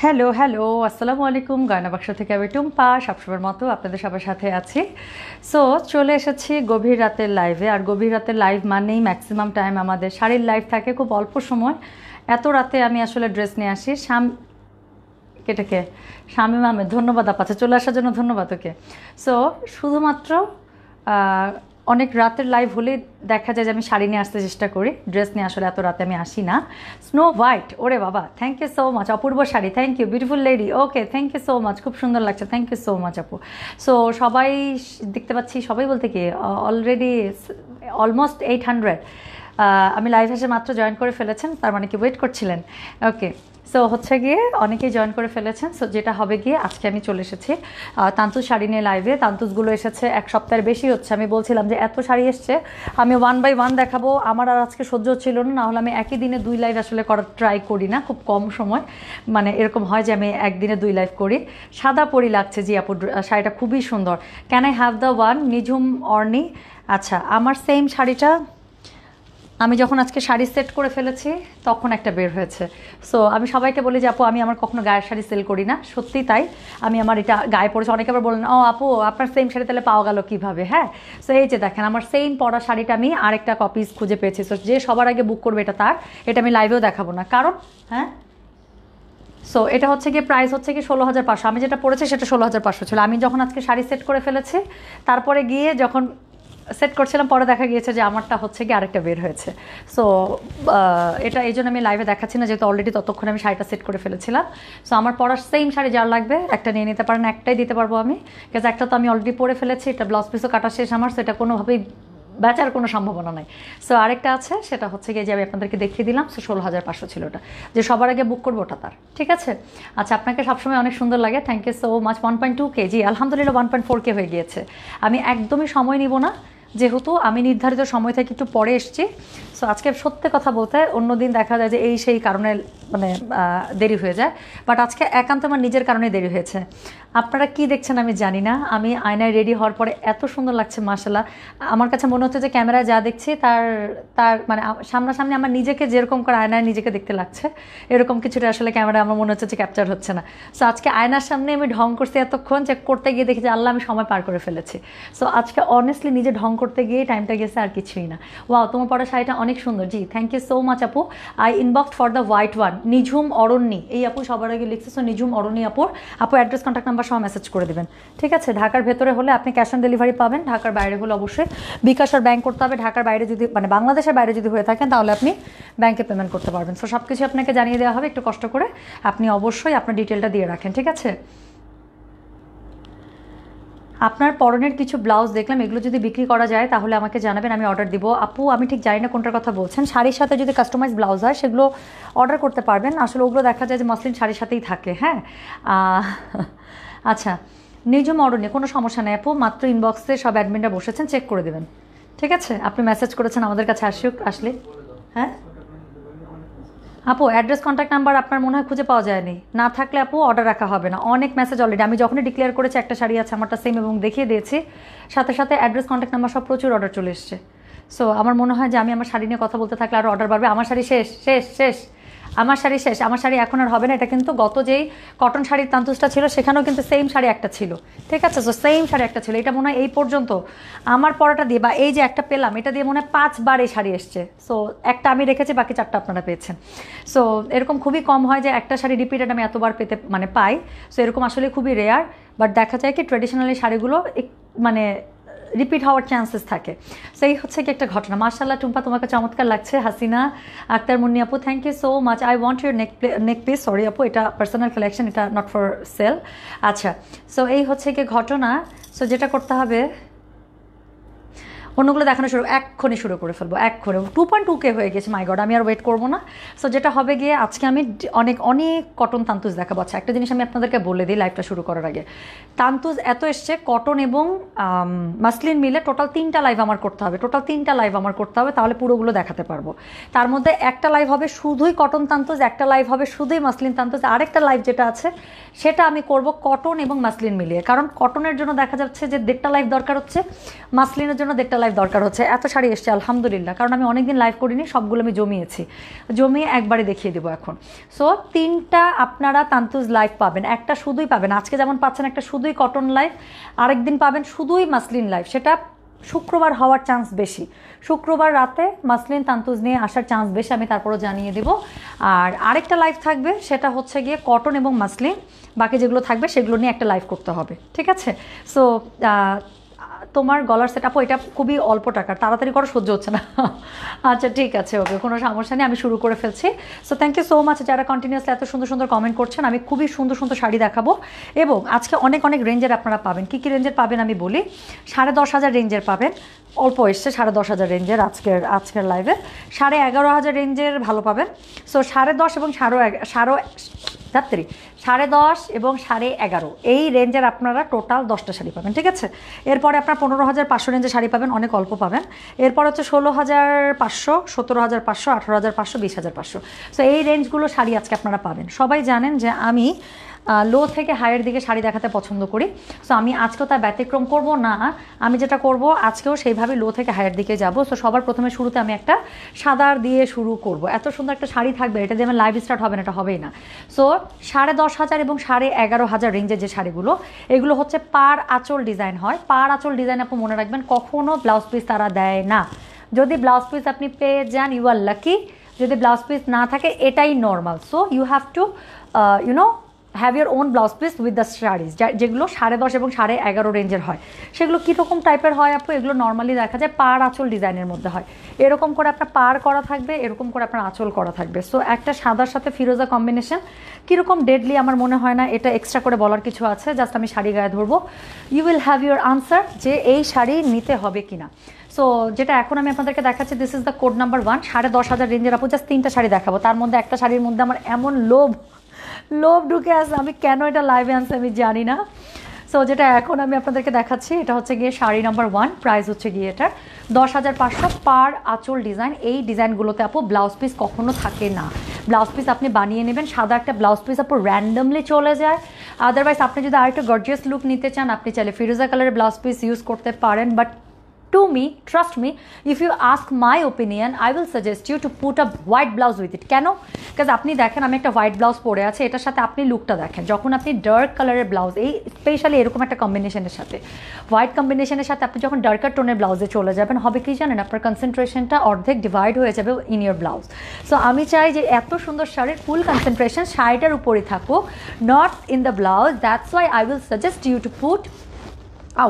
Hello hello আসসালামু আলাইকুম গয়না বাক্স থেকে আমি টুম্পা সবসময়ের মতো আপনাদের সবার সাথে আছি সো চলে এসেছি গভীর রাতের লাইভে আর গভীর রাতের লাইভ মানেই ম্যাক্সিমাম টাইম আমাদের শাড়ির লাইভ থাকে খুব অল্প সময় এত রাতে আমি আসলে ড্রেস নিয়ে আসি শাম কেটেকে শামীম আহমেদ ধন্যবাদ আপাচ্ছে চলে আসার জন্য ধন্যবাদ ওকে সো শুধুমাত্র অনেক রাতের লাইভ হলে দেখা যায় যে আমি শাড়ি নিয়ে আসতে চেষ্টা করি। ড্রেস নিয়ে আসলে এত রাতে আমি আসি না। স্নো হোয়াইট ওরে বাবা thank you so much Apurba sari thank you beautiful lady okay thank you so much খুব সুন্দর লাগছে। থ্যাংক ইউ সো মাচ আপু। সো সবাই দেখতে পাচ্ছি, সবাই বলতে কি অলরেডি অলমোস্ট এইট হান্ড্রেড আমি লাইভ এসে মাত্র জয়েন করে ফেলেছেন, তার মানে কি ওয়েট করছিলেন? ওকে সো হচ্ছে গিয়ে অনেকেই জয়েন করে ফেলেছেন সো যেটা হবে গিয়ে আজকে আমি চলে এসেছি। তান্তুস শাড়ি নিয়ে লাইভে তান্তুজগুলো এসেছে, এক সপ্তাহের বেশি হচ্ছে। আমি বলছিলাম যে এত শাড়ি এসছে, আমি ওয়ান বাই ওয়ান দেখাবো। আমার আর আজকে সহ্য ছিল না নাহলে আমি একই দিনে দুই লাইভ আসলে করার ট্রাই করি না, খুব কম সময়। মানে এরকম হয় যে আমি একদিনে দুই লাইভ করি। সাদা পরি লাগছে জি শাড়িটা খুবই সুন্দর। Can I have the one Nijhum Orni? আচ্ছা আমার সেম শাড়িটা আমি যখন আজকে শাড়ি সেট করে ফেলেছি, তখন একটা বের হয়েছে। সো আমি সবাইকে বলি যে, আপু, আমি আমার কখনো গায়ের শাড়ি সেল করি না। সত্যি তাই, আমি আমার এটা গায়ে পরেছি অনেকে আবার বলেন, ও, আপু, আপনার সেম শাড়ি তাহলে পাওয়া গেল কীভাবে? হ্যাঁ। সো এই যে দেখেন, আমার সেম পরা শাড়িটা আমি আরেকটা কপিস খুঁজে পেয়েছি। সো যে সবার আগে বুক করবে এটা তার, এটা আমি লাইভেও দেখাবো না। কারণ হ্যাঁ? সো এটা হচ্ছে গিয়ে প্রাইস হচ্ছে কি ষোলো হাজার পাঁচশো। আমি যেটা পড়েছি সেটা ষোলো হাজার পাঁচশো ছিল। আমি যখন আজকে শাড়ি সেট করে ফেলেছি, তারপরে গিয়ে যখন সেট করছিলাম, পরে দেখা গিয়েছে যে আমারটা হচ্ছে কি আরেকটা বের হয়েছে। সো এটা এই জন্য আমি লাইভে দেখাচ্ছি না, যেহেতু অলরেডি ততক্ষণ আমি শাড়িটা সেট করে ফেলেছিলাম। সো আমার পরার সেম শাড়ি যার লাগবে, একটা নিয়ে নিতে পারেন, একটাই দিতে পারব আমি। বিকজ একটা তো আমি অলরেডি পরে ফেলেছি, এটা ব্লাউজ পিসও কাটা শেষ আমার সেটা কোনোভাবেই বেচার কোনো সম্ভাবনা নাই। সো আরেকটা আছে, সেটা হচ্ছে গিয়ে যে আমি আপনাদেরকে দেখিয়ে দিলাম সো ষোলো হাজার পাঁচশো ছিল ওটা। যে সবার আগে বুক করব ওটা তার, ঠিক আছে? আচ্ছা আপনাকে সবসময় অনেক সুন্দর লাগে thank you so much one point two kg আলহামদুলিল্লাহ ওয়ান পয়েন্ট ফোর কে হয়ে গিয়েছে। আমি একদমই সময় নিব না, যেহেতু আমি নির্ধারিত সময় থেকে একটু পরে এসেছি। সো আজকে সত্যি কথা বলতে অন্য দিন দেখা যায় যে এই সেই কারণে মানে দেরি হয়ে যায়। বাট আজকে একান্ত আমার নিজের কারণে দেরি হয়েছে। আপনারা কি দেখছেন আমি জানি না। আমি আয়নায় রেডি হওয়ার পরে এত সুন্দর লাগছে মাসাল্লাহ আমার কাছে মনে হচ্ছে যে ক্যামেরায় যা দেখছি তার তার মানে সামনাসামনি আমার নিজেকে যেরকম করে আয়নায় নিজেকে দেখতে লাগছে, এরকম কিছুটা আসলে ক্যামেরায় আমার মনে হচ্ছে যে ক্যাপচার হচ্ছে না। সো আজকে আয়নার সামনে আমি ঢং করছি এতক্ষণ যে করতে গিয়ে দেখি যে আল্লাহ আমি সময় পার করে ফেলেছি। সো আজকে অনেস্টলি নিজে ঢং করতে গিয়ে টাইমটা গেছে আর কিছুই না। ওয়াও তোমার পড়া শাড়িটা অনেক সুন্দর। জি থ্যাংক ইউ সো মাচ আপু। I inbox for the white one Nijhum Aranya এই আপু সবার আগে লিখছে সো নিঝুম অরণ্যি আপুর আপু অ্যাড্রেস কন্ট্যাক্ট নাম্বার সহ মেসেজ করে দেবেন। ঠিক আছে? ঢাকার ভেতরে হলে আপনি ক্যাশ অন ডেলিভারি পাবেন। ঢাকার বাইরে হলে অবশ্যই বিকাশ আর ব্যাঙ্ক করতে হবে। ঢাকার বাইরে যদি মানে বাংলাদেশের বাইরে যদি হয়ে থাকেন, তাহলে আপনি ব্যাংকে পেমেন্ট করতে পারবেন। সো সব কিছু আপনাকে জানিয়ে দেওয়া হবে। একটু কষ্ট করে আপনি অবশ্যই আপনার ডিটেলটা দিয়ে রাখেন। ঠিক আছে? আপনার পরনের কিছু ব্লাউজ দেখলাম, এগুলো যদি বিক্রি করা যায়, তাহলে আমাকে জানাবেন, আমি অর্ডার দিব। আপু, আমি ঠিক জানি না কোনটার কথা বলছেন। শাড়ির সাথে যদি কাস্টমাইজ ব্লাউজ হয়, সেগুলো অর্ডার করতে পারবেন। আসলে ওগুলো দেখা যায় যে মসলিন শাড়ির সাথেই থাকে হ্যাঁ? আচ্ছা নিজম অরণ্যে কোনো সমস্যা নেই আপু, মাত্র ইনবক্সে সব অ্যাডমিনরা বসেছেন চেক করে দেবেন। ঠিক আছে? আপনি মেসেজ করেছেন, আমাদের কাছে আসুক, আসলে। হ্যাঁ? আপু অ্যাড্রেস কন্ট্যাক্ট নাম্বার আপনার মনে হয় খুঁজে পাওয়া যায়নি। না থাকলে আপু অর্ডার রাখা হবে না। অনেক মেসেজ অলরেডি আমি যখনই ডিক্লেয়ার করেছি, একটা শাড়ি আছে, আমারটা সেম এবং দেখিয়ে দিয়েছি। সাথে সাথে অ্যাড্রেস কন্ট্যাক্ট নাম্বার সব প্রচুর অর্ডার চলে এসছে। সো আমার মনে হয় যে আমি আমার শাড়ি নিয়ে কথা বলতে থাকলে আরও অর্ডার বাড়বে। আমার শাড়ি শেষ শেষ শেষ। আমার শাড়ি শেষ, আমার শাড়ি এখন আর হবে না, এটা কিন্তু গত যেই কটন শাড়ির তান্তুসটা ছিল, সেখানেও কিন্তু সেম শাড়ি একটা ছিল। ঠিক আছে? তো সেম শাড়ি একটা ছিল। এটা মনে হয় এই পর্যন্ত আমার পরাটা দিয়ে, বা এই যে একটা পেলাম, এটা দিয়ে মনে হয় পাঁচবার এই শাড়ি এসছে। সো একটা আমি রেখেছি, বাকি চারটা আপনারা পেয়েছেন। সো এরকম খুবই কম হয় যে একটা শাড়ি রিপিটেড আমি এতবার পেতে মানে পাই। সো এরকম আসলে খুবই রেয়ার বাট দেখা যায় কি ট্রেডিশনাল শাড়িগুলো মানে রিপিট হওয়ার চান্সেস থাকে। সো এই হচ্ছে কি একটা ঘটনা। মার্শাল্লাহ টুম্পা তোমাকে চমৎকার লাগছে। হাসিনা, আক্তার মুন্নি আপু thank you so much I want your neck neck piece sorry আপু, এটা পার্সোনাল কালেকশন এটা নট ফর সেল আচ্ছা সো এই হচ্ছে কি ঘটনা। সো যেটা করতে হবে অন্যগুলো দেখানো শুরু এক্ষণে শুরু করে ফেলব এক্ষণে টু পয়েন্ট টু কে হয়ে গেছে মাই গড আমি আর ওয়েট করব না। সো যেটা হবে গিয়ে, আজকে আমি অনেক অনেক কটন তান্তুজ দেখাবো। আচ্ছা একটা জিনিস আমি আপনাদেরকে বলে দিই লাইভটা শুরু করার আগে। তান্তুজ এত এসছে কটন এবং মাসলিন মিলে টোটাল তিনটা লাইভ আমার করতে হবে। টোটাল তিনটা লাইভ আমার করতে হবে, তাহলে পুরোগুলো দেখাতে পারব। তার মধ্যে একটা লাইভ হবে শুধুই কটন তান্তুজ একটা লাইভ হবে শুধুই মাসলিন তান্তুজ আরেকটা লাইভ যেটা আছে, সেটা আমি করব কটন এবং মাসলিন মিলিয়ে। কারণ কটনের জন্য দেখা যাচ্ছে যে দেড়টা লাইভ দরকার হচ্ছে মাসলিনের জন্য দেড়টা লাইভ দরকার হচ্ছে। এত শাড়ি এসছে, আলহামদুলিল্লাহ। কারণ আমি অনেকদিন লাইভ করিনি, সবগুলো আমি জমিয়েছি। জমিয়ে একবারে দেখিয়ে দেবো এখন। সো তিনটা আপনারা তান্তুজ লাইভ পাবেন। একটা শুধুই পাবেন। আজকে যেমন পাচ্ছেন একটা শুধুই কটন লাইভ আরেকদিন পাবেন শুধুই মাসলিন লাইভ সেটা শুক্রবার হওয়ার চান্স বেশি। শুক্রবার রাতে মাসলিন তান্তুজ নিয়ে আসার চান্স বেশি, আমি তারপরও জানিয়ে দেব। আর আরেকটা লাইভ থাকবে, সেটা হচ্ছে গিয়ে কটন এবং মাসলিন বাকি যেগুলো থাকবে, সেগুলো নিয়ে একটা লাইভ করতে হবে। ঠিক আছে? সো তোমার গলার সেট এটা খুবই অল্প টাকার। তাড়াতাড়ি করো, সহ্য হচ্ছে না। আচ্ছা ঠিক আছে, ওকে, কোনো সমস্যা নেই, আমি শুরু করে ফেলছি। So thank you so much যারা কন্টিনিউসলি এত সুন্দর সুন্দর কমেন্ট করছেন, আমি খুবই সুন্দর সুন্দর শাড়ি দেখাবো। এবং আজকে অনেক অনেক রেঞ্জের আপনারা পাবেন। কী কী রেঞ্জের পাবেন আমি বলি? সাড়ে দশ হাজার রেঞ্জের পাবেন। অল্প এসছে, সাড়ে দশ হাজার রেঞ্জের আজকের আজকের লাইভে সাড়ে এগারো হাজার রেঞ্জের ভালো পাবেন। সো সাড়ে দশ এবং সাড়ে সাড়ে রাত্রি সাড়ে দশ এবং সাড়ে এগারো। এই রেঞ্জের আপনারা টোটাল দশটা শাড়ি পাবেন, ঠিক আছে? এরপরে আপনার পনেরো হাজার পাঁচশো রেঞ্জে শাড়ি পাবেন, অনেক অল্প পাবেন। এরপর হচ্ছে ষোলো হাজার পাঁচশো, সতেরো হাজার পাঁচশো, আঠারো হাজার পাঁচশো, বিশ হাজার পাঁচশো। তো এই রেঞ্জগুলো শাড়ি আজকে আপনারা পাবেন। সবাই জানেন যে আমি লো থেকে হাইয়ের দিকে শাড়ি দেখাতে পছন্দ করি। সো আমি আজকেও তার ব্যতিক্রম করব না। আমি যেটা করব, আজকেও সেইভাবে লো থেকে হাইয়ের দিকে যাব। সো সবার প্রথমে শুরুতে আমি একটা সাদার দিয়ে শুরু করব। এত সুন্দর একটা শাড়ি থাকবে, এটা দিয়ে আমার লাইভ স্টার্ট হবে না, এটা হবেই না। সো সাড়ে দশ হাজার এবং সাড়ে এগারো হাজার রেঞ্জের যে শাড়িগুলো, এগুলো হচ্ছে পার আঁচল ডিজাইন হয়। পার আঁচল ডিজাইন আপনি মনে রাখবেন কখনও ব্লাউজ পিস তারা দেয় না। যদি ব্লাউজ পিস আপনি পেয়ে যান ইউ আর লাকি যদি ব্লাউজ পিস না থাকে, এটাই normal so you have to you know have your own blouse piece with the saris যেগুলো সাড়ে দশ এবং সাড়ে এগারো রেঞ্জের হয়। সেগুলো কীরকম টাইপের হয় আপু? এগুলো নর্মালি দেখা যায় পার আঁচল ডিজাইনের মধ্যে হয়। এরকম করে আপনার পার করা থাকবে, এরকম করে আপনার আঁচল করা থাকবে। সো একটা সাদার সাথে ফিরোজা কম্বিনেশন কীরকম ডেডলি আমার মনে হয় না, এটা এক্সট্রা করে বলার কিছু আছে জাস্ট আমি শাড়ি গায়ে ধরবো। You will have your answer যে এই শাড়ি নিতে হবে কিনা। সো যেটা এখন আমি আপনাদেরকে দেখাচ্ছি this is the code number one সাড়ে দশ হাজার রেঞ্জের আপু জাস্ট তিনটা শাড়ি দেখাবো। তার মধ্যে একটা শাড়ির মধ্যে আমার এমন লোভ লোভ ঢুকে আসে আমি কেন এটা লাইভে আনছি আমি জানি না। সো যেটা এখন আমি আপনাদেরকে দেখাচ্ছি, এটা হচ্ছে গিয়ে শাড়ি নাম্বার ওয়ান প্রাইস হচ্ছে গিয়ে এটার। দশ হাজার পাঁচশো পার আঁচল ডিজাইন এই ডিজাইনগুলোতে আপু ব্লাউজ পিস কখনো থাকে না। ব্লাউজ পিস আপনি বানিয়ে নেবেন, সাদা একটা ব্লাউজ পিস আপু র্যান্ডমলি চলে যায়। আদারওয়াইজ আপনি যদি আরেকটু গর্জিয়াস লুক নিতে চান, আপনি চাইলে ফিরোজা কালারের ব্লাউজ পিস ইউজ করতে পারেন but to me, trust me, if you ask my opinion, i will suggest you to put a white blouse with it. কেন? বিকজ আপনি দেখেন, আমি একটা হোয়াইট ব্লাউজ পরে আছে, এটার সাথে আপনি লুকটা দেখেন। যখন আপনি ডার্ক কালারের ব্লাউজ এই স্পেশালি এরকম একটা কম্বিনেশনের সাথে হোয়াইট কম্বিনেশনের সাথে আপনি যখন ডার্কার টোনের ব্লাউজে চলে যাবেন, হবে কি জানেন? আপনার কনসেন্ট্রেশনটা অর্ধেক ডিভাইড হয়ে যাবে ইন ইয়ার ব্লাউজ সো আমি চাই যে এত সুন্দর শাড়ির ফুল কনসেন্ট্রেশন শাড়িটার উপরই থাকুক not in the blouse that's why I will suggest you to put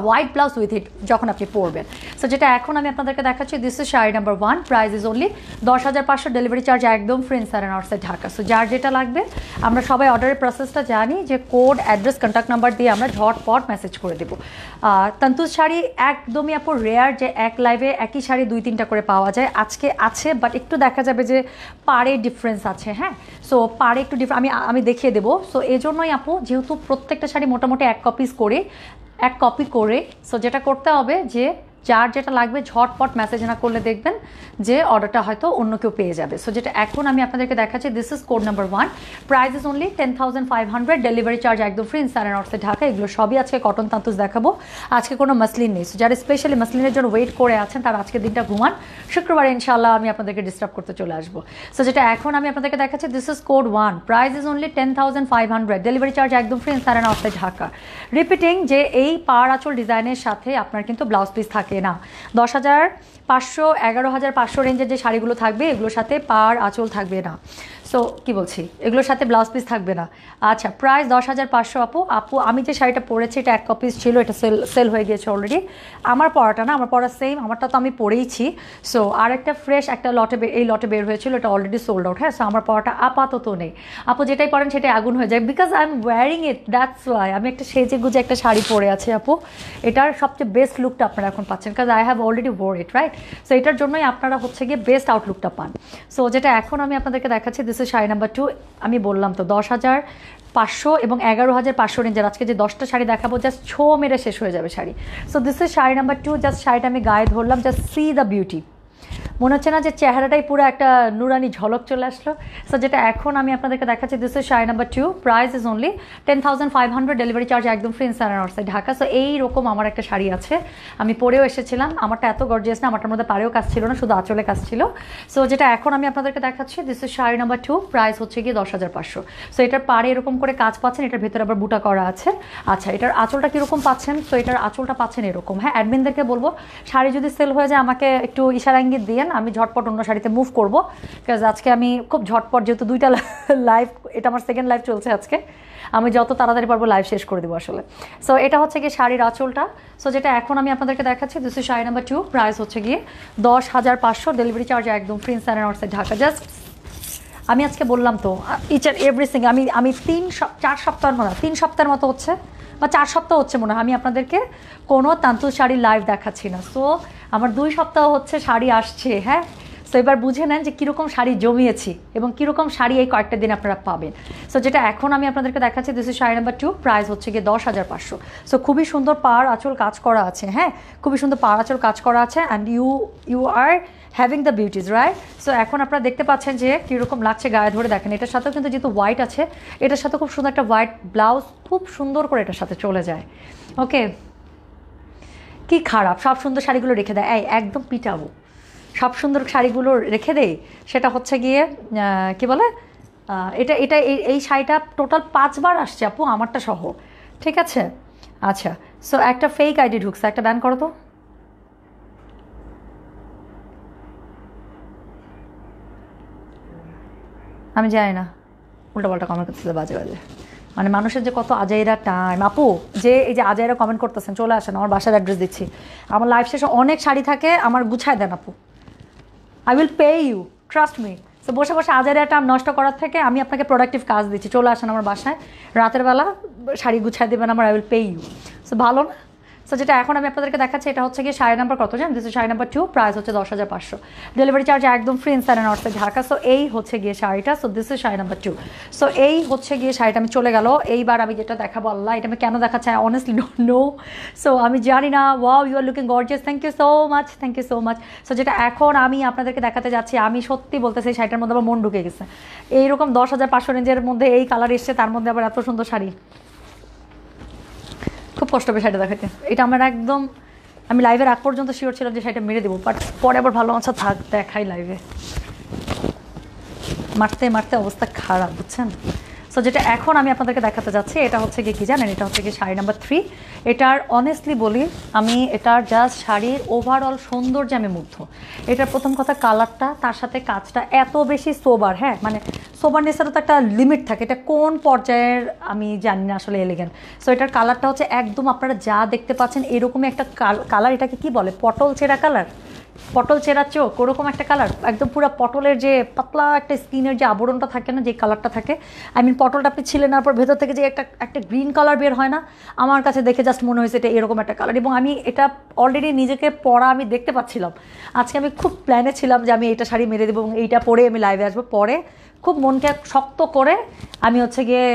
white blouse with it যখন আপনি পরবেন। সো যেটা এখন আমি আপনাদেরকে দেখাচ্ছি this is sari number one price is only দশ হাজার পাঁচশো ডেলিভারি চার্জ একদম free inside and Dhaka so যার যেটা লাগবে, আমরা সবাই অর্ডারের প্রসেসটা জানি যে কোড অ্যাড্রেস কন্ট্যাক্ট নাম্বার দিয়ে আমরা ঝটপট মেসেজ করে দেবো। তন্তুজ শাড়ি একদমই আপর রেয়ার যে এক লাইভে একই শাড়ি দুই তিনটা করে পাওয়া যায়। আজকে আছে বাট একটু দেখা যাবে যে পাড়ে ডিফারেন্স আছে হ্যাঁ? সো পাড়ে একটু ডিফারেন্ট আমি আমি দেখিয়ে দেবো। সো এজন্যই আপু, যেহেতু প্রত্যেকটা শাড়ি মোটামুটি এক কপিস করে এক কপি করে সো যেটা করতে হবে যে যার যেটা লাগবে, ঝটপট মেসেজ না করলে দেখবেন যে অর্ডারটা হয়তো অন্য কেউ পেয়ে যাবে। সো যেটা এখন আমি আপনাদেরকে দেখাচ্ছি this is code number one price is only ten thousand five hundred delivery charge একদম ফ্রি ইনসার নর্থে ঢাকা, এগুলো সবই আজকে কটন তাঁতুস দেখাবো। আজকে কোনো মাসলিন নেই। সো যারা স্পেশালি মাসলিনের জন্য ওয়েট করে আছেন, তারা আজকের দিনটা ঘুমান। শুক্রবার ইনশাল্লাহ আমি আপনাদেরকে ডিস্টার্ব করতে চলে আসব। সো যেটা এখন আমি আপনাদেরকে দেখাচ্ছি this is code one price is only ten thousand five hundred delivery charge একদম ফ্রি ইনসার নর্থে ঢাকা। রিপিটিং যে এই পাড় আঁচল ডিজাইনের সাথে আপনার কিন্তু ব্লাউজ পিস থাকে। না। দশ দশ হাজার পাঁচশো, এগারো হাজার পাঁচশো রেঞ্জের যে শাড়িগুলো থাকবে, এগুলোর সাথে পার আঁচল থাকবে না। সো কি বলছি? এগুলোর সাথে ব্লাউজ পিস থাকবে না। আচ্ছা প্রাইস দশ হাজার পাঁচশো আপু। আপু, আমি যে শাড়িটা পরেছি, এটা এক কপিস ছিল, এটা সেল সেল হয়ে গিয়েছে অলরেডি আমার পড়াটা না, আমার পড়া সেম আমারটা তো আমি পরেইছি। সো আর একটা ফ্রেশ একটা লটে এই লটে বের হয়েছিল, এটা অলরেডি সোল্ড আউট হ্যাঁ? সো আমার পড়াটা আপাতত নেই। আপু, যেটাই পরেন, সেটাই আগুন হয়ে যায়। Because I am wearing it that's why আমি একটা সেজে গুজে একটা শাড়ি পরে আছি, আপু। এটার সবচেয়ে বেস্ট লুকটা আপনারা এখন পাচ্ছেন। কাজ I have already wore it right so এটার জন্যই আপনারা হচ্ছে গিয়ে বেস্ট আউটলুকটা পান। সো যেটা এখন আমি আপনাদেরকে দেখাচ্ছি this is sari number two আমি বললাম তো দশ হাজার পাঁচশো এবং এগারো হাজার পাঁচশো রেঞ্জের। আজকে যে দশটা শাড়ি দেখাবো জাস্ট ছো মেরে শেষ হয়ে যাবে sari. So this is sari number two just শাড়িটা আমি গায়ে ধরলাম জাস্ট সি দ্য বিউটি মনে হচ্ছে না যে চেহারাটাই পুরো একটা নুরানি ঝলক চলে আসলো। সো যেটা এখন আমি আপনাদেরকে দেখাচ্ছি this is sari number two price is only ten thousand five hundred delivery charge একদম free inside Dhaka. So এইরকম আমার একটা শাড়ি আছে। আমি পরেও এসেছিলাম। আমারটা এত গর্জিয়াস না, আমারটার মধ্যে পাড়েও কাজ ছিল না, শুধু আঁচলে কাজ ছিল। সো যেটা এখন আমি আপনাদেরকে দেখাচ্ছি this is sari number two price হচ্ছে গিয়ে দশ হাজার পাঁচশো। সো এটার পাড়ে এরকম করে কাজ পাচ্ছেন, এটার ভেতরে আবার বুটা করা আছে। আচ্ছা এটার আঁচলটা কীরকম পাচ্ছেন? সো এটার আঁচলটা পাচ্ছেন এরকম। হ্যাঁ অ্যাডমিনদেরকে বলব, শাড়ি যদি সেল হয়ে যায়, আমাকে একটু ইশারা ইঙ্গিত দিয়েন। আমি ঝটপট অন্য শাড়িতে মুভ করব বিকজ আজকে আমি খুব ঝটপট যেহেতু দুইটা লাইভ এটা আমার সেকেন্ড লাইভ চলছে আজকে, আমি যত তাড়াতাড়ি পারব লাইভ শেষ করে দেবো আসলে। সো এটা হচ্ছে গিয়ে শাড়ির আঁচলটা। সো যেটা এখন আমি আপনাদেরকে দেখাচ্ছি this is sari number two price হচ্ছে গিয়ে দশ হাজার পাঁচশো ডেলিভারি চার্জ একদম ফ্রি স্যান্ড ঢাকা জাস্ট আমি আজকে বললাম তো ইচ অ্যান্ড এভরিথিং আমি আমি তিন চার সপ্তাহের মতো তিন সপ্তাহের মতো হচ্ছে, বা চার সপ্তাহ হচ্ছে মনে হয়, আমি আপনাদেরকে কোনো তান্তুল শাড়ি লাইভ দেখাচ্ছি না। সো আমার দুই সপ্তাহ হচ্ছে শাড়ি আসছে হ্যাঁ? সো এবার বুঝে নেন যে কীরকম শাড়ি জমিয়েছি এবং কীরকম শাড়ি এই কয়েকটা দিন আপনারা পাবেন। সো যেটা এখন আমি আপনাদেরকে দেখাচ্ছি this is sari number two price হচ্ছে গিয়ে দশ হাজার পাঁচশো। সো খুবই সুন্দর পাড় আঁচল কাজ করা আছে হ্যাঁ? খুবই সুন্দর পাড় আঁচল কাজ করা আছে and you you are having the beauties right so এখন আপনারা দেখতে পাচ্ছেন যে কীরকম লাগছে গায়ে ধরে। দেখেন, এটার সাথেও কিন্তু যেহেতু হোয়াইট আছে, এটার সাথে খুব সুন্দর একটা হোয়াইট ব্লাউজ খুব সুন্দর করে এটার সাথে চলে যায়। ওকে কি খারাপ, সব সুন্দর শাড়িগুলো রেখে দেয়। এই, একদম পিটাবো। সব সুন্দর শাড়িগুলো রেখে দেয় সেটা হচ্ছে গিয়ে কি বলে? এটা এটা, এই শাড়িটা টোটাল পাঁচবার আসছে আপু, আমারটা সহ। ঠিক আছে? আচ্ছা সো একটা ফেক আইডি ঢুকছে, একটা ব্যান করো তো। আমি জানি না। উল্টাপাল্টা কমেন্ট করতেছে বাজে বাজে। মানে মানুষের যে কত আজাইরা টাইম আপু, যে এই যে আজাইরা কমেন্ট করতেছেন, চলে আসেন, আমার বাসার অ্যাড্রেস দিচ্ছি। আমার লাইফ শেষে অনেক শাড়ি থাকে, আমার গুছায় দেন আপু। I will pay you trust me তো বসে বসে আজাইরা টাইম নষ্ট করার থেকে আমি আপনাকে প্রোডাক্টিভ কাজ দিচ্ছি। চলে আসেন আমার বাসায়। রাতের বেলা শাড়ি গুছায় দেবেন, আমার I will pay you so ভালো না? সো যেটা এখন আমি আপনাদেরকে দেখাচ্ছি, এটা হচ্ছে গিয়ে সাড়ে নাম্বার কত জানেন? This sari number two price হচ্ছে দশ হাজার পাঁচশো। ডেলিভারি চার্জ একদম ফ্রি ইন স্যান্ড নর্থে ঢাকা। সো এই হচ্ছে গিয়ে শাড়িটা। So this is sari number two so এই হচ্ছে গিয়ে শাড়িটা আমি চলে গেল। এইবার আমি যেটা দেখাবো, আল্লাহ, এটা আমি কেন দেখাচ্ছি? অনেস্টলি ডোন্ট নো সো আমি জানি না। Wow you are looking gorgeous thank you so much thank you so much so যেটা এখন আমি আপনাদেরকে দেখাতে যাচ্ছি, আমি সত্যি বলতেছি, এই শাড়িটার মধ্যে আমার মন ঢুকে গেছে। এইরকম দশ হাজার পাঁচশো রেঞ্জের মধ্যে এই কালার এসছে, তার মধ্যে আবার এত সুন্দর শাড়ি। খুব কষ্ট পেয়ে শাড়িটা দেখাতে। এটা আমার একদম, আমি লাইভের আগ পর্যন্ত শিওর ছিলাম যে শাড়িটা মেরে দেবো বাট পরে আবার ভালো আচ্ছা থাক, দেখাই লাইভে মারতে মারতে অবস্থা খারাপ, বুঝছেন? সো যেটা এখন আমি আপনাদেরকে দেখাতে যাচ্ছি, এটা হচ্ছে কি কী জানেন? এটা হচ্ছে কি শাড়ি নাম্বার থ্রি এটার অনেস্টলি বলি, আমি এটার জাস্ট শাড়ির ওভারঅল সৌন্দর্যে আমি মুগ্ধ। এটার প্রথম কথা কালারটা তার সাথে কাজটা এত বেশি সোবার হ্যাঁ? মানে সোবারনেসেরও তো একটা লিমিট থাকে। এটা কোন পর্যায়ের আমি জানি না আসলে এলিগেন্ট সো এটার কালারটা হচ্ছে একদম আপনারা যা দেখতে পাচ্ছেন, এরকমই একটা কালার এটাকে কি বলে? পটল ছেঁড়া কালার পটল চেরা চোখ, ওরকম একটা কালার একদম পুরো পটলের যে পাতলা একটা স্কিনের যে আবরণটা থাকে না, যে কালারটা থাকে আই মিন পটলটা আপনি ছিলেন পর ভেতর থেকে যে একটা একটা গ্রিন কালার বের হয় না, আমার কাছে দেখে জাস্ট মনে হয়েছে এটা এরকম একটা কালার এবং আমি এটা অলরেডি নিজেকে পরা আমি দেখতে পাচ্ছিলাম। আজকে আমি খুব প্ল্যানে ছিলাম যে আমি এটা শাড়ি মেরে দেবো এবং এইটা পরে আমি লাইভে আসব। পরে খুব মনকে শক্ত করে আমি হচ্ছে গিয়ে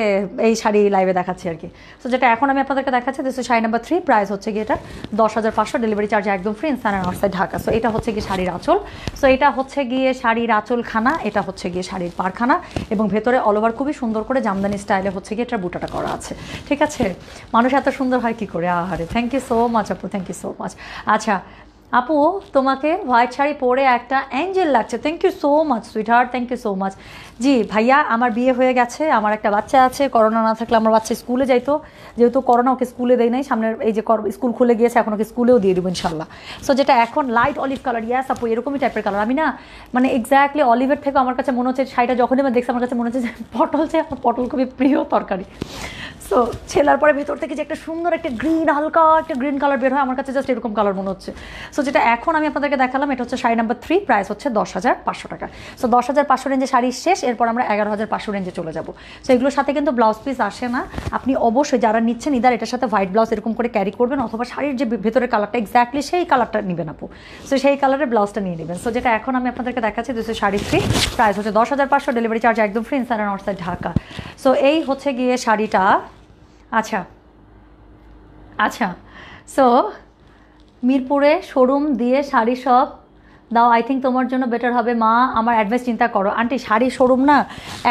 এই শাড়ি লাইভে দেখাচ্ছি আর কি। সো যেটা এখন আমি আপনাদেরকে দেখাচ্ছি this sari number three price হচ্ছে গিয়ে এটা দশ হাজার পাঁচশো ডেলিভারি চার্জ একদম ফ্রি ইনসান আউটসাইড ঢাকা। সো এটা হচ্ছে গিয়ে শাড়ির আঁচল। সো এটা হচ্ছে গিয়ে শাড়ির আঁচলখানা, এটা হচ্ছে গিয়ে শাড়ির পারখানা এবং ভেতরে অল ওভার খুবই সুন্দর করে জামদানি স্টাইলে হচ্ছে গিয়ে এটার বুটাটা করা আছে। ঠিক আছে? মানুষ এত সুন্দর হয় কী করে? আহারে থ্যাংক ইউ সো মাচ আপু থ্যাংক ইউ সো মাচ আচ্ছা আপু, তোমাকে হোয়াইট শাড়ি পরে একটা অ্যাঞ্জেল লাগছে। Thank you so much sweetheart thank you so much জি, ভাইয়া, আমার বিয়ে হয়ে গেছে, আমার একটা বাচ্চা আছে, করোনা না থাকলে আমার বাচ্চা স্কুলে যাইতো। যেহেতু করোনা ওকে স্কুলে দেয় নাই, সামনের এই যে স্কুল খুলে গিয়েছে, এখন ওকে স্কুলেও দিয়ে দেবো ইনশাল্লাহ সো যেটা এখন লাইট অলিভ কালার ইয়াস আপু, এরকমই টাইপের কালার আমি না মানে এক্স্যাক্টলি অলিভের থেকে আমার কাছে মনে হচ্ছে, শাড়িটা যখনই আমি দেখছি, আমার কাছে মনে হচ্ছে যে পটল যে আমার পটল খুবই প্রিয় তরকারি। সো ছেলার পরে ভেতর থেকে যে একটা সুন্দর একটা গ্রিন হালকা একটা গ্রিন কালার বের হয়, আমার কাছে জাস্ট এরকম কালার মনে হচ্ছে। সো যেটা এখন আমি আপনাদেরকে দেখালাম, এটা হচ্ছে শাড়ি নাম্বার থ্রি প্রাইস হচ্ছে দশ হাজার পাঁচশো টাকা। সো দশ হাজার পাঁচশো রেঞ্জে শাড়ি শেষ, এরপর আমরা এগারো হাজার পাঁচশো রেঞ্জে চলে যাব। সো এগুলোর সাথে কিন্তু ব্লাউজ পিস আসে না। আপনি অবশ্যই যারা নিচ্ছেন ইদার এটার সাথে হোয়াইট ব্লাউজ এরকম করে ক্যারি করবেন, অথবা শাড়ির যে ভেতরের কালারটা এক্স্যাক্টলি সেই কালারটা নেবেন আপু। সো সেই কালারের ব্লাউজটা নিয়ে নেবেন। সো যেটা এখন আমি আপনাদেরকে দেখাচ্ছি দুশো শাড়ি ফ্রি প্রাইস হচ্ছে দশ হাজার পাঁচশো ডেলিভারি চার্জ একদম ফ্রি ইনসার নর্থ ঢাকা। সো এই হচ্ছে গিয়ে শাড়িটা। আচ্ছা। আচ্ছা। সো মিরপুরে শোরুম দিয়ে শাড়ি সব দাও আই থিঙ্ক তোমার জন্য বেটার হবে। মা, আমার অ্যাডভাইস চিন্তা করো। আন্টি শাড়ি শোরুম না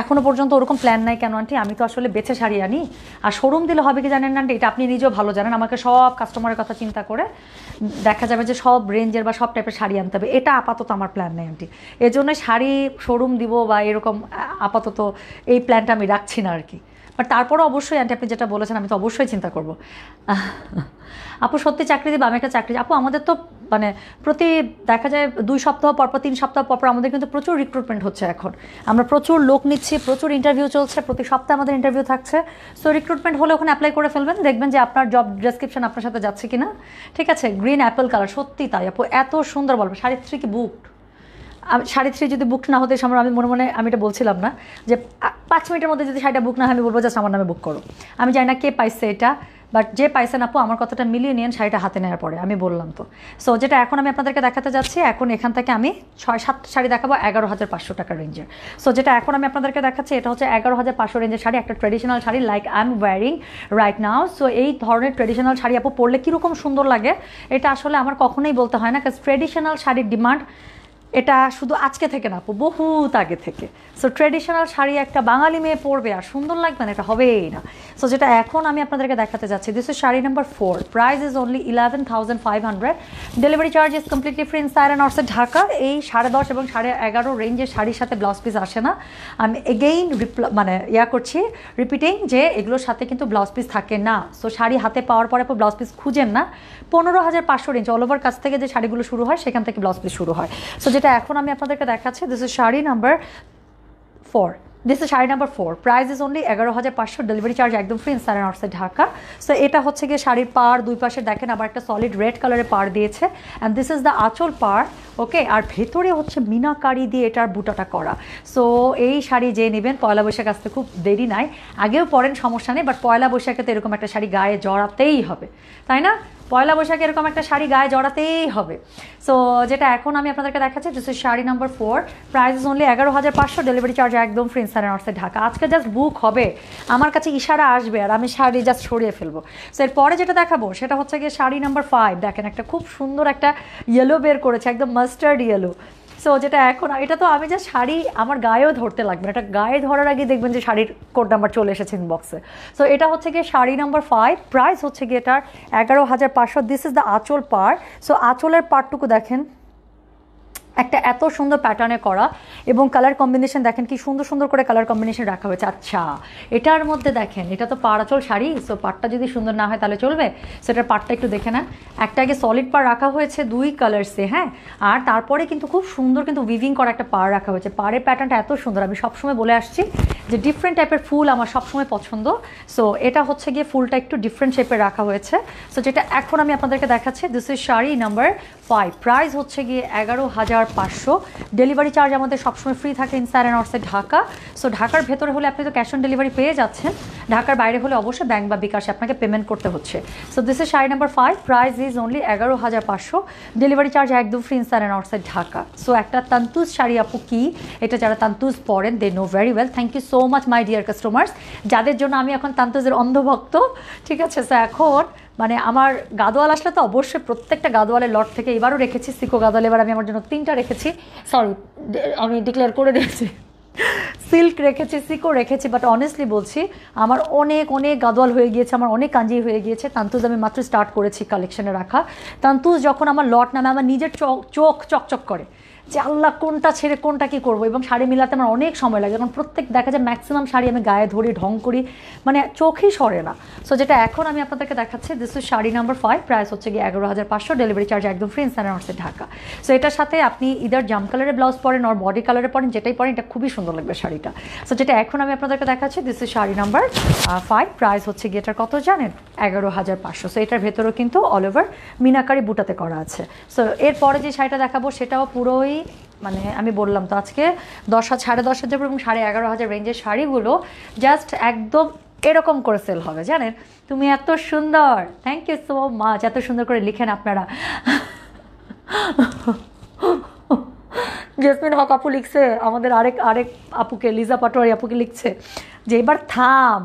এখনও পর্যন্ত ওরকম প্ল্যান নাই কেন আন্টি আমি তো আসলে বেছে শাড়ি আনি। আর শোরুম দিলে হবে কি জানেন না আন্টি এটা আপনি নিজেও ভালো জানেন। আমাকে সব কাস্টমারের কথা চিন্তা করে দেখা যাবে যে সব রেঞ্জের বা সব টাইপের শাড়ি আনতে হবে। এটা আপাতত আমার প্ল্যান নেই আন্টি এই জন্য শাড়ি শোরুম দিব বা এরকম আপাতত এই প্ল্যানটা আমি রাখছি না আর কি। বাট তারপরও অবশ্যই, আন্টি, আপনি যেটা বলেছেন, আমি তো অবশ্যই চিন্তা করব। আপু, সত্যি চাকরি দিবে, আমি একটা চাকরি আপু, আমাদের তো মানে প্রতি, দেখা যায়, দুই সপ্তাহ পর পর, তিন সপ্তাহ পর পর, আমাদের কিন্তু প্রচুর রিক্রুটমেন্ট হচ্ছে এখন। আমরা প্রচুর লোক নিচ্ছি, প্রচুর ইন্টারভিউ চলছে, প্রতি সপ্তাহে আমাদের ইন্টারভিউ থাকছে। সো রিক্রুটমেন্ট হলে ওখানে অ্যাপ্লাই করে ফেলবেন, দেখবেন যে আপনার জব ডেসক্রিপশন আপনার সাথে যাচ্ছে কিনা। ঠিক আছে? গ্রিন অ্যাপেল কালার সত্যি তাই, আপু, এত সুন্দর বলব শাড়ি থ্রি কি বুকড সাড়ে থ্রি যদি বুক না হতে সামনে আমি মনে মনে আমি এটা বলছিলাম না, যে পাঁচ মিনিটের মধ্যে যদি শাড়িটা বুক না হয়, আমি বলব জাস্ট আমার নামে বুক করো। আমি জানি না কে পাইছে এটা বাট যে পাইছেন আপু, আমার কথাটা মিলিয়ে নিন শাড়িটা হাতে নেওয়ার পরে, আমি বললাম তো। সো যেটা এখন আমি আপনাদেরকে দেখাতে যাচ্ছি, এখন এখান থেকে আমি ছয়, সাত শাড়ি দেখাবো, এগারো হাজার পাঁচশো টাকা রেঞ্জের সো যেটা এখন আমি আপনাদেরকে দেখাচ্ছি, এটা হচ্ছে এগারো হাজার পাঁচশো রেঞ্জের শাড়ি, একটা traditional sari like I am wearing right now so এই ধরনের ট্রেডিশনাল শাড়ি আপু পরলে কীরকম সুন্দর লাগে, এটা আসলে আমার কখনোই বলতে হয় না কাজ ট্রেডিশনাল শাড়ির ডিমান্ড এটা শুধু আজকে থেকে না বহুত আগে থেকে। সো ট্রেডিশনাল শাড়ি একটা বাঙালি মেয়ে পরবে আর সুন্দর লাগবে না, এটা হবেই না। সো যেটা এখন আমি আপনাদেরকে দেখাতে যাচ্ছি this is sari number four price is only eleven thousand five hundred delivery charge is completely free in side and অর্সে Dhaka এই সাড়ে দশ এবং সাড়ে এগারো রেঞ্জের শাড়ির সাথে ব্লাউজ পিস আসে না। আমি এগেইন মানে ইয়া করছি রিপিটিং যে এগুলোর সাথে কিন্তু ব্লাউজ পিস থাকে না। সো শাড়ি হাতে পাওয়ার পরে ব্লাউজ পিস খুঁজেন না। পনেরো হাজার পাঁচশো রেঞ্জ অল ওভার কাছ থেকে যে শাড়িগুলো শুরু হয়, সেখান থেকে ব্লাউজ শুরু হয়। সো যেটা এখন আমি আপনাদেরকে দেখাচ্ছি this is sari number four this is sari number four price is only এগারো হাজার পাঁচশো ডেলিভারি চার্জ একদম free inside outside Dhaka. So এটা হচ্ছে গিয়ে শাড়ির পার দুই পাশে দেখেন আবার একটা সলিড রেড কালারের পার দিয়েছে। অ্যান্ড দিস ইজ দ্য আঁচল পার ওকে আর ভেতরে হচ্ছে মিনাকারি দিয়ে এটার বুটাটা করা। সো এই শাড়ি যে নেবেন, পয়লা বৈশাখ আসতে খুব দেরি নাই। আগেও পরেন, সমস্যা নেই বাট পয়লা বৈশাখে তো এরকম একটা শাড়ি গায়ে জড়াতেই হবে। তাই না? পয়লা বৈশাখে এরকম একটা শাড়ি গায়ে জড়াতেই হবে। সো যেটা এখন আমি আপনাদেরকে দেখাচ্ছি this is sari number four price is only এগারো হাজার পাঁচশো ডেলিভারি চার্জ একদম ফ্রি ইনসার নর্সে ঢাকা। আজকে জাস্ট বুক হবে। আমার কাছে ইশারা আসবে আর আমি শাড়ি জাস্ট সরিয়ে ফেলব। সো এরপরে যেটা দেখাবো, সেটা হচ্ছে গিয়ে শাড়ি নাম্বার ফাইভ দেখেন একটা খুব সুন্দর একটা ইয়েলো বের করেছে, একদম মাস্টার্ড ইয়েলো সো যেটা এখন, এটা তো আমি যে শাড়ি আমার গায়েও ধরতে লাগবে। এটা গায়ে ধরার আগে দেখবেন যে শাড়ির কোড নাম্বার চলে এসেছে ইনবক্সে সো এটা হচ্ছে গিয়ে শাড়ি নাম্বার ফাইভ প্রাইস হচ্ছে গিয়ে এটার এগারো হাজার পাঁচশো this is the anchal par so আঁচলের পার্টটুকু দেখেন। একটা এত সুন্দর প্যাটার্নে করা এবং কালার কম্বিনেশন দেখেন কি সুন্দর সুন্দর করে কালার কম্বিনেশন রাখা হয়েছে। আচ্ছা এটার মধ্যে দেখেন, এটা তো পাড়াচল শাড়ি সো পাটটা যদি সুন্দর না হয় তাহলে চলবে? সেটার পাটটা একটু দেখে নেন। একটা আগে সলিড পার রাখা হয়েছে দুই কালার্সে হ্যাঁ? আর তারপরে কিন্তু খুব সুন্দর কিন্তু উইভিং করা একটা পার রাখা হয়েছে। পাড়ের প্যাটার্নটা এত সুন্দর, আমি সবসময় বলে আসছি যে ডিফারেন্ট টাইপের ফুল আমার সবসময় পছন্দ। সো এটা হচ্ছে গিয়ে ফুলটা একটু ডিফারেন্ট শেপে রাখা হয়েছে। সো যেটা এখন আমি আপনাদেরকে দেখাচ্ছি this is sari number five price হচ্ছে গিয়ে এগারো হাজার পাঁচশো। ডেলিভারি চার্জ আমাদের সবসময় ফ্রি থাকে inside and outside Dhaka. So ঢাকার ভেতরে হলে আপনি তো ক্যাশ অন ডেলিভারি পেয়ে যাচ্ছেন। ঢাকার বাইরে হলে অবশ্যই ব্যাংক বা বিকাশে আপনাকে পেমেন্ট করতে হচ্ছে। So this is sari number five price is only এগারো হাজার পাঁচশো। ডেলিভারি চার্জ একদম free inside and outside Dhaka. So একটা তান্তুজ শাড়ি আপু কি? এটা যারা তান্তুজ পরেন they know very well thank you so much my dear customers যাদের জন্য আমি এখন তান্তুজের অন্ধভক্ত, ঠিক আছে? সো এখন মানে আমার গাদোয়াল আসলে তো অবশ্যই প্রত্যেকটা গাদোয়ালের লট থেকে এবারও রেখেছি, সিকো গাদোয়াল এবার আমি আমার জন্য তিনটা রেখেছি। সরি আমি ডিক্লেয়ার করে দিয়েছি। সিল্ক রেখেছি, সিকো রেখেছি বাট অনেস্টলি বলছি, আমার অনেক অনেক গাদোয়াল হয়ে গিয়েছে, আমার অনেক কাঞ্জি হয়ে গিয়েছে। তান্তুজ আমি মাত্র স্টার্ট করেছি কালেকশনে রাখা। তান্তুজ যখন আমার লট নামে, আমার নিজের চোখ চোখ চকচক করে। যে আল্লাহ কোনটা ছেড়ে কোনটা কি করব? এবং শাড়ি মিলাতে আমার অনেক সময় লাগে। কারণ প্রত্যেক দেখা যায় ম্যাক্সিমাম শাড়ি আমি গায়ে ধরি, ঢং করি মানে চোখই সরে না। সো যেটা এখন আমি আপনাদেরকে দেখাচ্ছি this is sari number five price হচ্ছে গিয়ে এগারো হাজার পাঁচশো ডেলিভারি চার্জ একদম ফ্রি ইনসান ঢাকা। সো এটার সাথে আপনি ইদার জাম কালারের ব্লাউজ পরেন আর বডি কালারে পরেন, যেটাই পরেন, এটা খুবই সুন্দর লাগবে শাড়িটা। সো যেটা এখন আমি আপনাদেরকে দেখাচ্ছি this is sari number five price হচ্ছে গিয়ে এটার কত জানেন? এগারো হাজার পাঁচশো। সো এটার ভেতরেও কিন্তু অল ওভার মিনাকারি বুটাতে করা আছে। সো এরপরে যে শাড়িটা দেখাবো, সেটাও পুরোই মানে আমি বললাম তো আজকে দশ, সাড়ে দশ হাজার এবং সাড়ে এগারো হাজার রেঞ্জের শাড়িগুলো জাস্ট একদম এরকম করে সেল হবে, জানেন? তুমি এত সুন্দর! থ্যাংক ইউ সো মাচ এত সুন্দর করে লিখেন আপনারা। জেসমিন হক আপু লিখছে, আমাদের আরেক আরেক আপুকে, লিজা পাটোয়ারি আপুকে লিখছে যে, এবার থাম,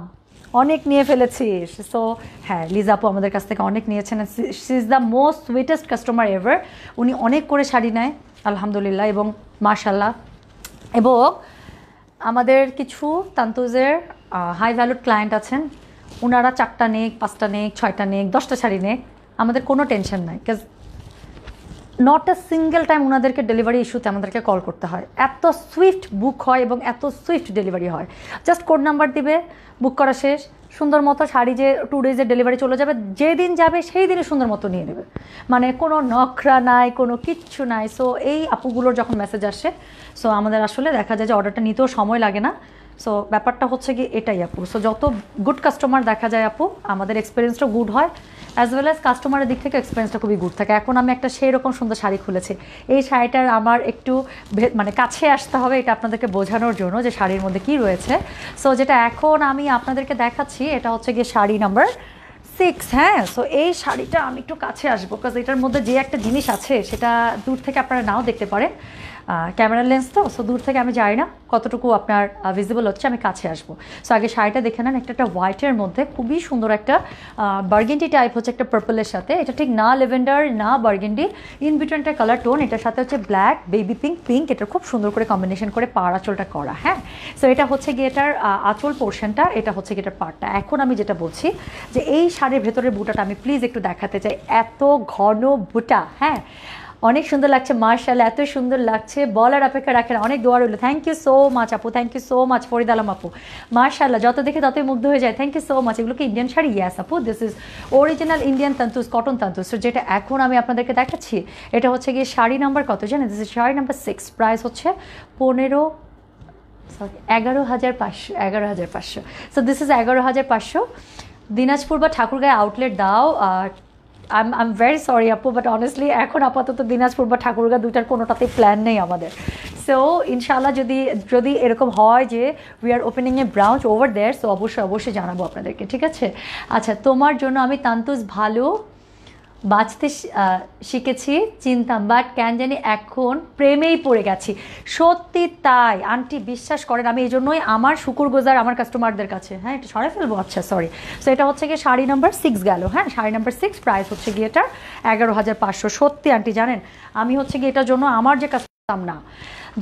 অনেক নিয়ে ফেলেছিস। সো হ্যাঁ লিজা আপু আমাদের কাছ থেকে অনেক নিয়েছেন she is the most sweetest customer ever উনি অনেক করে শাড়ি নেয়। আলহামদুলিল্লাহ, এবং মার্শাল্লাহ এবং আমাদের কিছু তান্তুজের হাই ভ্যালুড ক্লায়েন্ট আছেন। ওনারা চারটা নেক, পাঁচটা নেক, ছয়টা নেক, দশটা শাড়ি নেক। আমাদের কোনো টেনশন নাই because not a single time ওনাদেরকে ডেলিভারি ইস্যুতে আমাদেরকে কল করতে হয়। এত সুইফট বুক হয় এবং এত সুইফট ডেলিভারি হয়। জাস্ট কোড নাম্বার দিবে বুক করা শেষ। সুন্দর মতো শাড়ি যে টু ডেজের ডেলিভারি চলে যাবে, যেদিন যাবে সেই দিনই সুন্দর মতো নিয়ে নেবে। মানে কোনো নখরা নাই, কোনো কিচ্ছু নাই। সো এই আপুগুলোর যখন মেসেজ আসে সো আমাদের আসলে দেখা যায় যে অর্ডারটা নিতেও সময় লাগে না। সো ব্যাপারটা হচ্ছে কি এটাই আপু। সো যত গুড কাস্টমার দেখা যায় আপু, আমাদের এক্সপিরিয়েন্সটা গুড হয়। অ্যাজ ওয়েল অ্যাজ কাস্টমারের দিক থেকে এক্সপিরিয়েন্সটা খুবই গুড থাকে। এখন আমি একটা সেই রকম সুন্দর শাড়ি খুলেছি। এই শাড়িটার আমার একটু মানে কাছে আসতে হবে এটা আপনাদেরকে বোঝানোর জন্য যে শাড়ির মধ্যে কি রয়েছে। সো যেটা এখন আমি আপনাদেরকে দেখাচ্ছি, এটা হচ্ছে গিয়ে শাড়ি নাম্বার সিক্স হ্যাঁ? সো এই শাড়িটা আমি একটু কাছে আসব কাজ এটার মধ্যে যে একটা জিনিস আছে, সেটা দূর থেকে আপনারা নাও দেখতে পারেন। ক্যামেরার লেন্স তো সো দূর থেকে আমি যাই না কতটুকু আপনার ভিজিবল হচ্ছে, আমি কাছে আসব। সো আগে শাড়িটা দেখে নেন একটা একটা হোয়াইটের মধ্যে খুবই সুন্দর একটা বার্গেন্ডি টাইপ হচ্ছে একটা পার্পলের সাথে। এটা ঠিক না লেভেন্ডার না বার্গেন্ডি ইন বিটুইন একটা কালার টোন এটার সাথে হচ্ছে ব্ল্যাক বেবি পিঙ্ক পিঙ্ক এটা খুব সুন্দর করে কম্বিনেশন করে পাড় আঁচলটা করা হ্যাঁ? সো এটা হচ্ছে গিয়ে এটার আঁচল পোর্শনটা এটা হচ্ছে গিয়ে এটার পাড়টা এখন আমি যেটা বলছি, যে এই শাড়ির ভেতরের বুটাটা আমি প্লিজ একটু দেখাতে চাই। এত ঘন বুটা হ্যাঁ? অনেক সুন্দর লাগছে মার্শাল এত সুন্দর লাগছে। বলার অপেক্ষা রাখেন, অনেক দোয়া রইল। থ্যাংক ইউ সো মাচ আপু। Thank you so much Farid Alam আপু। মার্শাল্লাহ যত দেখে ততই মুগ্ধ হয়ে যায়। থ্যাংক ইউ সো মাচ এগুলোকে ইন্ডিয়ান শাড়ি? ইয়াস আপু। This is original Indian Tantuj cotton Tantuj যেটা এখন আমি আপনাদেরকে দেখাচ্ছি, এটা হচ্ছে গিয়ে শাড়ি নাম্বার কত জানেন? This is sari number six price হচ্ছে পনেরো সরি এগারো হাজার পাঁচশো, এগারো হাজার পাঁচশো। সো দিস ইজ এগারো হাজার পাঁচশো। দিনাজপুর বা ঠাকুরগাঁয়ে আউটলেট দাও। আই এম ভেরি সরি আপু বাট অনেস্টলি এখন আপাতত দিনাজপুর বা ঠাকুরগা দুইটার কোনোটাতেই প্ল্যান নেই আমাদের। সো ইনশাল্লাহ যদি যদি এরকম হয় যে we are opening a branch over there so অবশ্যই অবশ্যই জানাব আপনাদেরকে, ঠিক আছে? আচ্ছা তোমার জন্য আমি তান্তুস ভালো বাঁচতে শিখেছি, চিনতাম বাট কেন জানি এখন প্রেমেই পড়ে গেছি। সত্যি তাই। আন্টি বিশ্বাস করেন, আমি এই জন্যই আমার শুকুর গোজার আমার কাস্টমারদের কাছে। হ্যাঁ এটা সরাই ফেলব? আচ্ছা সরি সো এটা হচ্ছে গিয়ে শাড়ি নাম্বার সিক্স গেল। হ্যাঁ শাড়ি নাম্বার সিক্স প্রাইস হচ্ছে গিয়ে এটার এগারো হাজার পাঁচশো। সত্যি, আন্টি, জানেন? আমি হচ্ছে গিয়ে এটার জন্য আমার যে কাস্টমার না।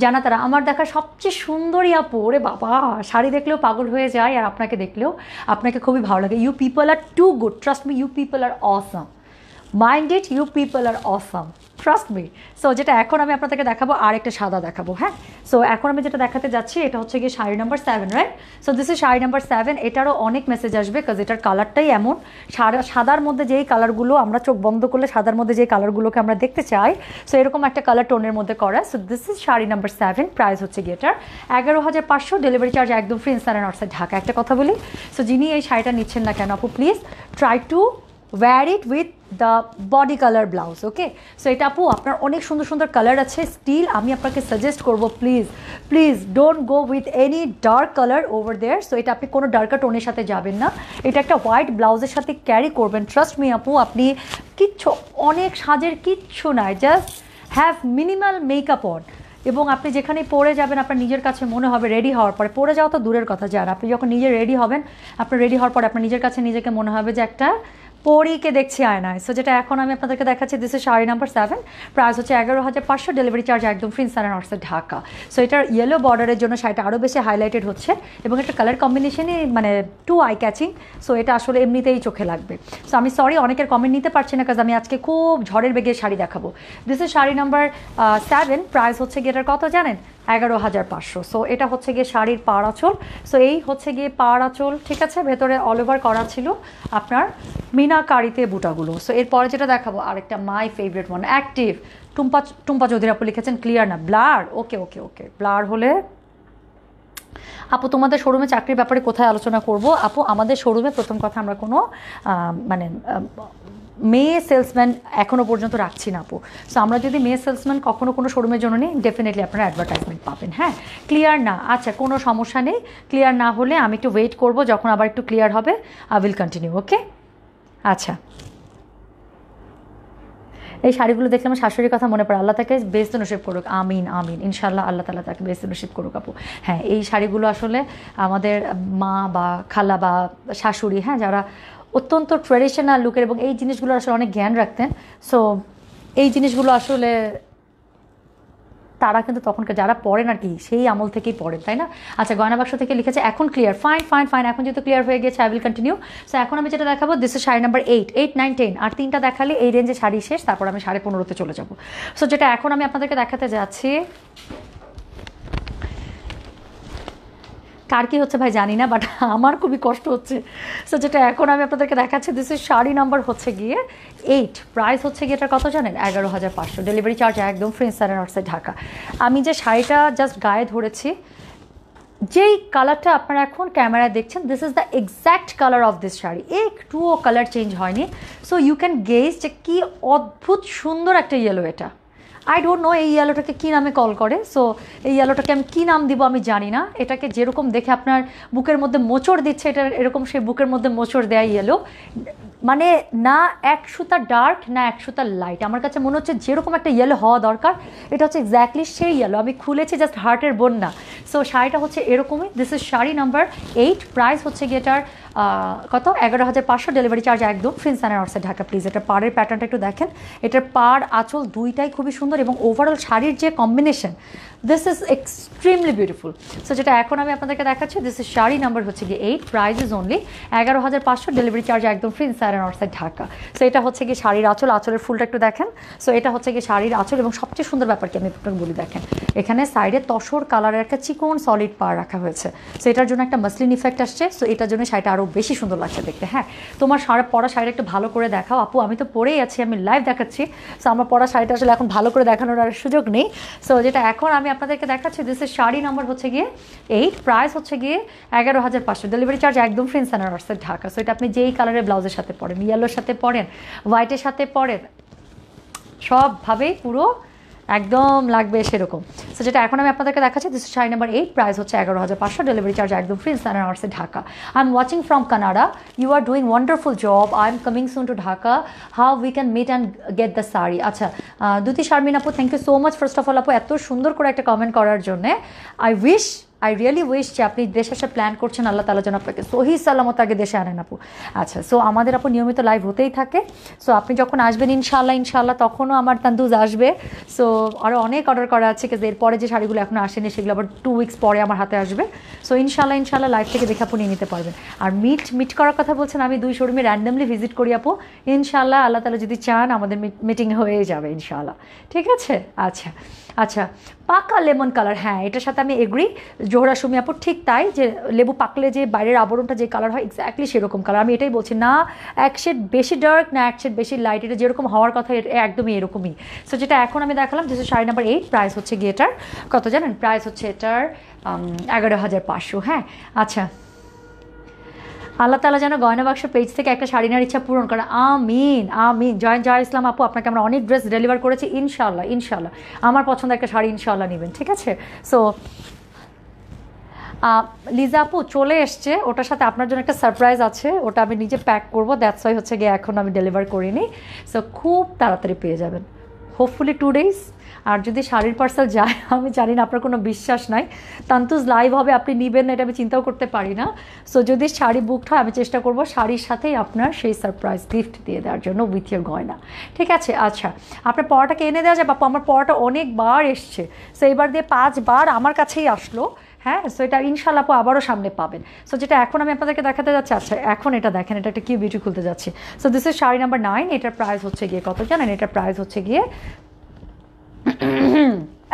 জানা তারা, আমার দেখা সবচেয়ে সুন্দরী আপু। ওরে বাবা, শাড়ি দেখলেও পাগল হয়ে যায়, আর আপনাকে দেখলেও আপনাকে খুবই ভালো লাগে। You people are too good trust me you people are awesome mind it you people are awesome trust me so যেটা এখন আমি আপনাদেরকে দেখাবো আর একটা সাদা দেখাবো হ্যাঁ? সো এখন আমি যেটা দেখাতে যাচ্ছি, এটা হচ্ছে গিয়ে sari number seven right so this is sari number seven এটারও অনেক মেসেজ আসবে কাজ এটার কালারটাই এমন। সাদা সাদার মধ্যে যেই কালারগুলো আমরা চোখ বন্ধ করলে সাদার মধ্যে যেই কালারগুলোকে আমরা দেখতে চাই সো এরকম একটা কালার টোনের মধ্যে করা। So this is sari number seven price হচ্ছে গিয়ে এটার। এগারো হাজার পাঁচশো ডেলিভারি চার্জ একদম ফ্রি ইনস্টার অ্যান্ড ঢাকা। একটা কথা বলি সো যিনি এই শাড়িটা নিচ্ছেন না কেন আপু please try to wear it with the body colour blouse okay so এটা আপু, আপনার অনেক সুন্দর সুন্দর কালার আছে স্টিল আমি আপনাকে সাজেস্ট করব please please don't go with any dark colour over there so এটা আপনি কোনো ডার্কার টোনের সাথে যাবেন না। এটা একটা হোয়াইট ব্লাউজের সাথে ক্যারি করবেন। ট্রাস্ট মি আপু, আপনি কিচ্ছু, অনেক সাজের কিচ্ছু নাই just have minimal makeup on এবং আপনি যেখানে পড়ে যাবেন, আপনার নিজের কাছে মনে হবে রেডি হওয়ার পরে। পড়ে যাওয়া তো দূরের কথা যান আপনি যখন নিজে রেডি হবেন, আপনার রেডি হওয়ার পরে আপনার নিজের কাছে নিজেকে মনে হবে যে একটা পরীকে দেখছি আয়নায়। সো যেটা এখন আমি আপনাদেরকে দেখাচ্ছি this is sari number seven price হচ্ছে এগারো হাজার পাঁচশো ডেলিভারি চার্জ একদম ফ্রি সান অর্সে ঢাকা। সো এটার ইয়েলো বর্ডারের জন্য শাড়িটা আরও বেশি হাইলাইটেড হচ্ছে এবং একটা কালার কম্বিনেশনই মানে টু আই ক্যাচিং সো এটা আসলে এমনিতেই চোখে লাগবে। সো আমি সরি অনেকের কমেন্ট নিতে পারছি না কাজ আমি আজকে খুব ঝড়ের বেগে শাড়ি দেখাবো। This is sari number seven price হচ্ছে গিয়ে এটার কত জানেন? এগারো হাজার পাঁচশো। সো এটা হচ্ছে গিয়ে শাড়ির পাড় আঁচল। সো এই হচ্ছে গিয়ে পাড় আঁচল, ঠিক আছে? ভেতরে অল ওভার করা ছিল আপনার মিনাকারিতে বুটাগুলো। সো এরপরে যেটা দেখাবো, আরেকটা my favourite one active Tumpa Tumpa Chowdhury আপু লিখেছেন ক্লিয়ার না ব্লার ওকে ওকে ওকে ব্লার হলে আপু, তোমাদের শোরুমে চাকরির ব্যাপারে কোথায় আলোচনা করব? আপু, আমাদের শোরুমে প্রথম কথা আমরা কোনো মানে মেয়ে সেলসম্যান এখনও পর্যন্ত রাখছি না আপু। সো আমরা যদি মেয়ে সেলসম্যান কখনো কোনো শোরুমের জন্য নিই ডেফিনেটলি আপনারা অ্যাডভার্টাইজমেন্ট পাবেন। হ্যাঁ ক্লিয়ার না? আচ্ছা কোনো সমস্যা নেই। ক্লিয়ার না হলে আমি একটু ওয়েট করব, যখন আবার একটু ক্লিয়ার হবে আই উইল কন্টিনিউ ওকে আচ্ছা। এই শাড়িগুলো দেখলে আমার শাশুড়ির কথা মনে পড়ে। আল্লাহ তাকে বেস্ত নসিব করুক। আমিন আমিন। ইনশাল্লাহ আল্লাহ তালা তাকে বেস্ত নসিব করুক আপু। হ্যাঁ এই শাড়িগুলো আসলে আমাদের মা বা খালা বা শাশুড়ি হ্যাঁ যারা অত্যন্ত ট্রেডিশনাল লুকের এবং এই জিনিসগুলো আসলে অনেক জ্ঞান রাখতেন। সো এই জিনিসগুলো আসলে তারা কিন্তু তখনকার যারা পড়েন আর কি, সেই আমল থেকেই পড়েন, তাই না? আচ্ছা গয়না বাক্স থেকে লিখেছে, এখন ক্লিয়ার ফাইন ফাইন ফাইন এখন যেহেতু ক্লিয়ার হয়ে গেছে আই উইল কন্টিনিউ সো এখন আমি যেটা দেখাবো this is sari number eight eight nine ten আর তিনটা দেখালে এই রেঞ্জে শাড়ি শেষ, তারপর আমি সাড়ে পনেরোতে চলে যাব। সো যেটা এখন আমি আপনাদেরকে দেখাতে যাচ্ছি কার কি হচ্ছে ভাই জানি না বাট আমার খুবই কষ্ট হচ্ছে। সো যেটা এখন আমি আপনাদেরকে দেখাচ্ছি দিস ইজ শাড়ি নাম্বার হচ্ছে গিয়ে এইট প্রাইস হচ্ছে গিয়ে এটা কত জানেন? এগারো হাজার পাঁচশো। ডেলিভারি চার্জ একদম ফ্রি স্যারের আর্টসে ঢাকা। আমি যে শাড়িটা জাস্ট গায়ে ধরেছি, যেই কালারটা আপনারা এখন ক্যামেরায় দেখছেন this is the exact colour of this sari. একটুও কালার চেঞ্জ হয়নি। সো ইউ ক্যান গেস যে কী অদ্ভুত সুন্দর একটা ইয়েলো এটা। আই ডোন্ট নো এই ইয়েলোটাকে কী নামে কল করে সো এই ইয়েলোটাকে আমি কী নাম দিব আমি জানি না। এটাকে যেরকম দেখে আপনার বুকের মধ্যে মোচড় দিচ্ছে, এটা এরকম সেই বুকের মধ্যে মোচড় দেয় ইয়েলো মানে না এক সুতা ডার্ক না এক সুতা লাইট আমার কাছে মনে হচ্ছে যেরকম একটা ইয়েলো হওয়া দরকার, এটা হচ্ছে এক্স্যাক্টলি সেই ইয়েলো আমি খুলেছি জাস্ট হার্টের বন্যা। সো শাড়িটা হচ্ছে এরকমই। This is sari number eight price হচ্ছে গিয়ে এটার কত? এগারো হাজার পাঁচশো ডেলিভারি চার্জ একদম। ফ্রিন্স অ্যান্ড আর্টসে ঢাকা প্লিজ এটা পাড়ের প্যাটার্নটা একটু দেখেন। এটার পাড়, আঁচল দুইটাই খুবই সুন্দর এবং ওভারঅল শাড়ির যে combination this is extremely beautiful so যেটা এখন আমি আপনাদেরকে দেখাচ্ছি দিস ইজ শাড়ি নাম্বার হচ্ছে গিয়ে এইট প্রাইস ইজ অনলি এগারো হাজার পাঁচশো ডেলিভারি চার্জ একদম ফ্রি স্যার অ্যান্ড আউটসাইড ঢাকা। সো এটা হচ্ছে গিয়ে শাড়ির আঁচল, আঁচলের ফুলটা একটু দেখেন। সো এটা হচ্ছে গিয়ে শাড়ির আঁচল এবং সবচেয়ে সুন্দর ব্যাপারকে আমি আপনাকে বলি, দেখেন। এখানে সাইডে তসর কালারের একটা চিকন সলিড পার রাখা হয়েছে। সো এটার জন্য একটা মাসলিন ইফেক্ট আসছে। সো এটার জন্য শাড়িটা আরও বেশি সুন্দর লাগছে দেখতে হ্যাঁ। তোমার সারা পরা শাড়িটা একটু ভালো করে দেখাও। আপু, আমি তো পরেই আছি, আমি লাইভ দেখাচ্ছি। সো আমার পরা শাড়িটা আসলে এখন ভালো করে দেখানোর আর সুযোগ নেই। সো যেটা এখন আমি আপনাদেরকে দেখাচ্ছি দিস এর শাড়ি নাম্বার হচ্ছে গিয়ে এইট প্রাইস হচ্ছে গিয়ে এগারো হাজার পাঁচশো। ডেলিভারি চার্জ একদম free inside and Dhaka. So এটা আপনি যেই কালারের ব্লাউজের সাথে পরেন ইয়েলোর সাথে পরেন হোয়াইটের সাথে পরেন, সবভাবেই পুরো একদম লাগবে সেরকম। সো যেটা এখন আমি আপনাদেরকে দেখাচ্ছি this sari number eight price হচ্ছে এগারো হাজার পাঁচশো ডেলিভারি চার্জ একদম ফ্রি স্যান আওয়ার্সে Dhaka I am watching from Canada you are doing wonderful job I am coming soon to Dhaka how we can meet and get the sari আচ্ছা দুতি শারমিন আপু thank you so much first of all আপু, এত সুন্দর করে একটা comment করার জন্যে। I wish I really wish যে আপনি দেশে এসে প্ল্যান করছেন, আল্লাহ তালা যেন আপনাকে সহি সালামত আগে দেশে আনেন আপু। আচ্ছা সো আমাদের আপু নিয়মিত লাইভ হতেই থাকে। সো আপনি যখন আসবেন ইনশাল্লাহ ইনশাল্লাহ তখনও আমার তান্দুজ আসবে। সো আরও অনেক অর্ডার করা আছে কিন্তু এরপরে যে শাড়িগুলো এখনও আসেনি, সেগুলো আবার টু উইকস পরে আমার হাতে আসবে। সো ইনশাল্লাহ ইনশাল্লাহ লাইভ থেকে দেখে আপু নিয়ে নিতে পারবেন। আর মিট মিট করার কথা বলছেন, আমি দুই শোরুমে র্যান্ডামলি ভিজিট করি আপু। ইনশাল্লাহ আল্লাহ তালা যদি চান, আমাদের মিটিং হয়ে যাবে ইনশাল্লাহ ঠিক আছে? আচ্ছা। আচ্ছা পাকা লেমন কালার হ্যাঁ এটার সাথে আমি এগ্রি জোহরা সুমি আপুর ঠিক তাই যে লেবু পাকলে যে বাইরের আবরণটা যে কালার হয় এক্স্যাক্টলি সেরকম কালার আমি এটাই বলছি, না, এক শেড বেশি ডার্ক না, এক শেড বেশি লাইট এটা যেরকম হওয়ার কথা একদমই এরকমই। সো যেটা এখন আমি দেখালাম, যে শাড়ি নাম্বার এইট প্রাইস হচ্ছে গিয়ে এটার, কত জানেন? প্রাইস হচ্ছে এটার এগারো হাজার পাঁচশো হ্যাঁ আচ্ছা। আল্লাহ তালা যেন গয়না বাক্স পেজ থেকে একটা শাড়ি নেওয়ার ইচ্ছা পূরণ করে আমিন আমিন। জয়েন, জয় ইসলাম আপু, আপনাকে আমরা অনেক ড্রেস ডেলিভার করেছি ইনশাল্লাহ ইনশাল্লাহ আমার পছন্দ একটা শাড়ি ইনশাল্লাহ নেবেন, ঠিক আছে? সো লিজা আপু চলে এসছে, ওটার সাথে আপনার জন্য একটা সারপ্রাইজ আছে, ওটা আমি নিজে প্যাক করব দ্যাটস ওয়াই হচ্ছে গিয়ে এখন আমি ডেলিভার করিনি। সো খুব তাড়াতাড়ি পেয়ে যাবেন। হোপফুলি টু ডেজ আর যদি শাড়ির পার্সেল যায়, আমি জানি না, আপনার কোনো বিশ্বাস নাই। তান্তুজ লাইভ হবে, আপনি নেবেন না, এটা আমি চিন্তাও করতে পারি না। সো যদি শাড়ি বুকড হয়, আমি চেষ্টা করব শাড়ির সাথেই আপনার সেই সারপ্রাইজ গিফট দিয়ে দেওয়ার জন্য উইথ ইয়ার গয়না। ঠিক আছে? আচ্ছা আপনার পড়াটাকে এনে দেওয়া যায়? বাপু, আমার পড়াটা অনেকবার এসছে। সো এইবার দিয়ে পাঁচবার আমার কাছেই আসলো। হ্যাঁ? সো এটা ইনশাল্লাহ আবারও সামনে পাবেন। সো যেটা এখন আমি আপনাদেরকে দেখাতে যাচ্ছি আচ্ছা এখন এটা দেখেন, এটা একটা কি বিউটি খুলতে যাচ্ছি। So this is sari number nine এটার প্রাইস হচ্ছে গিয়ে কত জানেন? এটার প্রাইস হচ্ছে গিয়ে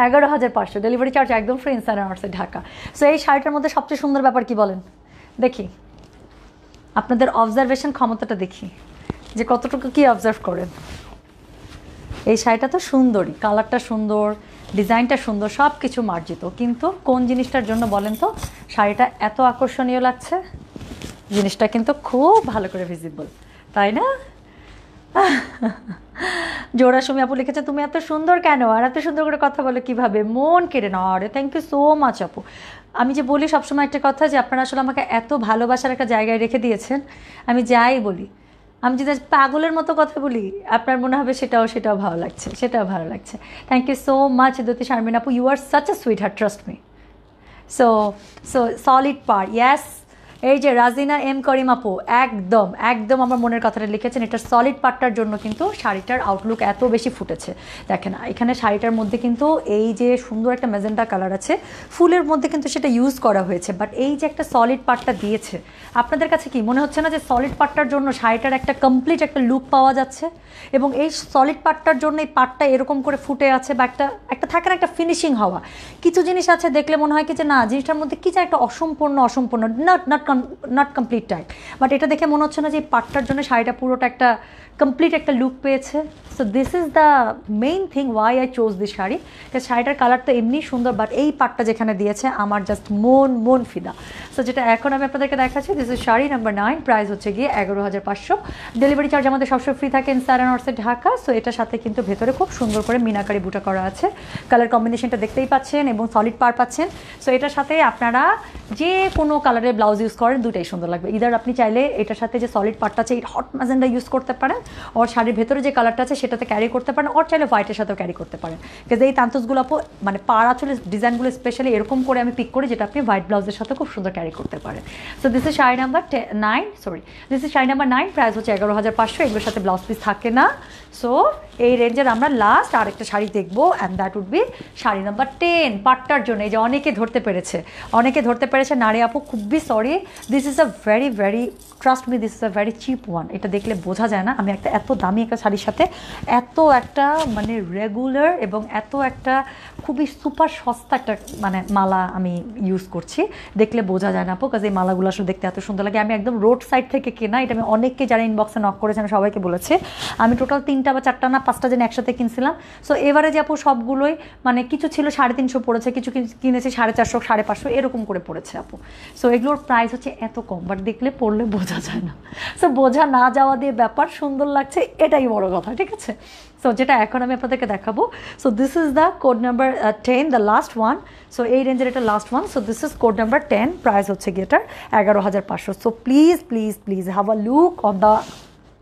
এগারো হাজার পাঁচশো। ডেলিভারি চার্জ একদম ফ্রি ইনসান আর্টসে ঢাকা। সো এই শাড়িটার মধ্যে সবচেয়ে সুন্দর ব্যাপার কি বলেন? দেখি। আপনাদের অবজারভেশন ক্ষমতাটা দেখি। যে কতটুকু কি অবজার্ভ করেন। এই শাড়িটা তো সুন্দরই। কালারটা সুন্দর ডিজাইনটা সুন্দর সব কিছু মার্জিত। কিন্তু কোন জিনিসটার জন্য বলেন তো? শাড়িটা এত আকর্ষণীয় লাগছে। জিনিসটা কিন্তু খুব ভালো করে ভিজিবল তাই না? জোড়া সুমি আপু লিখেছে, তুমি এত সুন্দর কেন? আর এত সুন্দর করে কথা বলে কীভাবে? মন কেড়ে নাও, আরে থ্যাংক ইউ সো মাচ আপু। আমি যে বলি সবসময় একটা কথা যে আপনারা আসলে আমাকে এত ভালোবাসার একটা জায়গায় রেখে দিয়েছেন, আমি যাই বলি। আমি যদি পাগলের মতো কথা বলি, আপনার মনে হবে সেটাও সেটাও ভালো লাগছে, সেটাও ভালো লাগছে। Thank you so much Dyuti Sharmin আপু you are such a sweet heart trust me so so solid par yes এই যে রাজিনা এম করিম আপু, একদম একদম আমার মনের কথাটা লিখেছেন। এটা সলিড পাটটার জন্য কিন্তু শাড়িটার আউটলুক এত বেশি ফুটেছে। দেখেন, এখানে শাড়িটার মধ্যে কিন্তু এই যে সুন্দর একটা মেজেন্টা কালার আছে, ফুলের মধ্যে কিন্তু সেটা ইউজ করা হয়েছে। বাট এই যে একটা সলিড পাটটা দিয়েছে, আপনাদের কাছে কি মনে হচ্ছে না যে সলিড পাটটার জন্য শাড়িটার একটা কমপ্লিট একটা লুক পাওয়া যাচ্ছে? এবং এই সলিড পাটটার জন্য এই পাটটা এরকম করে ফুটে আছে বা একটা একটা থাকে না একটা ফিনিশিং হওয়া। কিছু জিনিস আছে দেখলে মনে হয় কি যে না, জিনিসটার মধ্যে কি যে একটা অসম্পূর্ণ অসম্পূর্ণ not not not complete tight but এটা দেখে মনে হচ্ছে না যে পাটটার জন্য শাড়িটা পুরোটা একটা কমপ্লিট একটা লুক পেয়েছে। So this is the main thing why I chose this sari. শাড়িটার কালার তো এমনি সুন্দর বাট এই পাটটা যেখানে দিয়েছে, আমার জাস্ট মন মন ফিদা। সো যেটা এখন আমি আপনাদেরকে দেখাচ্ছি this is sari number nine price হচ্ছে গিয়ে এগারো হাজার পাঁচশো। ডেলিভারি চার্জ আমাদের সবসময় ফ্রি থাকে ইনস্টার অর্সে ঢাকা। সো এটার সাথে কিন্তু ভেতরে খুব সুন্দর করে মিনাকারি বুটা করা আছে। কালার কম্বিনেশনটা দেখতেই পাচ্ছেন এবং সলিড পার পাচ্ছেন। সো এটার সাথে আপনারা যে কোনো কালারের ব্লাউজ ইউজ করেন, দুটাই সুন্দর লাগবে। ইদার আপনি চাইলে এটার সাথে যে সলিড পার্টটা আছে, এই হট ম্যাজেন্ডা ইউজ করতে পারেন। ওর শাড়ির ভেতরে যে কালারটা আছে সেটাতে ক্যারি করতে পারেন, ওর চাইলে হোয়াইটের সাথেও ক্যারি করতে পারেন। বিকজ এই তান্তুসগুলো মানে পাড় আঁচলে ডিজাইনগুলো স্পেশালি এরকম করে আমি পিক করি যেটা আপনি হোয়াইট ব্লাউজের সাথে খুব সুন্দর ক্যারি করতে পারেন। So this is sari number nine sorry this is sari number nine price হচ্ছে এগারো হাজার পাঁচশো, এগুলোর সাথে ব্লাউজ পিস থাকে না। সো এই রেঞ্জের আমরা লাস্ট আরেকটা শাড়ি দেখব and that would be sari number ten পাট্টার জন্য। এই যে অনেকে ধরতে পেরেছে, অনেকে ধরতে পেরেছে, নারী আপু, খুবই sorry this is a very very trust me this is a very cheap one এটা দেখলে বোঝা যায় না, আমি একটা এত দামি একটা শাড়ির সাথে এত একটা মানে রেগুলার এবং এত একটা খুবই সুপার সস্তা একটা মানে মালা আমি ইউজ করছি। দেখলে বোঝা যায় না আপু কাজ এই মালাগুলো আসলে দেখতে এত সুন্দর লাগে। আমি একদম রোড সাইড থেকে কেনা, এটা আমি অনেককে যারা ইনবক্সে নক করেছে, আমি সবাইকে বলেছি। আমি টোটাল তিনটা বা চারটা না, পাঁচটা যেন একসাথে কিনছিলাম। সো এবারে যে আপু সবগুলোই মানে কিছু ছিল সাড়ে তিনশো পড়েছে, কিছু কিন- কিনেছি সাড়ে চারশো, সাড়ে পাঁচশো, এরকম করে পড়েছে আপু। সো এগুলোর প্রাইস হচ্ছে এত কম বাট দেখলে পড়লে বোঝা যায় না। সো বোঝা না যাওয়া দিয়ে ব্যাপার, সুন্দর লাগছে, এটাই বড় কথা, ঠিক আছে? সো যেটা এখন আমি আপনাদেরকে দেখাবো। So this is the code number ten the last one so এই রেঞ্জের এটা last one so this is code number ten price হচ্ছে গিয়ে এটার এগারো হাজার পাঁচশো। So please please please have a look on the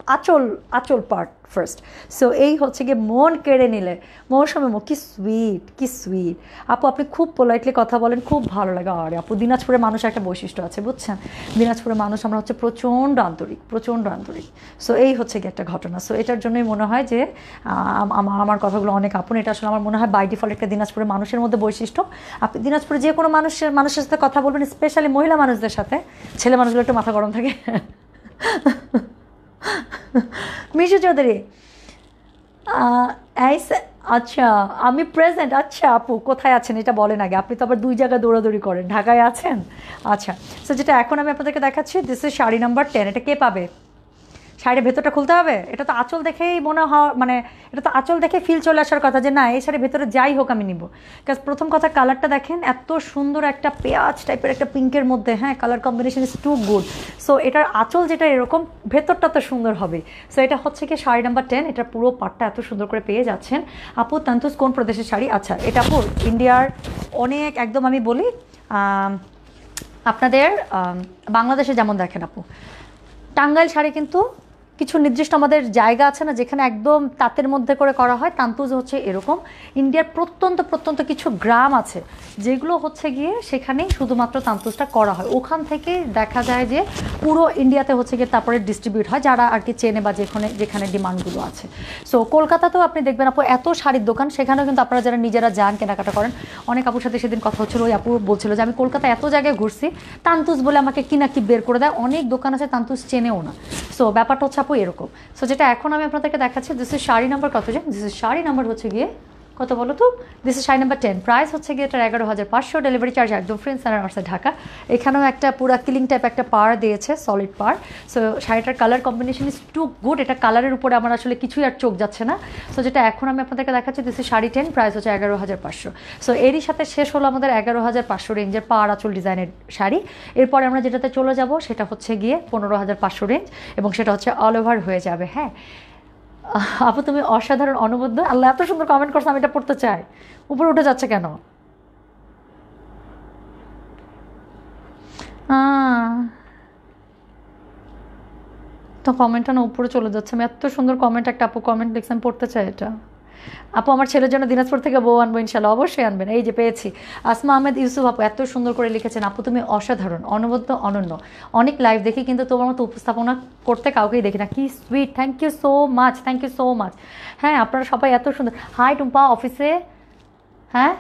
anchal anchal part first so এই হচ্ছে গিয়ে মন কেড়ে নিলে মৌসুমে কি সুইট কি সুইট আপু, আপনি খুব পোলাইটলি কথা বলেন, খুব ভালো লাগে। আরে আপু, দিনাজপুরের মানুষের একটা বৈশিষ্ট্য আছে, বুঝছেন? দিনাজপুরের মানুষ আমরা হচ্ছে প্রচণ্ড আন্তরিক প্রচণ্ড আন্তরিক। সো এই হচ্ছে গিয়ে একটা ঘটনা। সো এটার জন্যই মনে হয় যে, আম- আমার আমার কথাগুলো অনেক আপন। এটা আসলে আমার মনে হয় বাই ডিফল্ট একটা দিনাজপুরের মানুষের মধ্যে বৈশিষ্ট্য। আপনি দিনাজপুরে যে কোনো মানুষের মানুষের সাথে কথা বলবেন স্পেশালি মহিলা মানুষদের সাথে, ছেলে মানুষগুলো একটু মাথা গরম থাকে। মিশু চৌধুরী আচ্ছা আমি প্রেজেন্ট আচ্ছা আপু, কোথায় আছেন? এটা বলেন আগে। আপনি তো আবার দুই জায়গায় দৌড়াদৌড়ি করেন। ঢাকায় আছেন? আচ্ছা তো যেটা এখন আমি আপনাদেরকে দেখাচ্ছি this is sari number ten এটা কে পাবে? শাড়ির ভেতরটা খুলতে হবে? এটা তো আঁচল দেখেই মনে হওয়া মানে এটা তো আঁচল দেখে ফিল চলে আসার কথা যে না, এই শাড়ির ভেতরে যাই হোক আমি নিব। কাজ প্রথম কথা কালারটা দেখেন, এত সুন্দর একটা পেঁয়াজ টাইপের একটা পিঙ্কের মধ্যে হ্যাঁ colour combination is too good so এটার আঁচল যেটা এরকম, ভেতরটা তো সুন্দর হবে। সো এটা হচ্ছে কি শাড়ি নাম্বার টেন এটার পুরো পাটটা এত সুন্দর করে পেয়ে যাচ্ছেন। আপু তান্তুস কোন প্রদেশের শাড়ি? আচ্ছা এটা আপু, ইন্ডিয়ার অনেক, একদম আমি বলি আপনাদের বাংলাদেশে যেমন দেখেন আপু। টাঙ্গাইল শাড়ি কিন্তু কিছু নির্দিষ্ট আমাদের জায়গা আছে না যেখানে একদম তাঁতের মধ্যে করে করা হয়, তান্তুজ হচ্ছে এরকম। ইন্ডিয়ার প্রত্যন্ত প্রত্যন্ত কিছু গ্রাম আছে যেগুলো হচ্ছে গিয়ে সেখানেই শুধুমাত্র তান্তুজটা করা হয়। ওখান থেকে দেখা যায় যে পুরো ইন্ডিয়াতে হচ্ছে গিয়ে তারপরে ডিস্ট্রিবিউট হয়, যারা আর কি চেনে বা যেখানে যেখানে ডিমান্ডগুলো আছে। সো কলকাতাতেও আপনি দেখবেন আপু, এত শাড়ির দোকান, সেখানেও কিন্তু আপনারা যারা নিজেরা যান, কেনাকাটা করেন, অনেক আপুর সাথে সেদিন কথা হচ্ছিল, ওই আপু বলছিল যে, আমি কলকাতা এত জায়গায় ঘুরছি, তান্তুজ বলে আমাকে কিনা কি বের করে দেয়? অনেক দোকান আছে, তান্তুজ চেনেও না। সো ব্যাপারটা হচ্ছে আপু এরকম। সো যেটা এখন আমি আপনাদেরকে দেখাচ্ছি দিস ইজ শাড়ি নাম্বার কত যে? দিস ইজ শাড়ি নাম্বার হচ্ছে গিয়ে কত বলো তো? This is sari number ten price হচ্ছে গিয়ে এটার এগারো হাজার পাঁচশো। ডেলিভারি চার্জ একদম ফ্রেন্ড সেন্টার আসছে ঢাকা এখানেও একটা পুরা কিলিং টাইপ একটা পার দিয়েছে সলিড পার। সো শাড়িটার colour combination is too good এটা কালারের উপরে আমার আসলে কিছুই আর চোখ যাচ্ছে না। সো যেটা এখন আমি আপনাদেরকে দেখাচ্ছি this is sari ten price হচ্ছে এগারো হাজার পাঁচশো। সো এরই সাথে শেষ হলো আমাদের এগারো হাজার পাঁচশো রেঞ্জের পার আঁচল ডিজাইনের শাড়ি। এরপরে আমরা যেটাতে চলে যাব, সেটা হচ্ছে গিয়ে পনেরো হাজার পাঁচশো রেঞ্জ এবং সেটা হচ্ছে অল ওভার হয়ে যাবে হ্যাঁ। আপু, তুমি অসাধারণ অনবদ্য। আল্লাহ, এত সুন্দর কমেন্ট করছ, আমি এটা পড়তে চাই। উপরে উঠে যাচ্ছে কেন? তো কমেন্টটা না উপরে চলে যাচ্ছে। আমি এত সুন্দর কমেন্ট একটা আপু কমেন্ট লিখছে আমি পড়তে চাই এটা। আপু, আমার ছেলের জন্য দিনাজপুর থেকে বউ আনব ইনশাল্লাহ অবশ্যই আনবেন। এই যে পেয়েছি। আসমা আহমেদ ইউসুফ আপু, এত সুন্দর করে লিখেছেন। আপু, তুমি অসাধারণ, অনবদ্য, অনন্য। অনেক লাইভ দেখি, কিন্তু তোমার মতো উপস্থাপনা করতে কাউকেই দেখি না। কি sweet thank you so much thank you so much হ্যাঁ আপনারা সবাই এত সুন্দর। হাই টুম্পা, অফিসে? হ্যাঁ?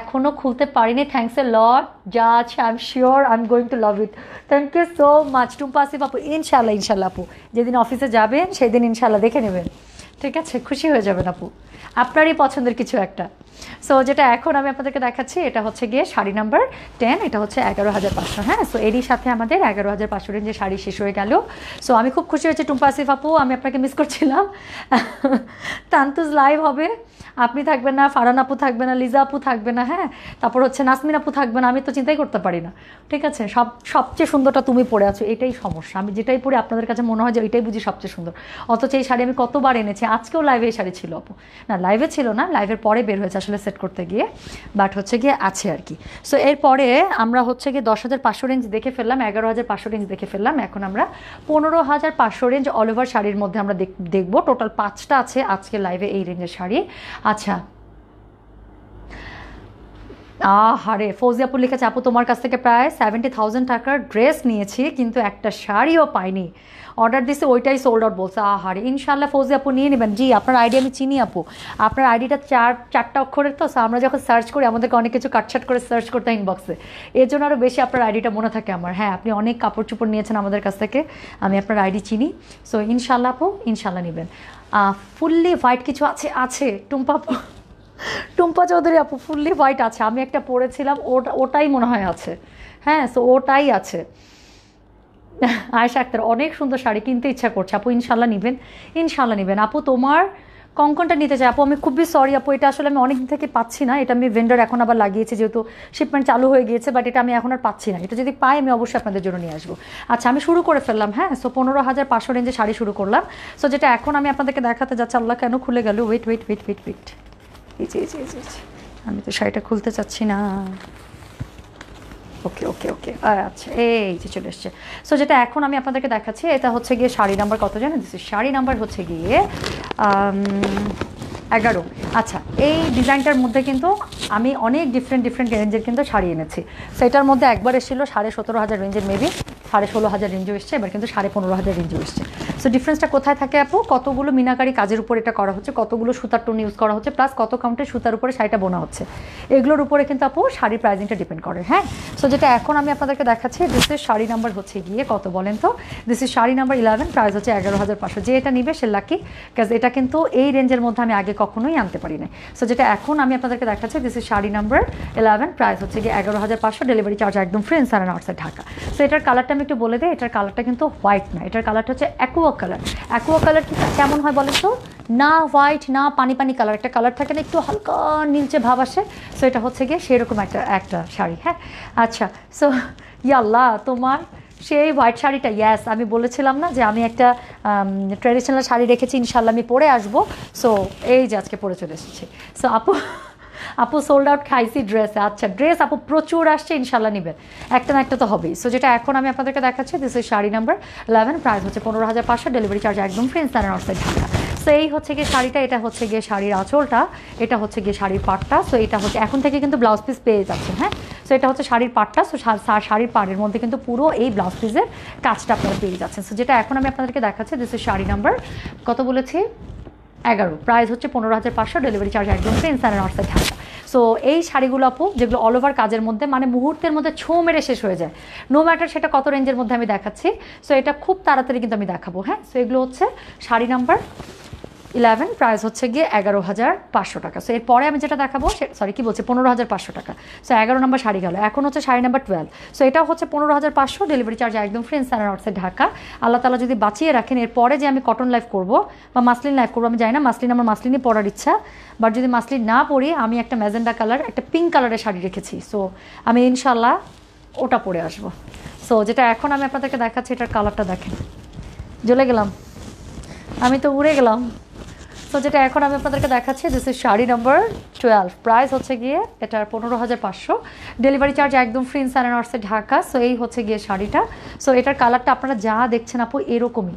এখনও খুলতে পারিনি থ্যাংকস এ লট যা আছে I am sure I am going to love it thank you so much Tumpa, Asif আপু ইনশাল্লাহ ইনশাল্লাহ আপু। যেদিন অফিসে যাবেন সেই দিন ইনশাল্লাহ দেখে নেবেন। ঠিক আছে খুশি হয়ে যাবেন আপু। আপনারই পছন্দের কিছু একটা। সো যেটা এখন আমি আপনাদেরকে দেখাচ্ছি, এটা হচ্ছে গিয়ে শাড়ি নাম্বার টেন এটা হচ্ছে এগারো হাজার পাঁচশো হ্যাঁ? সো এরই সাথে আমাদের এগারো হাজার পাঁচশো রেঞ্জের শাড়ি শেষ হয়ে গেল। সো আমি খুব খুশি হয়েছি, টুম্পা, আসিফ আপু, আমি আপনাকে মিস করছিলাম। তান্তুজ লাইভ হবে। আপনি থাকবেন না ফারান আপু থাকবে না, লিজা আপু থাকবে না হ্যাঁ? তারপর হচ্ছে নাসমিন আপু থাকবে না, আমি তো চিন্তাই করতে পারি না। ঠিক আছে? সব, সবচেয়ে সুন্দরটা তুমি পরে আছো, এটাই সমস্যা। আমি যেটাই পরে, আপনাদের কাছে মনে হয় যে এটাই বুঝি সবচেয়ে সুন্দর। অথচ এই শাড়ি আমি কতবার এনেছি, আজকেও লাইভে এই শাড়ি ছিল, আপু। না লাইভে ছিল না লাইভের পরে বের হয়েছে আসলে সেট করতে গিয়ে বাট হচ্ছে গিয়ে আছে আর কি। সো এরপরে আমরা হচ্ছে গিয়ে দশ হাজার পাঁচশো রেঞ্জ দেখে ফেললাম, এগারো হাজার পাঁচশো রেঞ্জ দেখে ফেললাম, এখন আমরা পনেরো হাজার পাঁচশো রেঞ্জ অল ওভার শাড়ির মধ্যে আমরা দেখ- দেখব। টোটাল পাঁচটা আছে আজকে লাইভে এই রেঞ্জের শাড়ি। আচ্ছা আহারে ফৌজি আপু লিখেছে, আপু, তোমার কাছ থেকে প্রায় সেভেন্টি থাউজেন্ড টাকার ড্রেস নিয়েছি, কিন্তু একটা শাড়িও পাইনি। অর্ডার দিছে, ওইটাই সোল্ড আউট বলছে। আহারে ইনশাল্লাহ ফৌজি আপু নিয়ে নেবেন। জি, আপনার আইডি আমি চিনি, আপু। আপনার আইডিটা চার, চারটা অক্ষরের তো আমরা যখন সার্চ করি, আমাদেরকে অনেক কিছু কাটছাট করে সার্চ করতে হয় ইনবক্সে এর জন্য আরও বেশি আপনার আইডিটা মনে থাকে আমার। হ্যাঁ আপনি অনেক কাপড় চোপড় নিয়েছেন আমাদের কাছ থেকে, আমি আপনার আইডি চিনি। সো ইনশাল্লাহ আপু ইনশাল্লাহ নেবেন। ফুললি হোয়াইট কিছু আছে আছে, টুম্পা আপু? টুম্পা চৌধুরী আপু ফুললি হোয়াইট আছে। আমি একটা পরেছিলাম, ওটা ওটাই মনে হয় আছে। হ্যাঁ সো ওটাই আছে। আয়সা আক্তার, অনেক সুন্দর শাড়ি কিনতে ইচ্ছা করছে। আপু ইনশাল্লাহ নেবেন। ইনশাল্লাহ নেবেন। আপু, তোমার কঙ্কনটা নিতে চাই। আপু, আমি খুবই সরি আপু, এটা আসলে আমি অনেক দিন থেকে পাচ্ছি না। এটা আমি ভেন্ডার এখন আবার লাগিয়েছি, যেহেতু শিপমেন্ট চালু হয়ে গিয়েছে বাট এটা আমি এখন আর পাচ্ছি না। এটা যদি পাই, আমি অবশ্যই আপনাদের জন্য নিয়ে আসব। আচ্ছা আমি শুরু করে ফেললাম হ্যাঁ? সো পনেরো হাজার পাঁচশো রেঞ্জে শাড়ি শুরু করলাম। সো যেটা এখন আমি আপনাদেরকে দেখাতে যাচ্ছি, আল্লাহ কেন খুলে গেল? Wait wait wait wait wait এই যে এই যে আমি তো শাড়িটা খুলতে চাচ্ছি না। ওকে ওকে ওকে। আচ্ছা এই যে চলে এসছে। সো যেটা এখন আমি আপনাদেরকে দেখাচ্ছি, এটা হচ্ছে গিয়ে শাড়ি নাম্বার কত জানেন? শাড়ি নাম্বার হচ্ছে গিয়ে এগারো। আচ্ছা এই ডিজাইনটার মধ্যে কিন্তু আমি অনেক ডিফারেন্ট ডিফারেন্ট রেঞ্জের কিন্তু শাড়ি এনেছি। সেটার মধ্যে একবার এসেছিল সাড়ে সতেরো হাজার রেঞ্জের মেবি সাড়ে ষোলো হাজার রেঞ্জও এসছে, এবার কিন্তু সাড়ে পনেরো হাজার রেঞ্জও এসছে। সো ডিফারেন্সটা কোথায় থাকে আপু? কতগুলো মিনাকারি কাজের উপর এটা করা হচ্ছে, কতগুলো সুতার টোন ইউজ করা হচ্ছে প্লাস কত কাউন্টের সুতার উপরে শাড়িটা বোনা হচ্ছে। এগুলোর উপরে কিন্তু আপু শাড়ির প্রাইজিংটা ডিপেন্ড করে হ্যাঁ? সো যেটা এখন আমি আপনাদেরকে দেখাচ্ছি দিস ইজ শাড়ি নাম্বার হচ্ছে গিয়ে কত বলেন তো? This is sari number eleven price হচ্ছে এগারো হাজার পাঁচশো। যে এটা নিবে, সে লাকি কাজ এটা কিন্তু এই রেঞ্জের মধ্যে আমি আগে কখনোই আনতে পারি না সো যেটা এখন আমি আপনাদেরকে দেখাচ্ছি this is sari number eleven price হচ্ছে গিয়ে এগারো হাজার পাঁচশো ডেলিভারি চার্জ একদম free inside outside Dhaka. So এটার কালারটা আমি একটু বলে দিই, এটার কালারটা কিন্তু হোয়াইট না, এটার কালারটা হচ্ছে অ্যাকুয়া কালার অ্যাকুয়া কালার কেমন হয় বলেন তো? না হোয়াইট না পানি পানি কালার একটা কালার থাকে না, একটু হালকা নীলচে ভাব আসে। সো এটা হচ্ছে গিয়ে সেরকম একটা একটা শাড়ি হ্যাঁ? আচ্ছা সো ইয়াল্লাহ, তোমার সেই হোয়াইট শাড়িটা ইয়াস আমি বলেছিলাম না যে আমি একটা ট্র্যাডিশনাল শাড়ি রেখেছি ইনশাল্লাহ আমি পরে আসব। সো এই যে আজকে পরে চলে এসেছি। সো আপু আপু সোল্ড আউট খাইছি ড্রেসে আচ্ছা ড্রেস আপু প্রচুর আসছে ইনশাল্লাহ নেবেন। একটা না একটা তো হবেই। সো যেটা এখন আমি আপনাদেরকে দেখাচ্ছি this is sari number eleven price হচ্ছে পনেরো হাজার পাঁচশো ডেলিভারি চার্জ একদম ফ্রি আউটসাইড ঢাকা। সো এই হচ্ছে গিয়ে শাড়িটা, এটা হচ্ছে গিয়ে শাড়ির আঁচলটা, এটা হচ্ছে গিয়ে শাড়ির পাটটা সো এটা হচ্ছে, এখন থেকে কিন্তু ব্লাউজ পিস পেয়ে যাচ্ছেন হ্যাঁ? সো এটা হচ্ছে শাড়ির পাটটা সো শাড়ির পাড়ের মধ্যে কিন্তু পুরো এই ব্লাউজ পিসের কাজটা আপনারা পেয়ে যাচ্ছেন। সো যেটা এখন আমি আপনাদেরকে দেখাচ্ছি দিস শাড়ি নাম্বার কত বলেছি? এগারো। প্রাইস হচ্ছে পনেরো হাজার পাঁচশো ডেলিভারি চার্জ একদম free inside outside Dhaka. So এই শাড়িগুলো আপু, যেগুলো অল ওভার কাজের মধ্যে মানে মুহূর্তের মধ্যে ছো মেরে শেষ হয়ে যায়। নো ম্যাটার সেটা কত রেঞ্জের মধ্যে আমি দেখাচ্ছি সো এটা খুব তাড়াতাড়ি কিন্তু আমি দেখাবো হ্যাঁ? সো এগুলো হচ্ছে শাড়ি নাম্বার ইলেভেন, প্রাইস হচ্ছে গিয়ে এগারো হাজার পাঁচশো টাকা। সো এরপরে আমি যেটা দেখাবো সরি কি বলছি? পনেরো হাজার পাঁচশো টাকা। সো এগারো নম্বর শাড়ি গেল। এখন হচ্ছে শাড়ি নাম্বার টুয়েলভ সো এটাও হচ্ছে পনেরো হাজার পাঁচশো ডেলিভারি চার্জ একদম free inside and outside Dhaka. আল্লাহ তালা যদি বাঁচিয়ে রাখেন, এরপরে যে আমি কটন লাইফ করব বা মাসলিন লাইফ করব, আমি জানি না, মাসলিন আমার মাসলিনই পরার ইচ্ছা। বাট যদি মাসলিন না পরি, আমি একটা ম্যাজেন্ডা কালার একটা পিঙ্ক কালারের শাড়ি রেখেছি। সো আমি ইনশাল্লাহ ওটা পরে আসব। সো যেটা এখন আমি আপনাদেরকে দেখাচ্ছি, এটার কালারটা দেখেন। জ্বলে গেলাম। আমি তো উড়ে গেলাম। তো যেটা এখন আমি আপনাদেরকে দেখাচ্ছি this is sari number twelve price হচ্ছে গিয়ে এটার পনেরো হাজার পাঁচশো। ডেলিভারি চার্জ একদম ফ্রি ইন সারানর্সে ঢাকা সো এই হচ্ছে গিয়ে শাড়িটা। সো এটার কালারটা আপনারা যা দেখছেন আপু, এরকমই।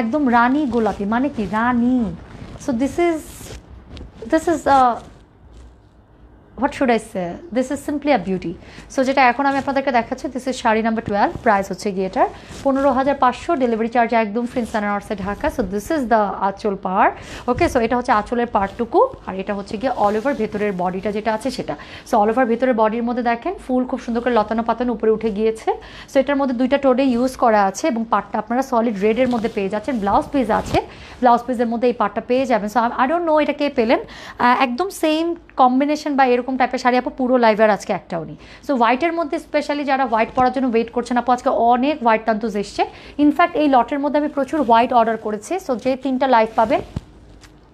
একদম রানী গোলাপি মানে কি? রানী। So this is this is what should I say this is simply a beauty so যেটা এখন আমি আপনাদেরকে দেখাচ্ছি this is sari number twelve price হচ্ছে গিয়ে এটার পনেরো হাজার পাঁচশো ডেলিভারি চার্জ একদম free inside and Dhaka. So this is the anchal par. Okay so এটা হচ্ছে আঁচলের পার্টটুকু আর এটা হচ্ছে গিয়ে অল ওভার ভেতরের বডিটা যেটা আছে সেটা। সো অল ওভার ভেতরের বডির মধ্যে দেখেন, ফুল খুব সুন্দর করে লতানো পাতানো উপরে উঠে গিয়েছে। সো এটার মধ্যে দুইটা টোডে ইউজ করা আছে এবং পার্টটা আপনারা সলিড রেডের মধ্যে পেয়ে যাচ্ছেন। ব্লাউজ পিস আছে। ব্লাউজ পিসের মধ্যে এই পার্টটা পেয়ে যাবেন। সো আই ডোন্ট নো এটা কে পেলেন। একদম সেম কম্বিনেশন বা এরকম টাইপের শাড়ি আপু, পুরো লাইভে আর আজকে একটাও নেই সো হোয়াইটের মধ্যে স্পেশালি যারা হোয়াইট পরার জন্য ওয়েট করছেন আপু, আজকে অনেক হোয়াইট তান্তুজ এসছে। ইনফ্যাক্ট এই লটের মধ্যে আমি প্রচুর হোয়াইট অর্ডার করেছি। সো যে তিনটা লাইভ পাবে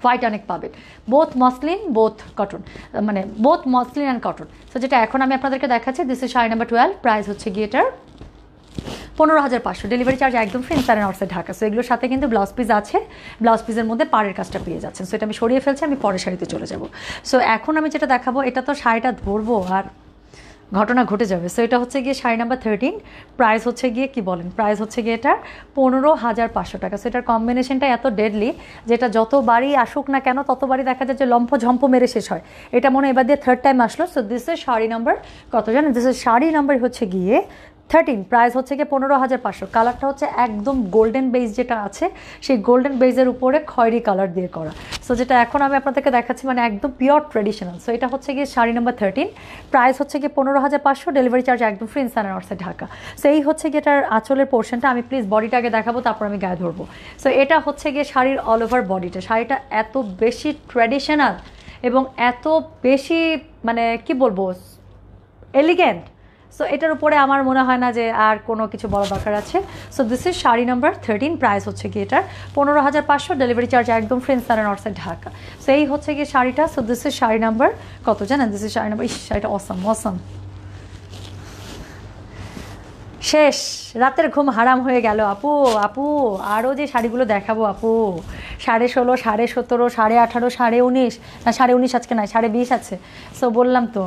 হোয়াইট অনেক পাবেন। বোথ মসলিন বোথ কটন মানে both muslin and cotton so যেটা এখন আমি আপনাদেরকে দেখাচ্ছি this is sari number twelve price হচ্ছে গিয়ে এটার পনেরো হাজার পাঁচশো। ডেলিভারি চার্জ একদম ফ্রি ইনসার অর্সে ঢাকা। সো এগুলোর সাথে কিন্তু ব্লাউজ পিস আছে। ব্লাউজ পিসের মধ্যে পাড়ের কাজটা পেয়ে যাচ্ছেন। সো এটা আমি সরিয়ে ফেলছি, আমি পরের শাড়িতে চলে যাব। সো এখন আমি যেটা দেখাবো, এটা তো শাড়িটা ধরবো আর ঘটনা ঘটে যাবে। সো এটা হচ্ছে গিয়ে শাড়ি নাম্বার থার্টিন প্রাইস হচ্ছে গিয়ে, কি বলেন? প্রাইস হচ্ছে গিয়ে এটা পনেরো হাজার পাঁচশো টাকা। সো এটার কম্বিনেশনটা এত ডেডলি যেটা যতবারই আসুক না কেন, ততবারই দেখা যায় যে লম্ফ ঝম্প মেরে শেষ হয়। এটা মনে এবার দিয়ে থার্ড টাইম আসলো। So this is sari number কত জানেন? দিস ইজ শাড়ি নাম্বার হচ্ছে গিয়ে থার্টিন প্রাইস হচ্ছে গিয়ে পনেরো হাজার পাঁচশো। কালারটা হচ্ছে একদম গোল্ডেন বেস যেটা আছে, সেই গোল্ডেন বেজের উপরে খয়েরি কালার দিয়ে করা। সো যেটা এখন আমি আপনাদেরকে দেখাচ্ছি মানে একদম পিওর ট্রেডিশনাল সো এটা হচ্ছে গিয়ে শাড়ি নাম্বার থার্টিন প্রাইস হচ্ছে গিয়ে পনেরো হাজার পাঁচশো ডেলিভারি চার্জ একদম ফ্রি ইনসান অর্সে ঢাকা সো এই হচ্ছে গিয়ে এটার আঁচলের পোর্শনটা আমি প্লিজ বডিটা আগে দেখাবো, তারপর আমি গায়ে ধরবো। সো এটা হচ্ছে গিয়ে শাড়ির অল ওভার বডিটা শাড়িটা এত বেশি ট্র্যাডিশনাল এবং এত বেশি মানে কি বলব এলিগেন্ট সো এটার উপরে আমার মনে হয় না যে আর কোনো কিছু বড় দরকার আছে। So this is sari number thirteen price হচ্ছে গিয়ে এটার। পনেরো হাজার পাঁচশো ডেলিভারি চার্জ একদম ফ্রেন্স তারা নর্থ সাইড ঢাকা। সো এই হচ্ছে গিয়ে শাড়িটা। So this is sari number কত জানেন? দিস ইজ শাড়ি নাম্বার ইস, শাড়িটা অসম অসম শেষ। রাতের ঘুম হারাম হয়ে গেল, আপু আপু আরও যে শাড়িগুলো দেখাবো, আপু। সাড়ে ষোলো, সাড়ে সতেরো, সাড়ে আঠারো, সাড়ে উনিশ। না, সাড়ে উনিশ আজকে নয় সাড়ে বিশ আছে। সো বললাম তো।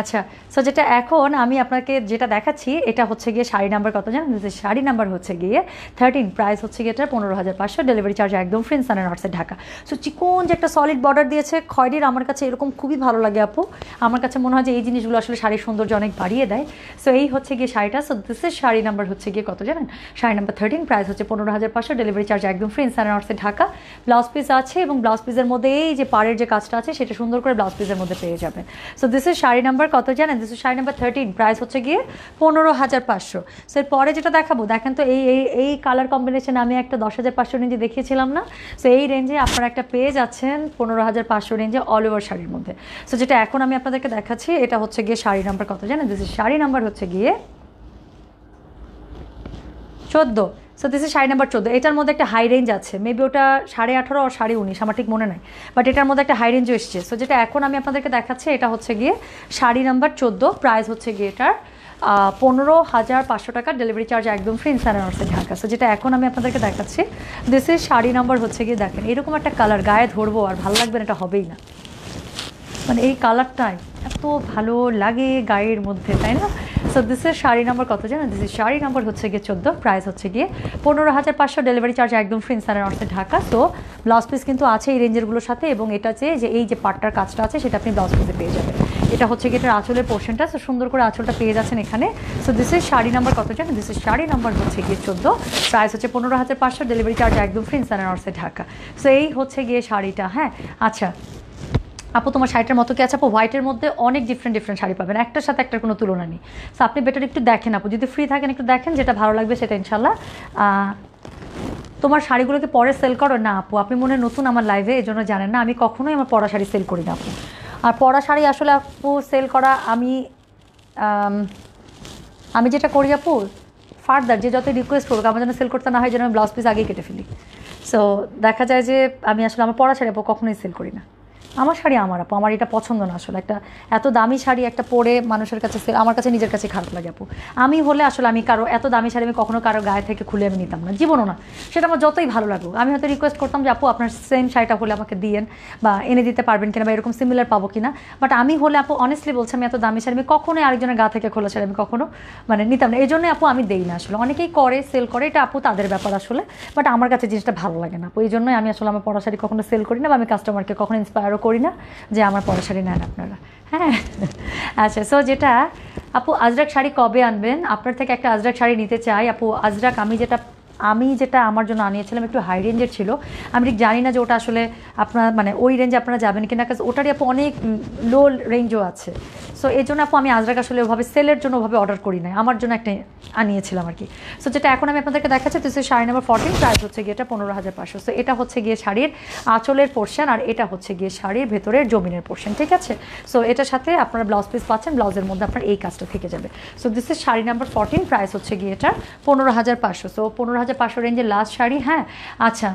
আচ্ছা সো যেটা এখন আমি আপনাকে যেটা দেখাচ্ছি, এটা হচ্ছে গিয়ে শাড়ি নাম্বার কত জানেন? শাড়ি নাম্বার হচ্ছে গিয়ে থার্টিন প্রাইস হচ্ছে গিয়ে এটা পনেরো হাজার পাঁচশো ডেলিভারি চার্জ একদম ফ্রেন্স অ্যান্ড নর্থসের ঢাকা। সো চিকন যে একটা সলিড বর্ডার দিয়েছে, খয়েরির আমার কাছে এরকম খুবই ভালো লাগে আপু। আমার কাছে মনে হয় যে এই জিনিসগুলো আসলে শাড়ির সৌন্দর্য অনেক বাড়িয়ে দেয়। সো এই হচ্ছে গিয়ে শাড়িটা so this is sari number হচ্ছে গিয়ে কত জানেন? শাড়ি নাম্বার থার্টিন প্রাইস হচ্ছে পনেরো হাজার পাঁচশো ডেলিভারি চার্জ একদম ফ্রেন্স অ্যান্ড নর্থসের ঢাকা। ব্লাউজ পিস আছে এবং ব্লাউজ পিসের মধ্যে এই যে পাড়ের যে কাজটা আছে, সেটা সুন্দর করে ব্লাউজ পিসের মধ্যে পেয়ে যাবেন। So this is sari number কত জানেন? This sari number thirteen price হচ্ছে গিয়ে পনেরো হাজার পাঁচশো। সো পরে যেটা দেখাবো, দেখেন তো এই এই এই কালার কম্বিনেশন আমি একটা দশ হাজার পাঁচশো রেঞ্জে দেখিয়েছিলাম না? সো এই রেঞ্জে আপনারা একটা পেয়ে যাচ্ছেন পনেরো হাজার পাঁচশো রেঞ্জে অল ওভার শাড়ির মধ্যে। সো যেটা এখন আমি আপনাদেরকে দেখাচ্ছি, এটা হচ্ছে গিয়ে শাড়ি নাম্বার কত জানেন? দিস শাড়ি নাম্বার হচ্ছে গিয়ে চোদ্দ। So this is sari number চোদ্দ। এটার মধ্যে একটা হাই রেঞ্জ আছে। মেবি ওটা সাড়ে আঠারো আর সাড়ে উনিশ, আমার ঠিক মনে নাই। বাট এটার মধ্যে একটা হাই রেঞ্জও এসছে। সো যেটা এখন আমি আপনাদেরকে দেখাচ্ছি, এটা হচ্ছে গিয়ে শাড়ি নাম্বার চোদ্দ। প্রাইস হচ্ছে গিয়ে এটার পনেরো হাজার পাঁচশো টাকা ডেলিভারি চার্জ একদম ফ্রি ইনসারানসে ঢাকা। সো যেটা এখন আমি আপনাদেরকে দেখাচ্ছি দিস ইজ শাড়ি নাম্বার হচ্ছে গিয়ে দেখেন, এরকম একটা কালার গায়ে ধরবো আর ভালো লাগবে না, এটা হবেই না। মানে এই কালারটাই এত ভালো লাগে গায়ের মধ্যে, তাই না? সো দিস শাড়ি নাম্বার কত জানেন? দিস শাড়ি নাম্বার হচ্ছে গিয়ে চোদ্দ প্রাইস হচ্ছে গিয়ে পনেরো হাজার পাঁচশো ডেলিভারি চার্জ একদম ফ্রি ইনসারের অর্থে ঢাকা। তো ব্লাউজ পিস কিন্তু আছে এই রেঞ্জেরগুলোর সাথে এবং এটা চেয়ে যে এই যে পাটটার কাজটা আছে সেটা আপনি ব্লাউজ পিসে পেয়ে যাবেন। এটা হচ্ছে গিয়ে এটার আঁচলের পোর্শনটা সো সুন্দর করে আঁচলটা পেয়ে যাচ্ছেন এখানে। সো দিস শাড়ি নাম্বার কত জানেন? দিস শাড়ি নাম্বার হচ্ছে গিয়ে চোদ্দ প্রাইস হচ্ছে পনেরো হাজার পাঁচশো ডেলিভারি চার্জ একদম ফ্রি ইনসারের অর্থে ঢাকা। সো এই হচ্ছে গিয়ে শাড়িটা হ্যাঁ? আচ্ছা আপু, তোমার শাড়িটার মতো কি আছে? আপু হোয়াইটের মধ্যে অনেক ডিফারেন্ট ডিফারেন্ট শাড়ি পাবেন। একটার সাথে একটার কোনো তুলনা নেই। সো আপনি বেটার একটু দেখেন আপু। যদি ফ্রি থাকেন, একটু দেখেন যেটা ভালো লাগবে সেটা ইনশাল্লাহ তোমার শাড়িগুলোকে পরে সেল করো? না আপু, আপনি মনে নতুন আমার লাইভে এই জন্য জানেন না, আমি কখনোই আমার পরা শাড়ি সেল করি না আপু। আর পরা শাড়ি আসলে আপু সেল করা আমি আমি যেটা করি আপু ফার্দার যে যত রিকোয়েস্ট করুক, আমার যেন সেল করতে না হয়, যেন আমি ব্লাউজ পিস আগেই কেটে ফেলি। সো দেখা যায় যে আমি আসলে আমার পড়া শাড়ি আপু কখনোই সেল করি না। আমার শাড়ি আমার আপু, আমার এটা পছন্দ না আসলে। একটা এত দামি শাড়ি একটা পরে মানুষের কাছে আমার কাছে নিজের কাছে খারাপ লাগে আপু। আমি হলে আসলে আমি কারও, এত দামি শাড়ি আমি কখনো কারও গায়ে থেকে খুলে আমি নিতাম না, জীবনও না। সেটা আমার যতই ভালো লাগুক, আমি হয়তো রিকোয়েস্ট করতাম যে, আপু, আপনার সেম শাড়িটা হলে আমাকে দিয়েন বা এনে দিতে পারবেন কিনা বা এরকম সিমিলার পাবো কিনা। বাট আমি হলে আপু অনেস্টলি বলছি, আমি এত দামি শাড়ি, আমি কখনোই আরেকজনের গা থেকে খোলা শাড়ি আমি কখনো মানে নিতাম না। এই জন্য আপু আমি দেই না আসলে। অনেকেই করে সেল করে, এটা আপু তাদের ব্যাপার আসলে। বাট আমার কাছে জিনিসটা ভালো লাগে না আপু। এই জন্যই আমি আসলে আমার পড়া শাড়ি কখনো সেল করি না বা আমি কাস্টমারকে কখনো ইন্সপায়ারও করি না যে আমার পরা শাড়ি নেন আপনারা। হ্যাঁ? আচ্ছা সো যেটা, আপু, আজরাক শাড়ি কবে আনবেন? আপনার থেকে একটা আজরাক শাড়ি নিতে চাই। আপু, আজরাক, আমি যেটা আমি যেটা আমার জন্য আনিয়েছিলাম একটু হাই রেঞ্জের ছিল। আমি ঠিক জানি না যে ওটা আসলে আপনার মানে ওই রেঞ্জে আপনারা যাবেন কিনা কাজ ওটারই আপু অনেক লো রেঞ্জও আছে। সো এই জন্য আপু আমি আজরাক আসলে ওভাবে সেলের জন্য ওভাবে অর্ডার করি নাই। আমার জন্য একটা আনিয়েছিলাম আর কি। সো যেটা এখন আমি আপনাদেরকে দেখাচ্ছি তো শাড়ি নাম্বার ফর্টিন প্রাইস হচ্ছে গিয়ে এটা পনেরো হাজার পাঁচশো। সো এটা হচ্ছে গিয়ে শাড়ির আঁচলের পোর্শন আর এটা হচ্ছে গিয়ে শাড়ির ভেতরের জমিনের পোর্শন ঠিক আছে? সো এটার সাথে আপনারা ব্লাউজ পিস পাচ্ছেন ব্লাউজের মধ্যে আপনার এই কাজটা থেকে যাবে। So this is sari number fourteen price হচ্ছে গিয়ে এটা পনেরো হাজার পাঁচশো। সো পনেরো হাজার পাঁচশো রেঞ্জের লাস্ট শাড়ি হ্যাঁ? আচ্ছা।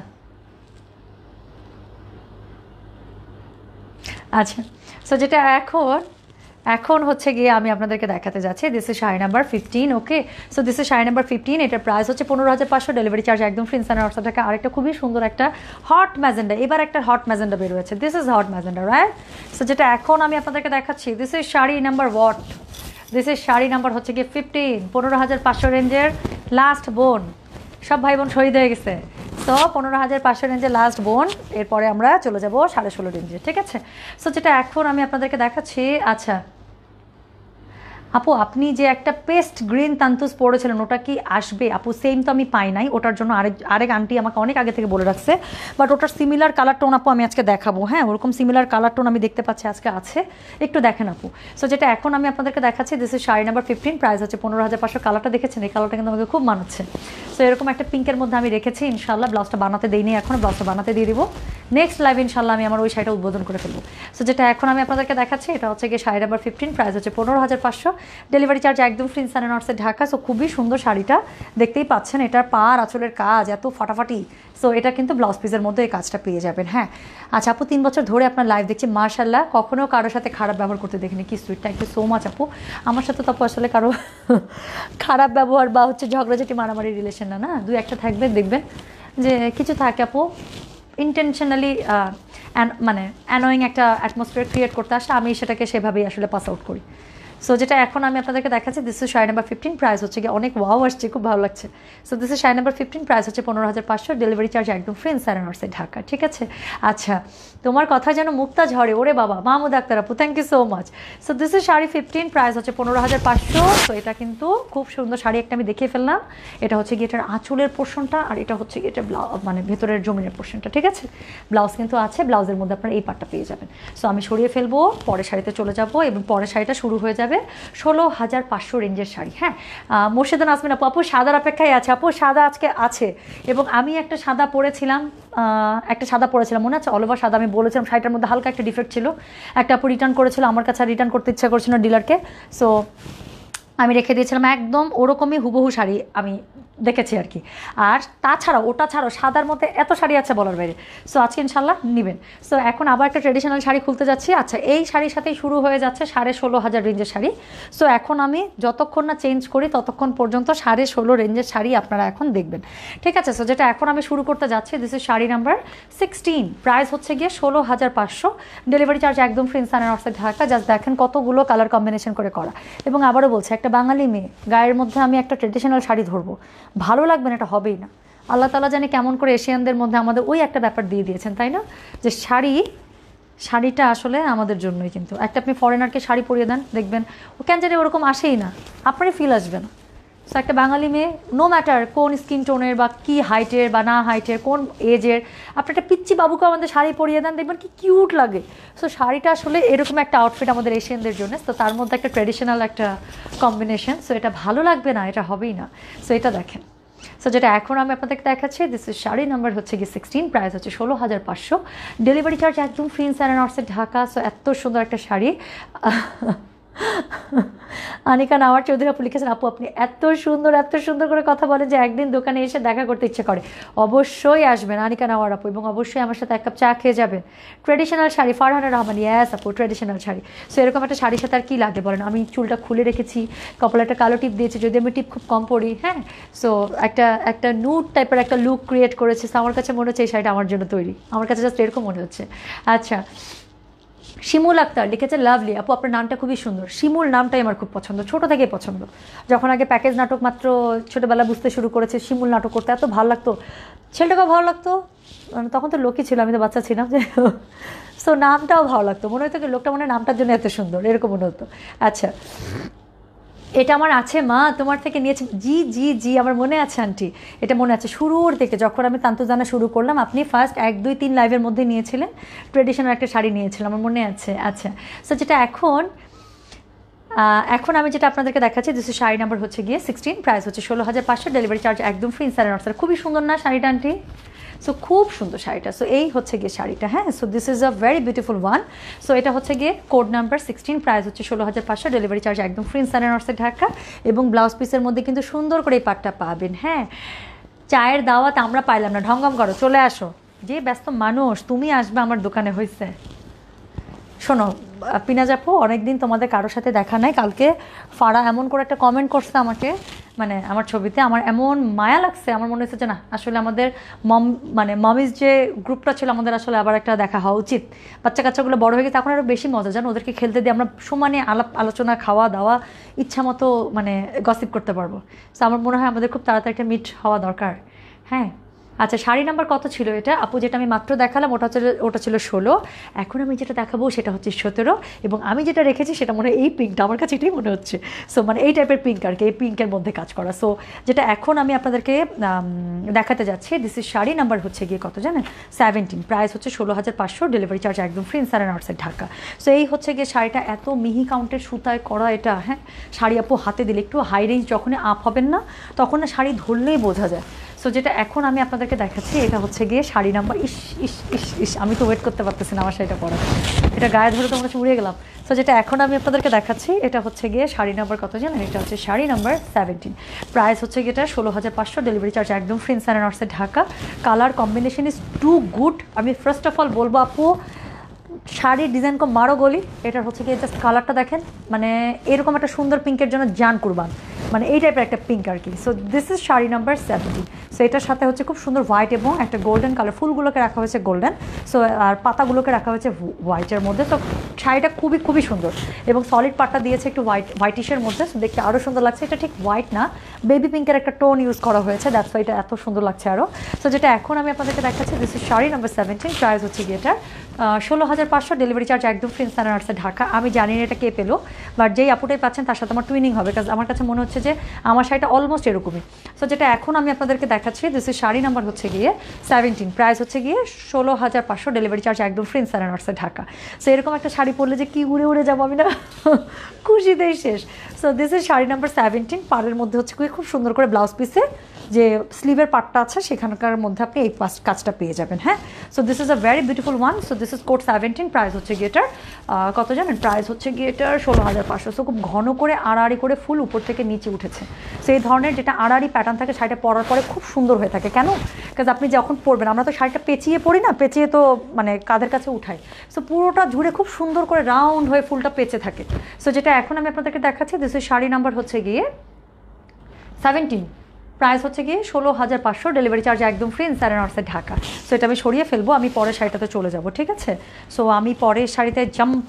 আচ্ছা। সো যেটা এখন এখন হচ্ছে গিয়ে আমি আপনাদেরকে দেখাতে যাচ্ছি। This is sari number fifteen okay so this is sari number fifteen এটার প্রাইস হচ্ছে পনেরো হাজার পাঁচশো ডেলিভারি চার্জ একদম ফ্রি ইনসানের অর্থ টাকা আরেকটা খুবই সুন্দর একটা হট ম্যাজেন্ডা এবার একটা হট ম্যাজেন্ডা বের হয়েছে this is hot magenta right so যেটা এখন আমি আপনাদেরকে দেখাচ্ছি this is sari number what this is sari number হচ্ছে গিয়ে ফিফটিন পনেরো হাজার পাঁচশো রেঞ্জের লাস্ট বোন সব ভাই বোন শহীদ হয়ে গেছে। তো পনেরো হাজার পাঁচশো রেঞ্জের লাস্ট বোন, এরপরে আমরা চলে যাব সাড়ে ষোলো রেঞ্জে, ঠিক আছে? সো যেটা এখন আমি আপনাদেরকে দেখাচ্ছি আচ্ছা আপু, আপনি যে একটা পেস্ট গ্রিন তান্তুস পড়েছিলেন ওটা কি আসবে? আপু সেম তো আমি পাই নাই, ওটার জন্য আরেক আরেক আন্টি আমাকে অনেক আগে থেকে বলে রাখছে বাট ওটার সিমিলার কালার টোন আপু আমি আজকে দেখাবো। হ্যাঁ ওরকম সিমিলার কালার টোন আমি দেখতে পাচ্ছি আজকে আছে। একটু দেখেন আপু। সো যেটা এখন আমি আপনাদেরকে দেখাচ্ছি this is sari number fifteen price হচ্ছে পনেরো হাজার পাঁচশো। কালারটা দেখেছেন? এই কালারটা কিন্তু আমাকে খুব মানাচ্ছে। সো এরকম একটা পিঙ্কের মধ্যে আমি রেখেছি ইনশাল্লাহ ব্লাউজটা বানাতে দিইনি এখন, ব্লাউজটা বানাতে দিয়ে দিব। নেক্সট লাইভ ইনশাল্লাহ আমি আমার ওই শাড়িটা উদ্বোধন করে ফেলব। সো যেটা এখন আমি আপনাদেরকে দেখাচ্ছি, এটা হচ্ছে গিয়ে শাড়ি নাম্বার ফিফটিন প্রাইস হচ্ছে পনেরো হাজার পাঁচশো। ডেলিভারি চার্জ একদম ফ্রি সানে নটসে ঢাকা সো খুবই সুন্দর শাড়িটা। দেখতেই পাচ্ছেন, এটার পার আঁচলের কাজ, এত ফাটাফাটি। সো এটা কিন্তু ব্লাউজ পিসের মধ্যে এই কাজটা পেয়ে যাবেন হ্যাঁ। আচ্ছা আপু, তিন বছর ধরে আপনার লাইভ দেখছি মার্শাল্লাহ কখনো কারোর সাথে খারাপ ব্যবহার করতে দেখিনি, কি sweet thank you so much আপু। আমার সাথে তো আপু আসলে কারও খারাপ ব্যবহার বা হচ্ছে ঝগড়াঝাটি, মারামারি রিলেশন না না। দু একটা থাকবে, দেখবেন যে কিছু থাকে, আপু। ইন্টেনশনালি মানে অ্যানোয়িং একটা অ্যাটমসফিয়ার ক্রিয়েট করতে আসলে আমি সেটাকে সেভাবেই আসলে পাস আউট করি। সো যেটা এখন আমি আপনাদেরকে দেখাচ্ছি this is sari number fifteen price হচ্ছে গিয়ে অনেক ওয়াও আসছে, খুব ভালো লাগছে। So this is sari number fifteen price হচ্ছে পনেরো হাজার পাঁচশো ডেলিভারি চার্জ একদম ফ্রি স্যার নর্সে ঢাকা ঠিক আছে? আচ্ছা তোমার কথা যেন মুক্তা ঝরে, ওরে বাবা, মাহমুদ আক্তার আপু thank you so much so this is sari fifteen price হচ্ছে পনেরো হাজার পাঁচশো, তো এটা কিন্তু খুব সুন্দর শাড়ি একটা আমি দেখিয়ে ফেললাম। এটা হচ্ছে গিয়ে এটার আঁচলের পোর্শনটা আর এটা হচ্ছে গিয়ে এটা মানে ভেতরের জমিনের পোর্শনটা ঠিক আছে? ব্লাউজ কিন্তু আছে ব্লাউজের মধ্যে আপনার এই পার্টটা পেয়ে যাবেন। সো আমি সরিয়ে ফেলব, পরের শাড়িতে চলে যাব, এবং পরের শাড়িটা শুরু হয়ে যাবে ষোলো হাজার পাঁচশো রেঞ্জের শাড়ি হ্যাঁ? মোর্শেদা নাজমিন আপু আপু, সাদার অপেক্ষায় আছে। আপু, সাদা আজকে আছে। এবং আমি একটা সাদা পরেছিলাম একটা সাদা পরেছিলাম, মনে আছে? অলওভার সাদা, আমি বলেছিলাম, শাড়িটার মধ্যে হালকা একটা ডিফেক্ট ছিল। একটা আপু রিটার্ন করেছিল, আমার কাছে রিটার্ন করতে ইচ্ছা করছিল ডিলারকে সো আমি রেখে দিয়েছিলাম একদম ওরকমই হুবহু শাড়ি আমি দেখেছি আর কি। আর তাছাড়াও, ওটা ছাড়াও সাদার মধ্যে এত শাড়ি আছে বলার বাইরে। সো আজকে ইনশাল্লাহ নেবেন। সো এখন আবার একটা ট্রেডিশনাল শাড়ি খুলতে যাচ্ছি। আচ্ছা এই শাড়ির সাথেই শুরু হয়ে যাচ্ছে সাড়ে ষোলো হাজার রেঞ্জের শাড়ি। সো এখন আমি যতক্ষণ না চেঞ্জ করি ততক্ষণ পর্যন্ত সাড়ে ষোলো রেঞ্জের শাড়ি আপনারা এখন দেখবেন। ঠিক আছে? সো যেটা এখন আমি শুরু করতে যাচ্ছি this is sari number sixteen price হচ্ছে গিয়ে ষোলো হাজার পাঁচশো। ডেলিভারি চার্জ একদম ফ্রি ইনসানের অফসেট ঢাকা। জাস্ট দেখেন কতগুলো কালার কম্বিনেশন করে করা। এবং আবারও বলছে, একটা বাঙালি মেয়ে, গায়ের মধ্যে আমি একটা ট্রেডিশনাল শাড়ি ধরবো, ভালো লাগবে না, এটা হবেই না। আল্লাহ তালা জানে কেমন করে এশিয়ানদের মধ্যে আমাদের ওই একটা ব্যাপার দিয়ে দিয়েছেন, তাই না? যে শাড়ি, শাড়িটা আসলে আমাদের জন্যই কিন্তু। একটা আপনি ফরেনারকে শাড়ি পরিয়ে দেন, দেখবেন, ও জানি ওরকম আসেই না, আপনারই ফিল আসবে না। সো একটা বাঙালি মেয়ে নো ম্যাটার কোন স্কিন টোনের বা কি হাইটের বা না হাইটের কোন এজের আপনি একটা পিচ্ছি বাবুকে আমাদের শাড়ি পরিয়ে দেন, দেখবেন কি কিউট লাগে। সো শাড়িটা আসলে এরকম একটা আউটফিট আমাদের এশিয়ানদের জন্য, তো তার মধ্যে একটা ট্রেডিশনাল একটা কম্বিনেশন সো এটা ভালো লাগবে না, এটা হবেই না। সো এটা দেখেন। সো যেটা এখন আমি আপনাদেরকে দেখাচ্ছি দিস ইজ শাড়ি নাম্বার হচ্ছে গিয়ে সিক্সটিন প্রাইস হচ্ছে ষোলো হাজার পাঁচশো। ডেলিভারি চার্জ একদম ফ্রি স্যার নর্সের ঢাকা সো এত সুন্দর একটা শাড়ি। আনিকা নাওয়ার চৌধুরী আপু লিখেছেন, আপু, আপনি এত সুন্দর এত সুন্দর করে কথা বলেন যে একদিন দোকানে এসে দেখা করতে ইচ্ছে করে। অবশ্যই আসবেন আনিকা নাওয়ার আপু এবং অবশ্যই আমার সাথে এক কাপ চা খেয়ে যাবেন। ট্রেডিশনাল শাড়ি, ফারহানা রহমান ইয়াস আপু ট্রেডিশনাল শাড়ি। সো এরকম একটা শাড়ির সাথে আর কী লাগে বলেন? আমি চুলটা খুলে রেখেছি, কপালে একটা কালো টিপ দিয়েছি, যদি আমি টিপ খুব কম পড়ি হ্যাঁ? সো একটা একটা নুট টাইপের একটা লুক ক্রিয়েট করেছে। সো আমার কাছে মনে হচ্ছে এই শাড়িটা আমার জন্য তৈরি। আমার কাছে জাস্ট এরকম মনে হচ্ছে। আচ্ছা শিমুল আক্তার লিখেছে লাভলি আপু, আপনার নামটা খুবই সুন্দর। শিমুল নামটাই আমার খুব পছন্দ, ছোট থেকেই পছন্দ। যখন আগে প্যাকেজ নাটক মাত্র ছোটোবেলা বুঝতে শুরু করেছে, শিমুল নাটক করতে এত ভালো লাগতো। ছেলেটাকে ভালো লাগতো? তখন তো লোকই ছিল, আমি তো বাচ্চা ছিলাম যে সো নামটাও ভালো লাগতো। মনে হতো লোকটা মনে নামটার জন্য এত সুন্দর, এরকম মনে হতো। আচ্ছা। এটা আমার আছে, মা, তোমার থেকে নিয়েছি। জি জি জি, আমার মনে আছে, আন্টি। এটা মনে আছে, শুরুর থেকে যখন আমি তান্তু জানা শুরু করলাম, আপনি ফার্স্ট এক, দুই, তিন লাইভের মধ্যে নিয়েছিলেন। ট্রেডিশনাল একটা শাড়ি নিয়েছিলাম, আমার মনে আছে আচ্ছা সো যেটা এখন এখন আমি যেটা আপনাদেরকে দেখাচ্ছি দিস শাড়ি নাম্বার হচ্ছে গিয়ে সিক্সটিন প্রাইস হচ্ছে ষোলো হাজার পাঁচশো ডেলিভারি চার্জ একদম ফ্রি ইনসার খুবই সুন্দর না শাড়িটা, আন্টি? সো খুব সুন্দর শাড়িটা। সো এই হচ্ছে গিয়ে শাড়িটা হ্যাঁ? So this is a very beautiful one so এটা হচ্ছে গিয়ে কোড নাম্বার সিক্সটিন প্রাইস হচ্ছে ষোলো হাজার পাঁচশো ডেলিভারি চার্জ একদম ফ্রি ইনসার অর্সার ঢাকা। এবং ব্লাউজ পিসের মধ্যে কিন্তু সুন্দর করে এই পাটটা পাবেন হ্যাঁ? চায়ের দাওয়াত আমরা পাইলাম না, ঢঙ্গম করো, চলে আসো। যে ব্যস্ত মানুষ, তুমি আসবে আমার দোকানে হয়েছে শোনো পিনাজ আপু অনেকদিন তোমাদের কারোর সাথে দেখা নাই। কালকে ফাড়া এমন করে একটা কমেন্ট করছে আমাকে মানে আমার ছবিতে, আমার এমন মায়া লাগছে, আমার মনে হচ্ছে যে না, আসলে আমাদের মম মানে মমিজ যে গ্রুপটা ছিল, আমাদের আসলে আবার একটা দেখা হওয়া উচিত। বাচ্চা কাচ্চাগুলো বড় হয়ে গেছে, এখন আরও বেশি মজা, জানো, ওদেরকে খেলতে দিয়ে আমরা সমানে আলাপ, আলোচনা খাওয়া দাওয়া ইচ্ছা মতো মানে গসিপ করতে পারব। তো আমার মনে হয় আমাদের খুব তাড়াতাড়ি একটা মিট হওয়া দরকার। হ্যাঁ? আচ্ছা শাড়ি নাম্বার কত ছিল এটা? আপু, যেটা আমি মাত্র দেখালাম, ওটা ছিল ওটা ছিল ষোলো। এখন আমি যেটা দেখাবো, সেটা হচ্ছে সতেরো। এবং আমি যেটা রেখেছি, সেটা মনে হয় এই পিঙ্কটা আমার কাছে এটাই মনে হচ্ছে। সো মানে এই টাইপের পিঙ্ক আর কি, এই পিঙ্কের মধ্যে কাজ করা। সো যেটা এখন আমি আপনাদেরকে দেখাতে যাচ্ছি দিস ইজ শাড়ি নাম্বার হচ্ছে গিয়ে কত জানেন? সেভেন্টিন প্রাইস হচ্ছে ষোলো হাজার পাঁচশো ডেলিভারি চার্জ একদম free ইনসার and outside Dhaka. So এই হচ্ছে গিয়ে শাড়িটা, এত মিহি কাউন্টের সুতায় করা এটা হ্যাঁ? শাড়ি আপু হাতে দিলে একটু হাই রেঞ্জ যখনই আপ হবেন না, তখন না শাড়ি ধরলেই বোঝা যায়। সো যেটা এখন আমি আপনাদেরকে দেখাচ্ছি, এটা হচ্ছে গিয়ে শাড়ি নাম্বার ইস ইস ইস ইস, আমি তো ওয়েট করতে পারতেছি না আমার শাড়িটা পরা এটা গায়ে ধরে তো উড়িয়ে গেলাম। সো যেটা এখন আমি আপনাদেরকে দেখাচ্ছি, এটা হচ্ছে গিয়ে শাড়ি নাম্বার কত জানেন? এটা হচ্ছে শাড়ি নাম্বার সেভেন্টিন প্রাইস হচ্ছে গিয়ে এটা ষোলো হাজার পাঁচশো ডেলিভারি চার্জ একদম free and আর্টসে Dhaka. Colour combination is too good আমি ফার্স্ট অফ অল বলব আপু শাড়ির ডিজাইন কম মারো গলি, এটার হচ্ছে কি জাস্ট কালারটা দেখেন মানে এরকম একটা সুন্দর পিঙ্কের জন্য জান কুরবান মানে এই টাইপের একটা পিঙ্ক আর কি। So this is sari number seventy so এটার সাথে হচ্ছে খুব সুন্দর হোয়াইট এবং একটা গোল্ডেন কালার ফুলগুলোকে রাখা হয়েছে গোল্ডেন সো আর পাতাগুলোকে রাখা হয়েছে হোয়াইটের মধ্যে। তো শাড়িটা খুবই খুবই সুন্দর এবং সলিড পাটটা দিয়েছে একটু হোয়াইট হোয়াইটিশের মধ্যে, so দেখতে আরও সুন্দর লাগছে। এটা ঠিক হোয়াইট না বেবি পিঙ্কের একটা টোন ইউজ করা হয়েছে দ্যাটস ওয়াই এটা এত সুন্দর লাগছে আরও সো যেটা এখন আমি আপনাদেরকে দেখাচ্ছি this is sari number seventeen price হচ্ছে গিয়ে এটার ষোলো হাজার পাঁচশো ডেলিভারি চার্জ একদম ফ্রি ইনস্টান আর্টসে ঢাকা। আমি জানি না এটা কে পেল বাট যেই আপুটাই পাচ্ছেন তার সাথে আমার টুইনিং হবে কাজ আমার কাছে মনে হচ্ছে যে আমার শাড়িটা অলমোস্ট এরকমই। সো যেটা এখন আমি আপনাদেরকে দেখাচ্ছি দিস ইজ শাড়ি নাম্বার হচ্ছে গিয়ে সেভেন্টিন প্রাইস হচ্ছে গিয়ে ষোলো হাজার পাঁচশো ডেলিভারি চার্জ একদম ফ্রি ইনস্টান আর্টসে ঢাকা। সো এরকম একটা শাড়ি পরলে যে কী উড়ে উড়ে যাব আমি না? খুশিতেই শেষ। So this is sari number seventeen পারের মধ্যে হচ্ছে খুব সুন্দর করে ব্লাউজ পিসে যে স্লিভের পার্টটা আছে, সেখানকার মধ্যে আপনি এই কাজটা পেয়ে যাবেন হ্যাঁ? So this is a very beautiful one so this is code seventeen price হচ্ছে গিয়েটার কত জানেন? প্রাইস হচ্ছে গিয়েটার ষোলো হাজার পাঁচশো। সো খুব ঘন করে, আড়াআড়ি করে ফুল উপর থেকে নিচে উঠেছে। সো এই ধরনের যেটা আড়াআড়ি প্যাটার্ন থাকে, শাড়িটা পরার পরে খুব সুন্দর হয়ে থাকে। কেন? কাজ আপনি যখন পরবেন, আমরা তো শাড়িটা পেঁচিয়ে পরি না, পেঁচিয়ে তো মানে কাঁধের কাছে উঠাই। সো পুরোটা ঝুড়ে খুব সুন্দর করে রাউন্ড হয়ে ফুলটা পেঁচে থাকে। সো যেটা এখন আমি আপনাদেরকে দেখাচ্ছি দিস ইজ শাড়ি নাম্বার হচ্ছে গিয়ে সেভেন্টিন প্রাইস হচ্ছে গিয়ে ষোলো হাজার পাঁচশো ডেলিভারি চার্জ একদম ফ্রি ইনসার আর্টসের ঢাকা। সো এটা আমি সরিয়ে ফেলব, আমি পরের শাড়িটাতে চলে যাব, ঠিক আছে? সো আমি পরের শাড়িতে জাম্প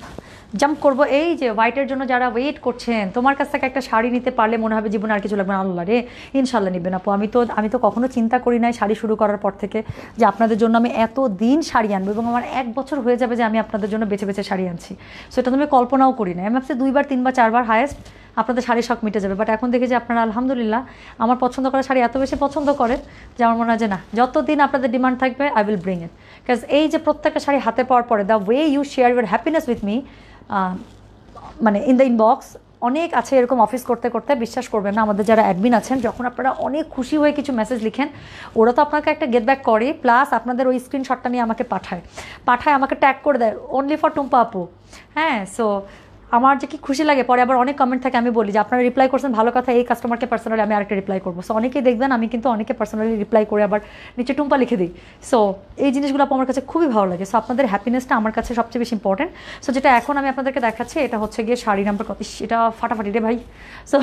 জাম্প করব। এই যে হোয়াইটের জন্য যারা ওয়েট করছেন, তোমার কাছ থেকে একটা শাড়ি নিতে পারলে মনে হবে জীবনে আর কিছু লাগবে না। আল্লাহ রে ইনশাল্লাহ নেবেন আপু। আমি তো আমি তো কখনো চিন্তা করি নাই শাড়ি শুরু করার পর থেকে যে আপনাদের জন্য আমি এত দিন শাড়ি আনব এবং আমার এক বছর হয়ে যাবে যে আমি আপনাদের জন্য বেছে বেছে শাড়ি আনছি। সো এটা তো আমি কল্পনাও করি না আমি ভাবছি দুইবার, তিনবার, চারবার হায়েস্ট আপনাদের শাড়ি শখ মিটে যাবে। বাট এখন দেখি যে আপনারা, আলহামদুলিল্লাহ, আমার পছন্দ করা শাড়ি এত বেশি পছন্দ করেন যে আমার মনে হয় যে না, যতদিন আপনাদের ডিমান্ড থাকবে I will bring it because এই যে প্রত্যেকটা শাড়ি হাতে পাওয়ার পরে the way you share your happiness with me মানে ইন দ্য ইনবক্স অনেক আছে এরকম অফিস করতে করতে, বিশ্বাস করবেন না, আমাদের যারা অ্যাডমিন আছেন, যখন আপনারা অনেক খুশি হয়ে কিছু মেসেজ লিখেন, ওরা তো আপনাকে একটা গেট ব্যাক করে প্লাস আপনাদের ওই স্ক্রিনশটটা নিয়ে আমাকে পাঠায়। পাঠায়, আমাকে ট্যাগ করে দেয় অনলি ফর টুম্পা আপু। হ্যাঁ সো আমার যে কি খুশি লাগে, পরে আবার অনেক কমেন্ট থাকে, আমি বলি যে, আপনারা রিপ্লাই করছেন, ভালো কথা, এই কাস্টমারকে পার্সোনালি আমি আরেকটা রিপ্লাই করব। সো অনেকেই দেখবেন, আমি কিন্তু অনেকে পার্সোনালি রিপ্লাই করে আবার নিচে টুম্পা লিখে দিই। সো এই জিনিসগুলো আমার কাছে খুবই ভালো লাগে। সো আপনাদের হ্যাপিনেসটা আমার কাছে সবচেয়ে বেশি ইম্পর্টেন্ট সো যেটা এখন আমি আপনাদেরকে দেখাচ্ছি, এটা হচ্ছে গিয়ে শাড়ি নাম্বার কত এটা ফাটাফাটি রে ভাই। সো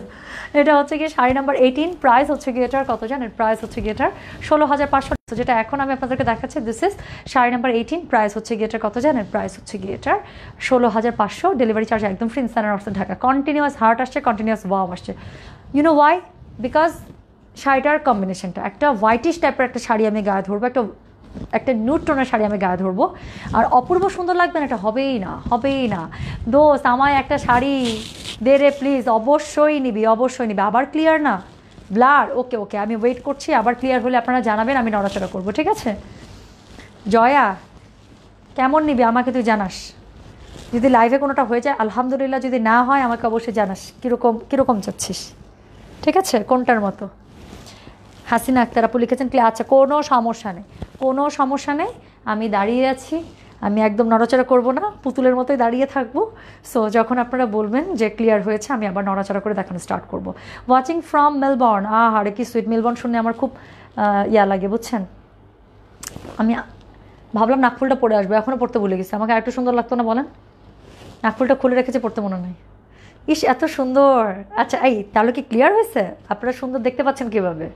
এটা হচ্ছে গিয়ে শাড়ি নাম্বার এইটিন প্রাইস হচ্ছে গিয়ে এটার কত জানেন? প্রাইস হচ্ছে গিয়ে এটার ষোলো হাজার পাঁচশো তো যেটা এখন আমি আপনাদেরকে দেখাচ্ছি this is sari number eighteen price হচ্ছে গিয়ে এটার কত জানেন? প্রাইস হচ্ছে গিয়ে এটার ষোলো হাজার পাঁচশো ডেলিভারি চার্জ একদম ফ্রি ইনস্টানের অর্থ ঢাকা। কন্টিনিউয়াস হার্ট আসছে কন্টিনিউয়াস ওয়াও আসছে। ইউ নো ওয়াই বিকজ শাড়িটার কম্বিনেশনটা একটা হোয়াইটিশ টাইপের একটা শাড়ি আমি গায়ে ধরবো, একটা একটা নিউট টোনের শাড়ি আমি গায়ে ধরবো। আর অপূর্ব সুন্দর লাগবে না, এটা হবেই না হবেই না। দোস্ত, আমায় একটা শাড়ি দে রে প্লিজ অবশ্যই নিবি অবশ্যই নিবি। আবার ক্লিয়ার না? ব্লার, ওকে ওকে, আমি ওয়েট করছি, আবার ক্লিয়ার হলে আপনারা জানাবেন, আমি নড়াচড়া করব, ঠিক আছে? জয়া, কেমন নিবি? আমাকে তুই জানাস। যদি লাইভে কোনোটা হয়ে যায়, আলহামদুলিল্লাহ, যদি না হয়, আমাকে অবশ্যই জানাস। কীরকম কীরকম চাচ্ছিস? ঠিক আছে? কোনটার মতো? হাসিনা আক্তার আপু লিখেছেন আচ্ছা কোনো সমস্যা নেই। কোনো সমস্যা নেই, আমি দাঁড়িয়ে আছি। আমি একদম নড়াচড়া করব না, পুতুলের মতোই দাঁড়িয়ে থাকব। সো যখন আপনারা বলবেন যে ক্লিয়ার হয়েছে, আমি আবার নড়াচড়া করে দেখানো স্টার্ট করব। ওয়াচিং ফ্রম মেলবর্ন আ হারে কি সুইট মেলবর্ন শুনে আমার খুব ইয়া লাগে, বুঝছেন? আমি ভাবলাম নাকফুলটা পরে আসব এখনও পড়তে ভুলে গেছি। আমাকে আরেকটু সুন্দর লাগতো না বলেন? নাকফুলটা খুলে রেখেছে পড়তে মনে নাই ইস, এত সুন্দর! আচ্ছা এই, তাহলে কি ক্লিয়ার হয়েছে? আপনারা সুন্দর দেখতে পাচ্ছেন কীভাবে?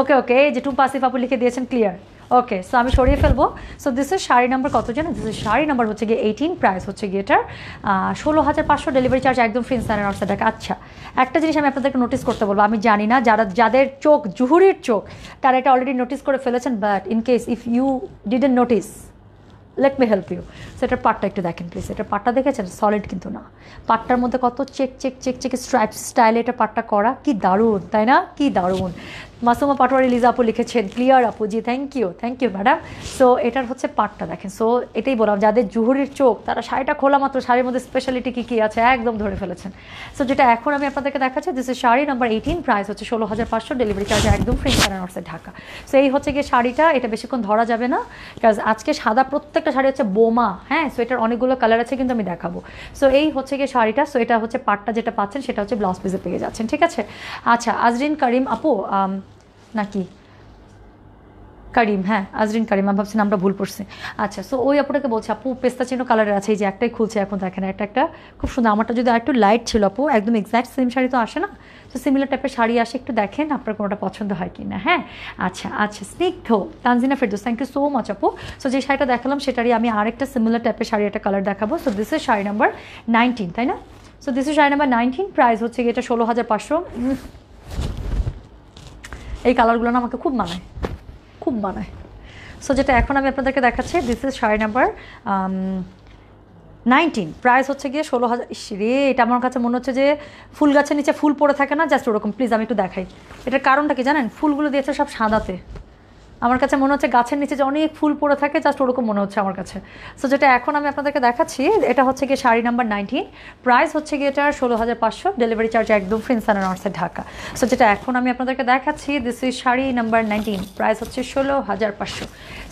ওকে ওকে এই যে টু পাসিফ আপু লিখে দিয়েছেন ক্লিয়ার ওকে সো আমি সরিয়ে ফেলব। So this is sari number কত জানো? দিস ইজ শাড়ি নাম্বার হচ্ছে গিয়ে এইটিন প্রাইস হচ্ছে গিয়ে এটার ষোলো হাজার পাঁচশো ডেলিভারি চার্জ একদম ফ্রি ইনস্টানের অর্থ টাকা আচ্ছা একটা জিনিস আমি আপনাদেরকে নোটিস করতে বলব। আমি জানি না, যারা, যাদের চোখ, জুহুরির চোখ, তারা এটা অলরেডি নোটিস করে ফেলেছেন but in case if you didn't notice let me help you so এটার পাটটা একটু দেখেন প্লিজ এটা পাটটা দেখেছেন? সলিড কিন্তু না। পাটটার মধ্যে কত check check check check stripe স্টাইলে এটা পাটটা করা? কি দারুণ, তাই না? কি দারুণ। মাসুমা পাটোয়ারি, লিজা আপু লিখেছেন, ক্লিয়ার আপু, জি thank you thank you madam so এটার হচ্ছে পাটটা দেখেন। সো এটাই বললাম, যাদের জুহুরির চোখ, তারা শাড়িটা খোলা মাত্র শাড়ির মধ্যে স্পেশালিটি কী কী আছে, একদম ধরে ফেলেছেন। সো যেটা এখন আমি আপনাদেরকে দেখাচ্ছি this is sari number eighteen price হচ্ছে ষোলো হাজার পাঁচশো ডেলিভারি চার্জ একদম ফ্রি নর্সে ঢাকা। সো এই হচ্ছে গিয়ে শাড়িটা, এটা বেশিক্ষণ ধরা যাবে না কাজ আজকে সাদা প্রত্যেকটা শাড়ি হচ্ছে বোমা হ্যাঁ? সো এটার অনেকগুলো কালার আছে কিন্তু আমি দেখাবো। সো এই হচ্ছে গিয়ে শাড়িটা সো এটা হচ্ছে পাটটা যেটা পাচ্ছেন, সেটা হচ্ছে ব্লাউজ পিসে পেয়ে যাচ্ছেন, ঠিক আছে? আচ্ছা আজরিন করিম আপু নাকি? কারিম হ্যাঁ আজরিন কারিম, আমি ভাবছি আমরা ভুল পড়ছি। আচ্ছা সো ওই আপুটাকে বলছে, আপু, পেস্তা চিহ্ন কালারের আছে, এই যে একটাই খুলছে এখন, দেখেন একটা একটা খুব সুন্দর, আমারটা যদি আরেকটু লাইট ছিল, আপু, একদম এক্স্যাক্ট সেম শাড়ি তো আসে না? তো সিমিলার টাইপের শাড়ি আসে, একটু দেখেন আপনার কোনোটা পছন্দ হয় কি না হ্যাঁ? আচ্ছা আচ্ছা Snigdha, Tanjina Ferdous thank you so much আপু। সো যে শাড়িটা দেখালাম, সেটারই আমি আরেকটা সিমিলার টাইপের শাড়ি একটা কালার দেখাবো। So this is sari number nineteen তাই না? So this is sari number nineteen price হচ্ছে এটা ষোলো হাজার পাঁচশো। এই কালারগুলো না আমাকে খুব মানায়। খুব মানায়। সো যেটা এখন আমি আপনাদেরকে দেখাচ্ছি this is sari number nineteen price হচ্ছে গিয়ে ষোলো হাজার রে, এটা আমার কাছে মনে হচ্ছে যে ফুল গাছের নিচে ফুল পড়ে থাকে না? জাস্ট ওরকম প্লিজ আমি একটু দেখাই। এটার কারণটা কি জানেন? ফুলগুলো দিয়েছে সব সাদাতে। আমার কাছে মনে হচ্ছে গাছের নিচে যে অনেক ফুল পড়ে থাকে জাস্ট ওরকম মনে হচ্ছে আমার কাছে। সো যেটা এখন আমি আপনাদেরকে দেখাচ্ছি, এটা হচ্ছে গিয়ে শাড়ি নাম্বার নাইনটিন প্রাইস হচ্ছে গিয়ে এটার ষোলো হাজার পাঁচশো ডেলিভারি চার্জ একদম ফ্রি ইনসান নর্সে ঢাকা। সো যেটা এখন আমি আপনাদেরকে দেখাচ্ছি this is sari number nineteen price হচ্ছে ষোলো হাজার পাঁচশো।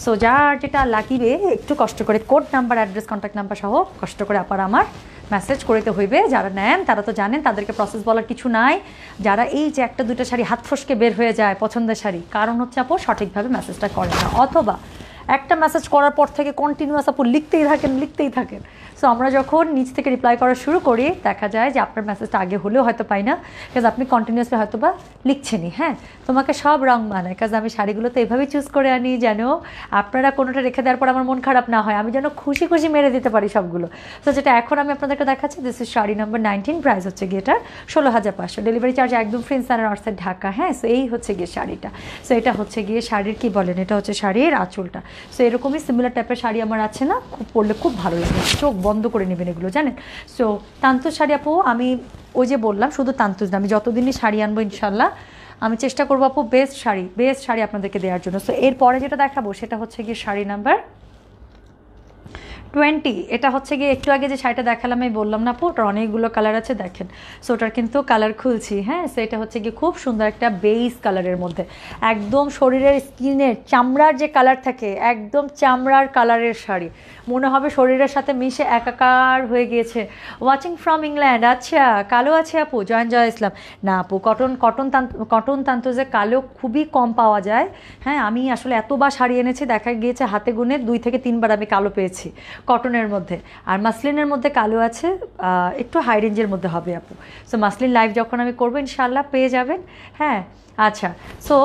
সো যার যেটা লাগিবে, একটু কষ্ট করে code number address contact number সহ কষ্ট করে আবার আমার মেসেজ করিতে হইবে। যারা নেন, তারা তো জানেন, তাদেরকে প্রসেস বলার কিছু নাই। যারা এই যে একটা দুটো শাড়ি হাত ফসকে বের হয়ে যায় পছন্দের শাড়ি, কারণ হচ্ছে আপু সঠিকভাবে মেসেজটা করে না। অথবা একটা মেসেজ করার পর থেকে কন্টিনিউয়াস আপু লিখতেই থাকেন লিখতেই থাকেন। সো আমরা যখন নিচ থেকে রিপ্লাই করা শুরু করি, দেখা যায় যে আপনার মেসেজটা আগে হলেও হয়তো পাই না কাজ আপনি কন্টিনিউয়াসলি হয়তো বা লিখছেনই হ্যাঁ? তোমাকে সব রং মানায় কাজ আমি শাড়িগুলো তো এভাবেই চুজ করে আনি, যেন আপনারা কোনোটা রেখে দেওয়ার পর আমার মন খারাপ না হয়, আমি যেন খুশি খুশি মেরে দিতে পারি সবগুলো। তো যেটা এখন আমি আপনাদেরকে দেখাচ্ছি this is sari number nineteen price হচ্ছে গিয়ে এটার ষোলো হাজার পাঁচশো। ডেলিভারি চার্জ একদম ফ্রি ইনসানের অর্থের ঢাকা হ্যাঁ? সো এই হচ্ছে গিয়ে শাড়িটা। সো এটা হচ্ছে গিয়ে শাড়ির কি বলেন, এটা হচ্ছে শাড়ির আঁচলটা। সো এরকমই সিমিলার টাইপের শাড়ি আমার আছে না, খুব পরলে খুব ভালো লাগে, চোখ বন্ধ করে নেবেন এগুলো, জানেন? সো তান্তুজ শাড়ি আপু, আমি ওই যে বললাম, শুধু তান্তুজ না, আমি যতদিনই শাড়ি আনব ইনশাল্লাহ আমি চেষ্টা করব আপু বেস্ট শাড়ি বেস্ট শাড়ি আপনাদেরকে দেওয়ার জন্য। সো এরপরে যেটা দেখাবো, সেটা হচ্ছে গিয়ে শাড়ি নাম্বার টোয়েন্টি এটা হচ্ছে গিয়ে একটু আগে যে শাড়িটা দেখালাম, আমি বললাম না ওটার অনেকগুলো কালার আছে, দেখেন। সো ওটার কিন্তু কালার খুলছি হ্যাঁ? সো এটা হচ্ছে গিয়ে খুব সুন্দর একটা বেইস কালারের মধ্যে। একদম শরীরের স্কিনের চামড়ার যে কালার থাকে, একদম চামড়ার কালারের শাড়ি। মনে হবে শরীরের সাথে মিশে একাকার হয়ে গিয়েছে। ওয়াচিং ফ্রম ইংল্যান্ড আচ্ছা কালো আছে আপু জয়েন জয়, ইসলাম। না আপু, কটন কটন কটন তান্তুজে কালো খুবই কম পাওয়া যায়। হ্যাঁ আমি আসলে এতবার শাড়ি এনেছি, দেখা গিয়েছে হাতে গুনে দুই থেকে তিনবার আমি কালো পেয়েছি কটনের মধ্যে। আর মাসলিনের মধ্যে কালো আছে একটু হাই রেঞ্জের মধ্যে হবে আপু। সো মাসলিন লাইভ যখন আমি করব ইনশাল্লাহ পেয়ে যাবেন। হ্যাঁ আচ্ছা সো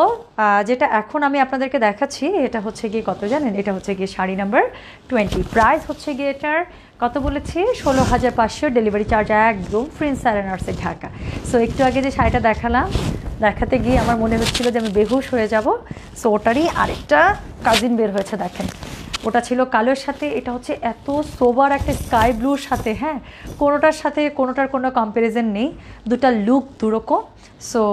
যেটা এখন আমি আপনাদেরকে দেখাচ্ছি, এটা হচ্ছে গিয়ে কত জানেন? এটা হচ্ছে গিয়ে শাড়ি নাম্বার টোয়েন্টি প্রাইস হচ্ছে গিয়ে এটার কত বলেছি? ষোলো হাজার পাঁচশো ডেলিভারি চার্জ একদম ফ্রেন্স স্যারেনার্সে ঢাকা। সো একটু আগে যে শাড়িটা দেখালাম, দেখাতে গিয়ে আমার মনে হচ্ছিল যে আমি বেহুশ হয়ে যাব। সো ওটারই আরেকটা কাজিন বের হয়েছে, দেখেন। ওটা ছিল কালোর সাথে, এটা হচ্ছে এত সোবার একটা স্কাই ব্লুর সাথে হ্যাঁ? কোনোটার সাথে কোনোটার কোনো কম্প্যারিজন নেই। দুটা লুক দুরকম। সো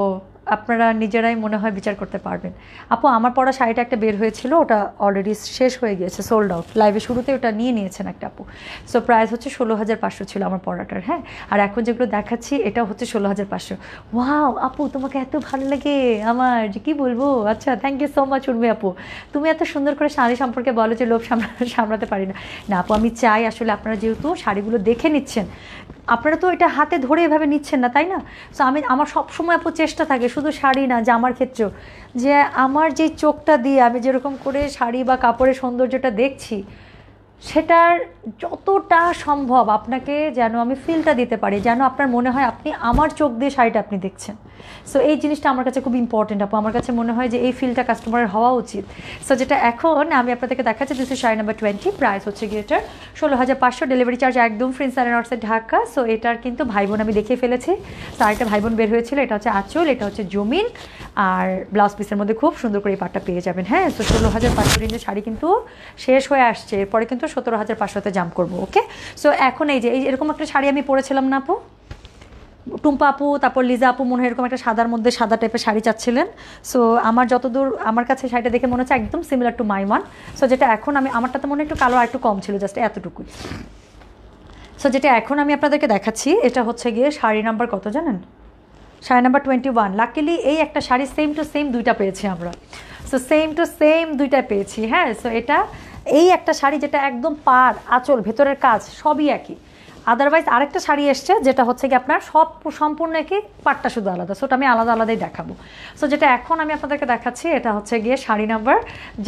আপনারা নিজেরাই মনে হয় বিচার করতে পারবেন। আপু, আমার পড়া শাড়িটা একটা বের হয়েছিল, ওটা অলরেডি শেষ হয়ে গিয়েছে সোল্ড আউট লাইভে শুরুতে ওটা নিয়ে নিয়েছেন একটা আপু। সো প্রাইস হচ্ছে ষোলো হাজার পাঁচশো ছিল আমার পড়াটার হ্যাঁ? আর এখন যেগুলো দেখাচ্ছি, এটা হচ্ছে ষোলো হাজার পাঁচশো। ওয়াও আপু, তোমাকে এত ভালো লাগে আমার, যে কী বলব? আচ্ছা thank you so much Urmi আপু। তুমি এত সুন্দর করে শাড়ি সম্পর্কে বলো যে লোভ সামলা সামলাতে পারি না। না আপু, আমি চাই আসলে আপনারা যেহেতু শাড়িগুলো দেখে নিচ্ছেন আপনারা তো এটা হাতে ধরে এভাবে নিচ্ছেন না, তাই না? সো আমি, আমার সবসময় আপু চেষ্টা থাকে, শুধু শাড়ি না জামার ক্ষেত্রেও, যে আমার যে চোখটা দিয়ে আমি যেরকম করে শাড়ি বা কাপড়ের সৌন্দর্যটা দেখছি সেটার যতটা সম্ভব আপনাকে যেন আমি ফিলটা দিতে পারি, যেন আপনার মনে হয় আপনি আমার চোখ দিয়ে শাড়িটা আপনি দেখছেন। সো এই জিনিসটা আমার কাছে খুব ইম্পর্টেন্ট আপু। আমার কাছে মনে হয় যে এই ফিলটা কাস্টমারের হওয়া উচিত। সো যেটা এখন আমি আপনাদেরকে দেখাচ্ছি is sari number twenty price হচ্ছে গিয়ে এটার ষোলো হাজার পাঁচশো ডেলিভারি চার্জ একদম ফ্রেন্স অ্যান্ড নর্সের ঢাকা সো এটার কিন্তু ভাই বোন আমি দেখে ফেলেছি। আরেকটা ভাই বোন বের হয়েছিল, এটা হচ্ছে আঁচল, এটা হচ্ছে জমিন। আর ব্লাউজ পিসের মধ্যে খুব সুন্দর করে এই পাটটা পেয়ে যাবেন হ্যাঁ? তো ষোলো হাজার পাঁচশো রেঞ্জের শাড়ি কিন্তু শেষ হয়ে আসছে। এরপরে কিন্তু সতেরো হাজার পাঁচশোতে জাম্প করব ওকে সো এখন এই যে, এই এরকম একটা শাড়ি আমি পরেছিলাম না আপু? টুম্পা আপু, তারপর লিজা আপু, মনে হয় এরকম একটা সাদার মধ্যে সাদা টাইপের শাড়ি চাচ্ছিলেন। সো আমার যতদূর, আমার কাছে শাড়িটা দেখে মনে হচ্ছে একদম similar to my one so যেটা এখন আমি, আমারটা তো মনে একটু কালো আর একটু কম ছিল জাস্ট এতটুকুই। সো যেটা এখন আমি আপনাদেরকে দেখাচ্ছি, এটা হচ্ছে গিয়ে শাড়ি নাম্বার কত জানেন? Sari number twenty one luckily এই একটা শাড়ি সেম টু সেম দুইটা পেয়েছি আমরা। সো সেম টু সেম দুইটা পেয়েছি হ্যাঁ? সো এটা এই একটা শাড়ি যেটা একদম পার আঁচল, ভেতরের কাজ, সবই একই। আদারওয়াইজ আরেকটা শাড়ি এসছে, যেটা হচ্ছে কি আপনার সব সম্পূর্ণ একই, পাটটা শুধু আলাদা। সো ওটা আমি আলাদা আলাদাই দেখাবো। সো যেটা এখন আমি আপনাদেরকে দেখাচ্ছি, এটা হচ্ছে গিয়ে শাড়ি নাম্বার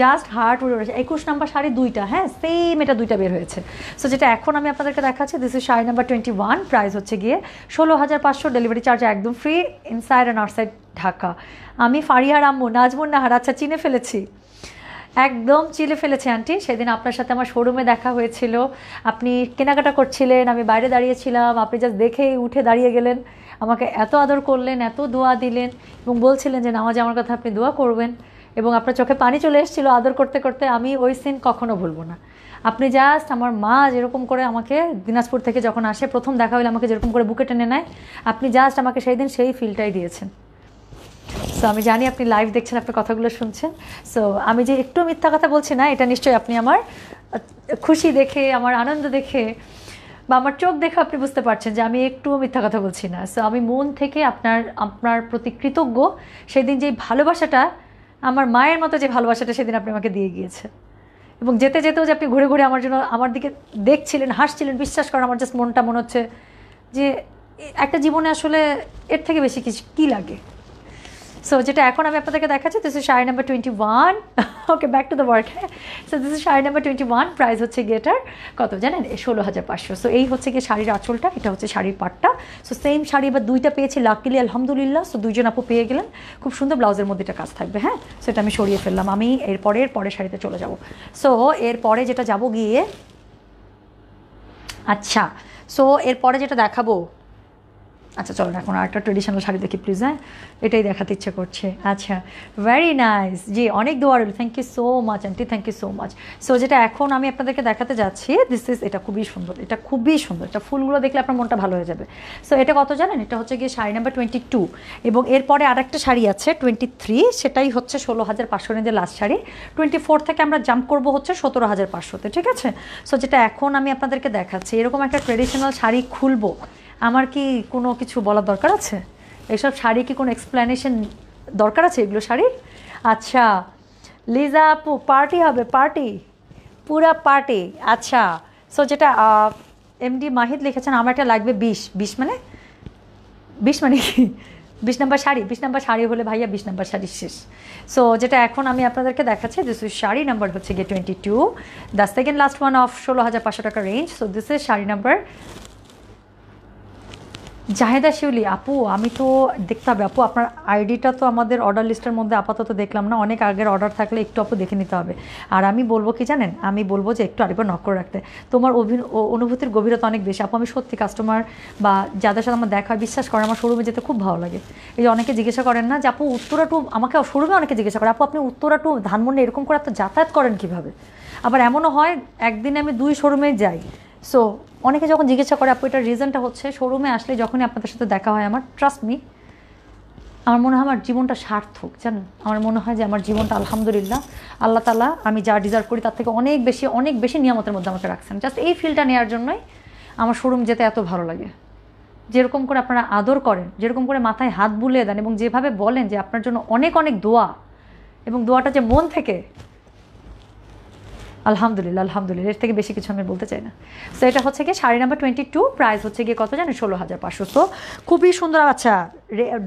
জাস্ট হার্ট উড়ে একুশ নাম্বার শাড়ি দুইটা হ্যাঁ সেম এটা দুইটা বের হয়েছে। সো যেটা এখন আমি আপনাদেরকে দেখাচ্ছি this is sari number twenty one price হচ্ছে গিয়ে ষোলো হাজার পাঁচশো ডেলিভারি চার্জ একদম free inside and outside Dhaka. আমি ফারিহার আম্মু নাজমুন নাহার আচ্ছা চিনে ফেলেছি। একদম চিলে ফেলেছে, আন্টি। সেদিন আপনার সাথে আমার শোরুমে দেখা হয়েছিল। আপনি কেনাকাটা করছিলেন, আমি বাইরে দাঁড়িয়েছিলাম, আপনি জাস্ট দেখেই উঠে দাঁড়িয়ে গেলেন। আমাকে এত আদর করলেন, এত দোয়া দিলেন এবং বলছিলেন যে নামাজে আমার কথা আপনি দোয়া করবেন। এবং আপনার চোখে পানি চলে এসেছিল আদর করতে করতে, আমি ওই সিন কখনো ভুলবো না। আপনি জাস্ট আমার মা যেরকম করে আমাকে দিনাজপুর থেকে যখন আসে, প্রথম দেখা হলে আমাকে যেরকম করে বুকে টেনে নেয়, আপনি জাস্ট আমাকে সেই দিন সেই ফিলটাই দিয়েছেন। সো আমি জানি আপনি লাইভ দেখছেন আপনার কথাগুলো শুনছেন। সো আমি যে একটু মিথ্যা কথা বলছি না, এটা নিশ্চয়ই আপনি আমার খুশি দেখে, আমার আনন্দ দেখে বা আমার চোখ দেখে আপনি বুঝতে পারছেন যে আমি একটুও মিথ্যা কথা বলছি না। সো আমি মন থেকে আপনার আপনার প্রতি কৃতজ্ঞ। সেদিন যেই ভালোবাসাটা, আমার মায়ের মতো যে ভালোবাসাটা সেদিন আপনি আমাকে দিয়ে গিয়েছেন এবং যেতে যেতেও যে আপনি ঘুরে ঘুরে আমার জন্য, আমার দিকে দেখছিলেন, হাসছিলেন, বিশ্বাস করেন, আমার জাস্ট মনটা মনে হচ্ছে যে একটা জীবনে আসলে এর থেকে বেশি কিছু কী লাগে? সো যেটা এখন আমি আপনাদেরকে দেখাচ্ছি this is sari number twenty one okay back to the work হ্যাঁ so this is sari number twenty one price হচ্ছে গিয়েটার কত জানেন? ষোলো হাজার পাঁচশো। সো এই হচ্ছে গিয়ে শাড়ির আঁচলটা, এটা হচ্ছে শাড়ির পাটটা। সো সেম শাড়ি এবার দুইটা পেয়েছি লাকিলি আলহামদুলিল্লাহ। সো দুইজন আপু পেয়ে গেলেন। খুব সুন্দর ব্লাউজের মধ্যে এটা কাজ থাকবে হ্যাঁ? সো এটা আমি সরিয়ে ফেললাম। আমি এরপরে পরের শাড়িতে চলে যাব। সো এরপরে যেটা যাব গিয়ে আচ্ছা। সো এরপরে যেটা দেখাবো আচ্ছা চলো, এখন আরেকটা ট্রেডিশনাল শাড়ি দেখি প্লিজ হ্যাঁ? এটাই দেখাতে ইচ্ছে করছে। আচ্ছা ভেরি নাইস জি, অনেক দোয়ার thank you so much aunty thank you so much so যেটা এখন আমি আপনাদেরকে দেখাতে যাচ্ছি দিস ইজ এটা খুবই সুন্দর, এটা খুবই সুন্দর। এটা ফুলগুলো দেখলে আপনার মনটা ভালো হয়ে যাবে। সো এটা কত জানেন? এটা হচ্ছে গিয়ে শাড়ি নাম্বার টোয়েন্টি টু এবং এরপরে আরেকটা শাড়ি আছে টোয়েন্টি থ্রি সেটাই হচ্ছে ষোলো হাজার পাঁচশো রেঞ্জের লাস্ট শাড়ি। টোয়েন্টি ফোর থেকে আমরা জাম্প করব হচ্ছে সতেরো হাজার পাঁচশোতে, ঠিক আছে? সো যেটা এখন আমি আপনাদেরকে দেখাচ্ছি, এরকম একটা ট্রেডিশনাল শাড়ি খুলবো। আমার কি কোনো কিছু বলার দরকার আছে? এইসব শাড়ি কি কোনো এক্সপ্লেনেশন দরকার আছে এগুলো শাড়ির? আচ্ছা লিজা আপু পার্টি হবে পার্টি পুরা পার্টি আচ্ছা সো যেটা এমডি মাহিদ লিখেছেন, আমার এটা লাগবে বিশ। বিশ মানে? বিশ মানে কি? বিশ নাম্বার শাড়ি। বিশ নাম্বার শাড়ি হলে ভাইয়া বিশ নাম্বার শাড়ি শেষ। সো যেটা এখন আমি আপনাদেরকে দেখাচ্ছি দিস ইজ শাড়ি নাম্বার হচ্ছে গিয়ে twenty two the second last one of ষোলো হাজার পাঁচশো টাকা range so this is sari number Jaheda Shiuli, আপু, আমি তো দেখতে হবে। আপু, আপনার আইডিটা তো আমাদের অর্ডার লিস্টের মধ্যে আপাতত দেখলাম না। অনেক আগের অর্ডার থাকলে একটু আপু দেখে নিতে হবে। আর আমি বলব কি জানেন? আমি বলব যে একটু আরেকবার নক করে রাখতে। তোমার অভি- অনুভূতির গভীরতা অনেক বেশি। আপু, আমি সত্যি কাস্টমার বা যাদের সাথে আমার দেখা বিশ্বাস করে আমার শোরুমে যেতে খুব ভালো লাগে। এই যে অনেকে জিজ্ঞাসা করেন না যে, আপু, উত্তরা টু আমাকে শোরুমে অনেকে জিজ্ঞাসা করে, আপু, আপনি উত্তরা টু ধানমন্ডি এরকম করে এত যাতায়াত করেন কীভাবে? আবার এমনও হয়, একদিনে আমি দুই শোরুমে যাই। সো অনেকে যখন জিজ্ঞাসা করে, আপু, এটার রিজনটা হচ্ছে? শোরুমে আসলে যখনই আপনাদের সাথে দেখা হয়, আমার ট্রাস্ট মি আমার মনে হয় আমার জীবনটা সার্থক, জানেন? আমার মনে হয় যে আমার জীবনটা আলহামদুলিল্লাহ, আল্লাহ তালা আমি যা ডিজার্ভ করি তার থেকে অনেক বেশি অনেক বেশি নিয়ামতের মধ্যে আমাকে রাখছেন। জাস্ট এই ফিলটা নেওয়ার জন্যই আমার শোরুম যেতে এত ভালো লাগে। যেরকম করে আপনারা আদর করেন, যেরকম করে মাথায় হাত বুলিয়ে দেন এবং যেভাবে বলেন যে আপনার জন্য অনেক অনেক দোয়া, এবং দোয়াটা যে মন থেকে আলহামদুলিল্লাহ আলহামদুলিল্লাহ। এর থেকে বেশি কিছু আমি বলতে চাই না। সো এটা হচ্ছে গিয়ে sari number twenty two price হচ্ছে গিয়ে কত জানেন? ষোলো হাজার পাঁচশো। তো খুবই সুন্দর আচ্ছা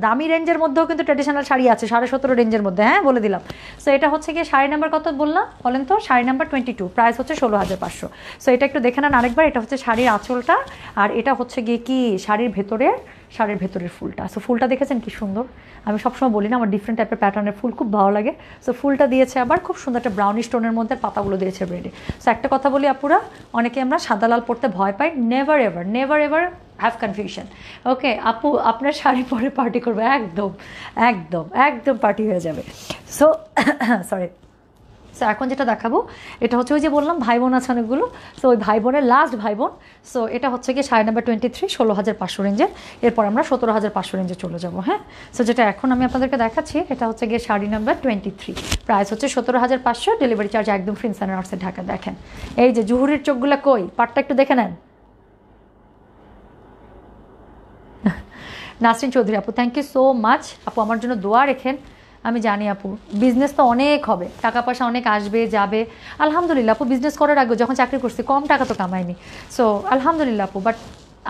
দামি রেঞ্জের মধ্যেও কিন্তু ট্রেডিশনাল শাড়ি আছে, সাড়ে সতেরো রেঞ্জের মধ্যে হ্যাঁ বলে দিলাম। সো এটা হচ্ছে গিয়ে শাড়ি নাম্বার কত বললাম? বলেন তো, sari number twenty two price হচ্ছে ষোলো হাজার পাঁচশো। সো এটা একটু দেখে নেন আরেকবার, এটা হচ্ছে শাড়ির আঁচলটা, আর এটা হচ্ছে গিয়ে কি শাড়ির ভেতরের শাড়ির ভেতরের ফুলটা। সো ফুলটা দেখেছেন কি সুন্দর? আমি সবসময় বলি না, আমার ডিফারেন্ট টাইপের প্যাটার্নের ফুল খুব ভালো লাগে। সো ফুলটা দিয়েছে আবার খুব সুন্দর একটা ব্রাউনি স্টোনের মধ্যে পাতাগুলো দিয়েছে রেডি সো একটা কথা বলি আপুরা, অনেকে আমরা সাদা লাল পরতে ভয় পাই। Never ever never ever have confusion okay আপু, আপনার শাড়ি পরে পার্টি করবে। একদম একদম একদম পার্টি হয়ে যাবে। সো সরি সো এখন যেটা দেখাবো, এটা হচ্ছে ওই যে বললাম ভাই বোন আছে অনেকগুলো। সো ওই ভাই বোনের লাস্ট ভাই বোন সো এটা হচ্ছে গিয়ে সাড়ে নাম্বার টোয়েন্টি থ্রি ষোলো হাজার পাঁচশো রেঞ্জের এরপর আমরা সতেরো হাজার পাঁচশো রেঞ্জে চলে যাব হ্যাঁ? সো যেটা এখন আমি আপনাদেরকে দেখাচ্ছি, এটা হচ্ছে গিয়ে sari number twenty three price হচ্ছে সতেরো হাজার পাঁচশো ডেলিভারি চার্জ একদম ফ্রি সানের আর্টসে ঢাকা, দেখেন। এই যে জুহুরির চোখগুলো কই? পাটটা একটু দেখে নেন। নাসরিন চৌধুরী আপু থ্যাংক ইউ সো মাচ আপু, আমার জন্য দোয়া রেখেন। আমি জানি আপু বিজনেস তো অনেক হবে, টাকা পয়সা অনেক আসবে, যাবে। আলহামদুলিল্লাহ আপু বিজনেস করার আগে যখন চাকরি করছি, কম টাকা তো কামাইনি। সো আলহামদুলিল্লাহ আপু বাট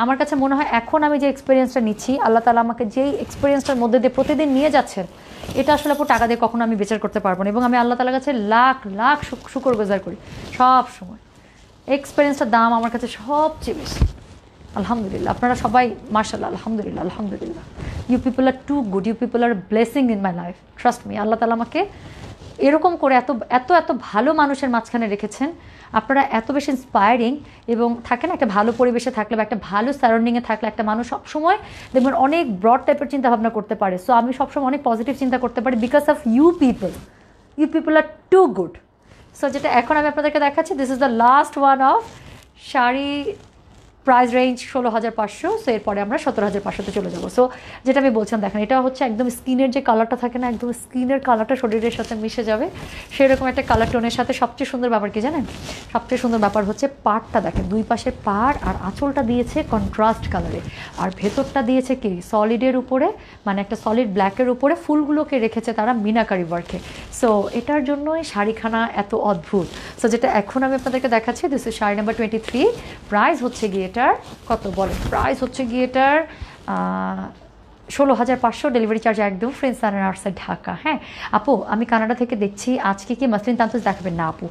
আমার কাছে মনে হয় এখন আমি যে এক্সপিরিয়েন্সটা নিচ্ছি, আল্লাহ তালা আমাকে যেই এক্সপিরিয়েন্সটার মধ্যে দিয়ে প্রতিদিন নিয়ে যাচ্ছেন এটা আসলে আপু টাকা দিয়ে কখনো আমি বিচার করতে পারব না। এবং আমি আল্লাহ তালার কাছে লাখ লাখ শুকর গুজার করি, সব সময়। এক্সপিরিয়েন্সটার দাম আমার কাছে সবচেয়ে বেশি। আলহামদুলিল্লাহ। আপনারা সবাই মার্শাল্লাহ আলহামদুলিল্লাহ আলহামদুলিল্লাহ। You people are too good you people are blessing in my life trust me আল্লাহ তালা আমাকে এরকম করে এত এত এত ভালো মানুষের মাঝখানে রেখেছেন। আপনারা এত বেশি ইন্সপায়ারিং এবং থাকে না, একটা ভালো পরিবেশে থাকলে বা একটা ভালো সারাউন্ডিংয়ে থাকলে একটা মানুষ সবসময় দেখবেন অনেক ব্রড টাইপের চিন্তা ভাবনা করতে পারে। সো আমি সবসময় অনেক পজিটিভ চিন্তা করতে পারি because of you people you people are too good so যেটা এখন আমি আপনাদেরকে দেখাচ্ছি this is the last one of sari price range ষোলো হাজার পাঁচশো সো এরপরে আমরা সতেরো হাজার পাঁচশোতে চলে যাব। সো যেটা আমি বলছিলাম, দেখেন, এটা হচ্ছে একদম স্কিনের যে কালারটা থাকে না, একদম স্কিনের কালারটা শরীরের সাথে মিশে যাবে। সেরকম একটা কালার টোনের সাথে সবচেয়ে সুন্দর ব্যাপার কি জানেন? সবচেয়ে সুন্দর ব্যাপার হচ্ছে পাড়টা দেখেন, দুই পাশে পাড় আর আঁচলটা দিয়েছে কন্ট্রাস্ট কালারে আর ভেতরটা দিয়েছে কি? সলিডের উপরে মানে একটা সলিড ব্ল্যাকের উপরে ফুলগুলোকে রেখেছে তারা মিনাকারি ওয়ার্কে সো এটার জন্যই শাড়িখানা এত অদ্ভুত। সো যেটা এখন আমি আপনাদেরকে দেখাচ্ছি this is sari number twenty three price হচ্ছে গিয়ে এটার কত বলে? প্রাইস হচ্ছে গিয়ে এটার ষোলো হাজার পাঁচশো ডেলিভারি চার্জ একদম ফ্রেন্স সানের আর্টসের ঢাকা হ্যাঁ? আপু, আমি কানাডা থেকে দেখছি, আজকে কি মাসলিন তান্তুজ দেখাবেন? না, আপু।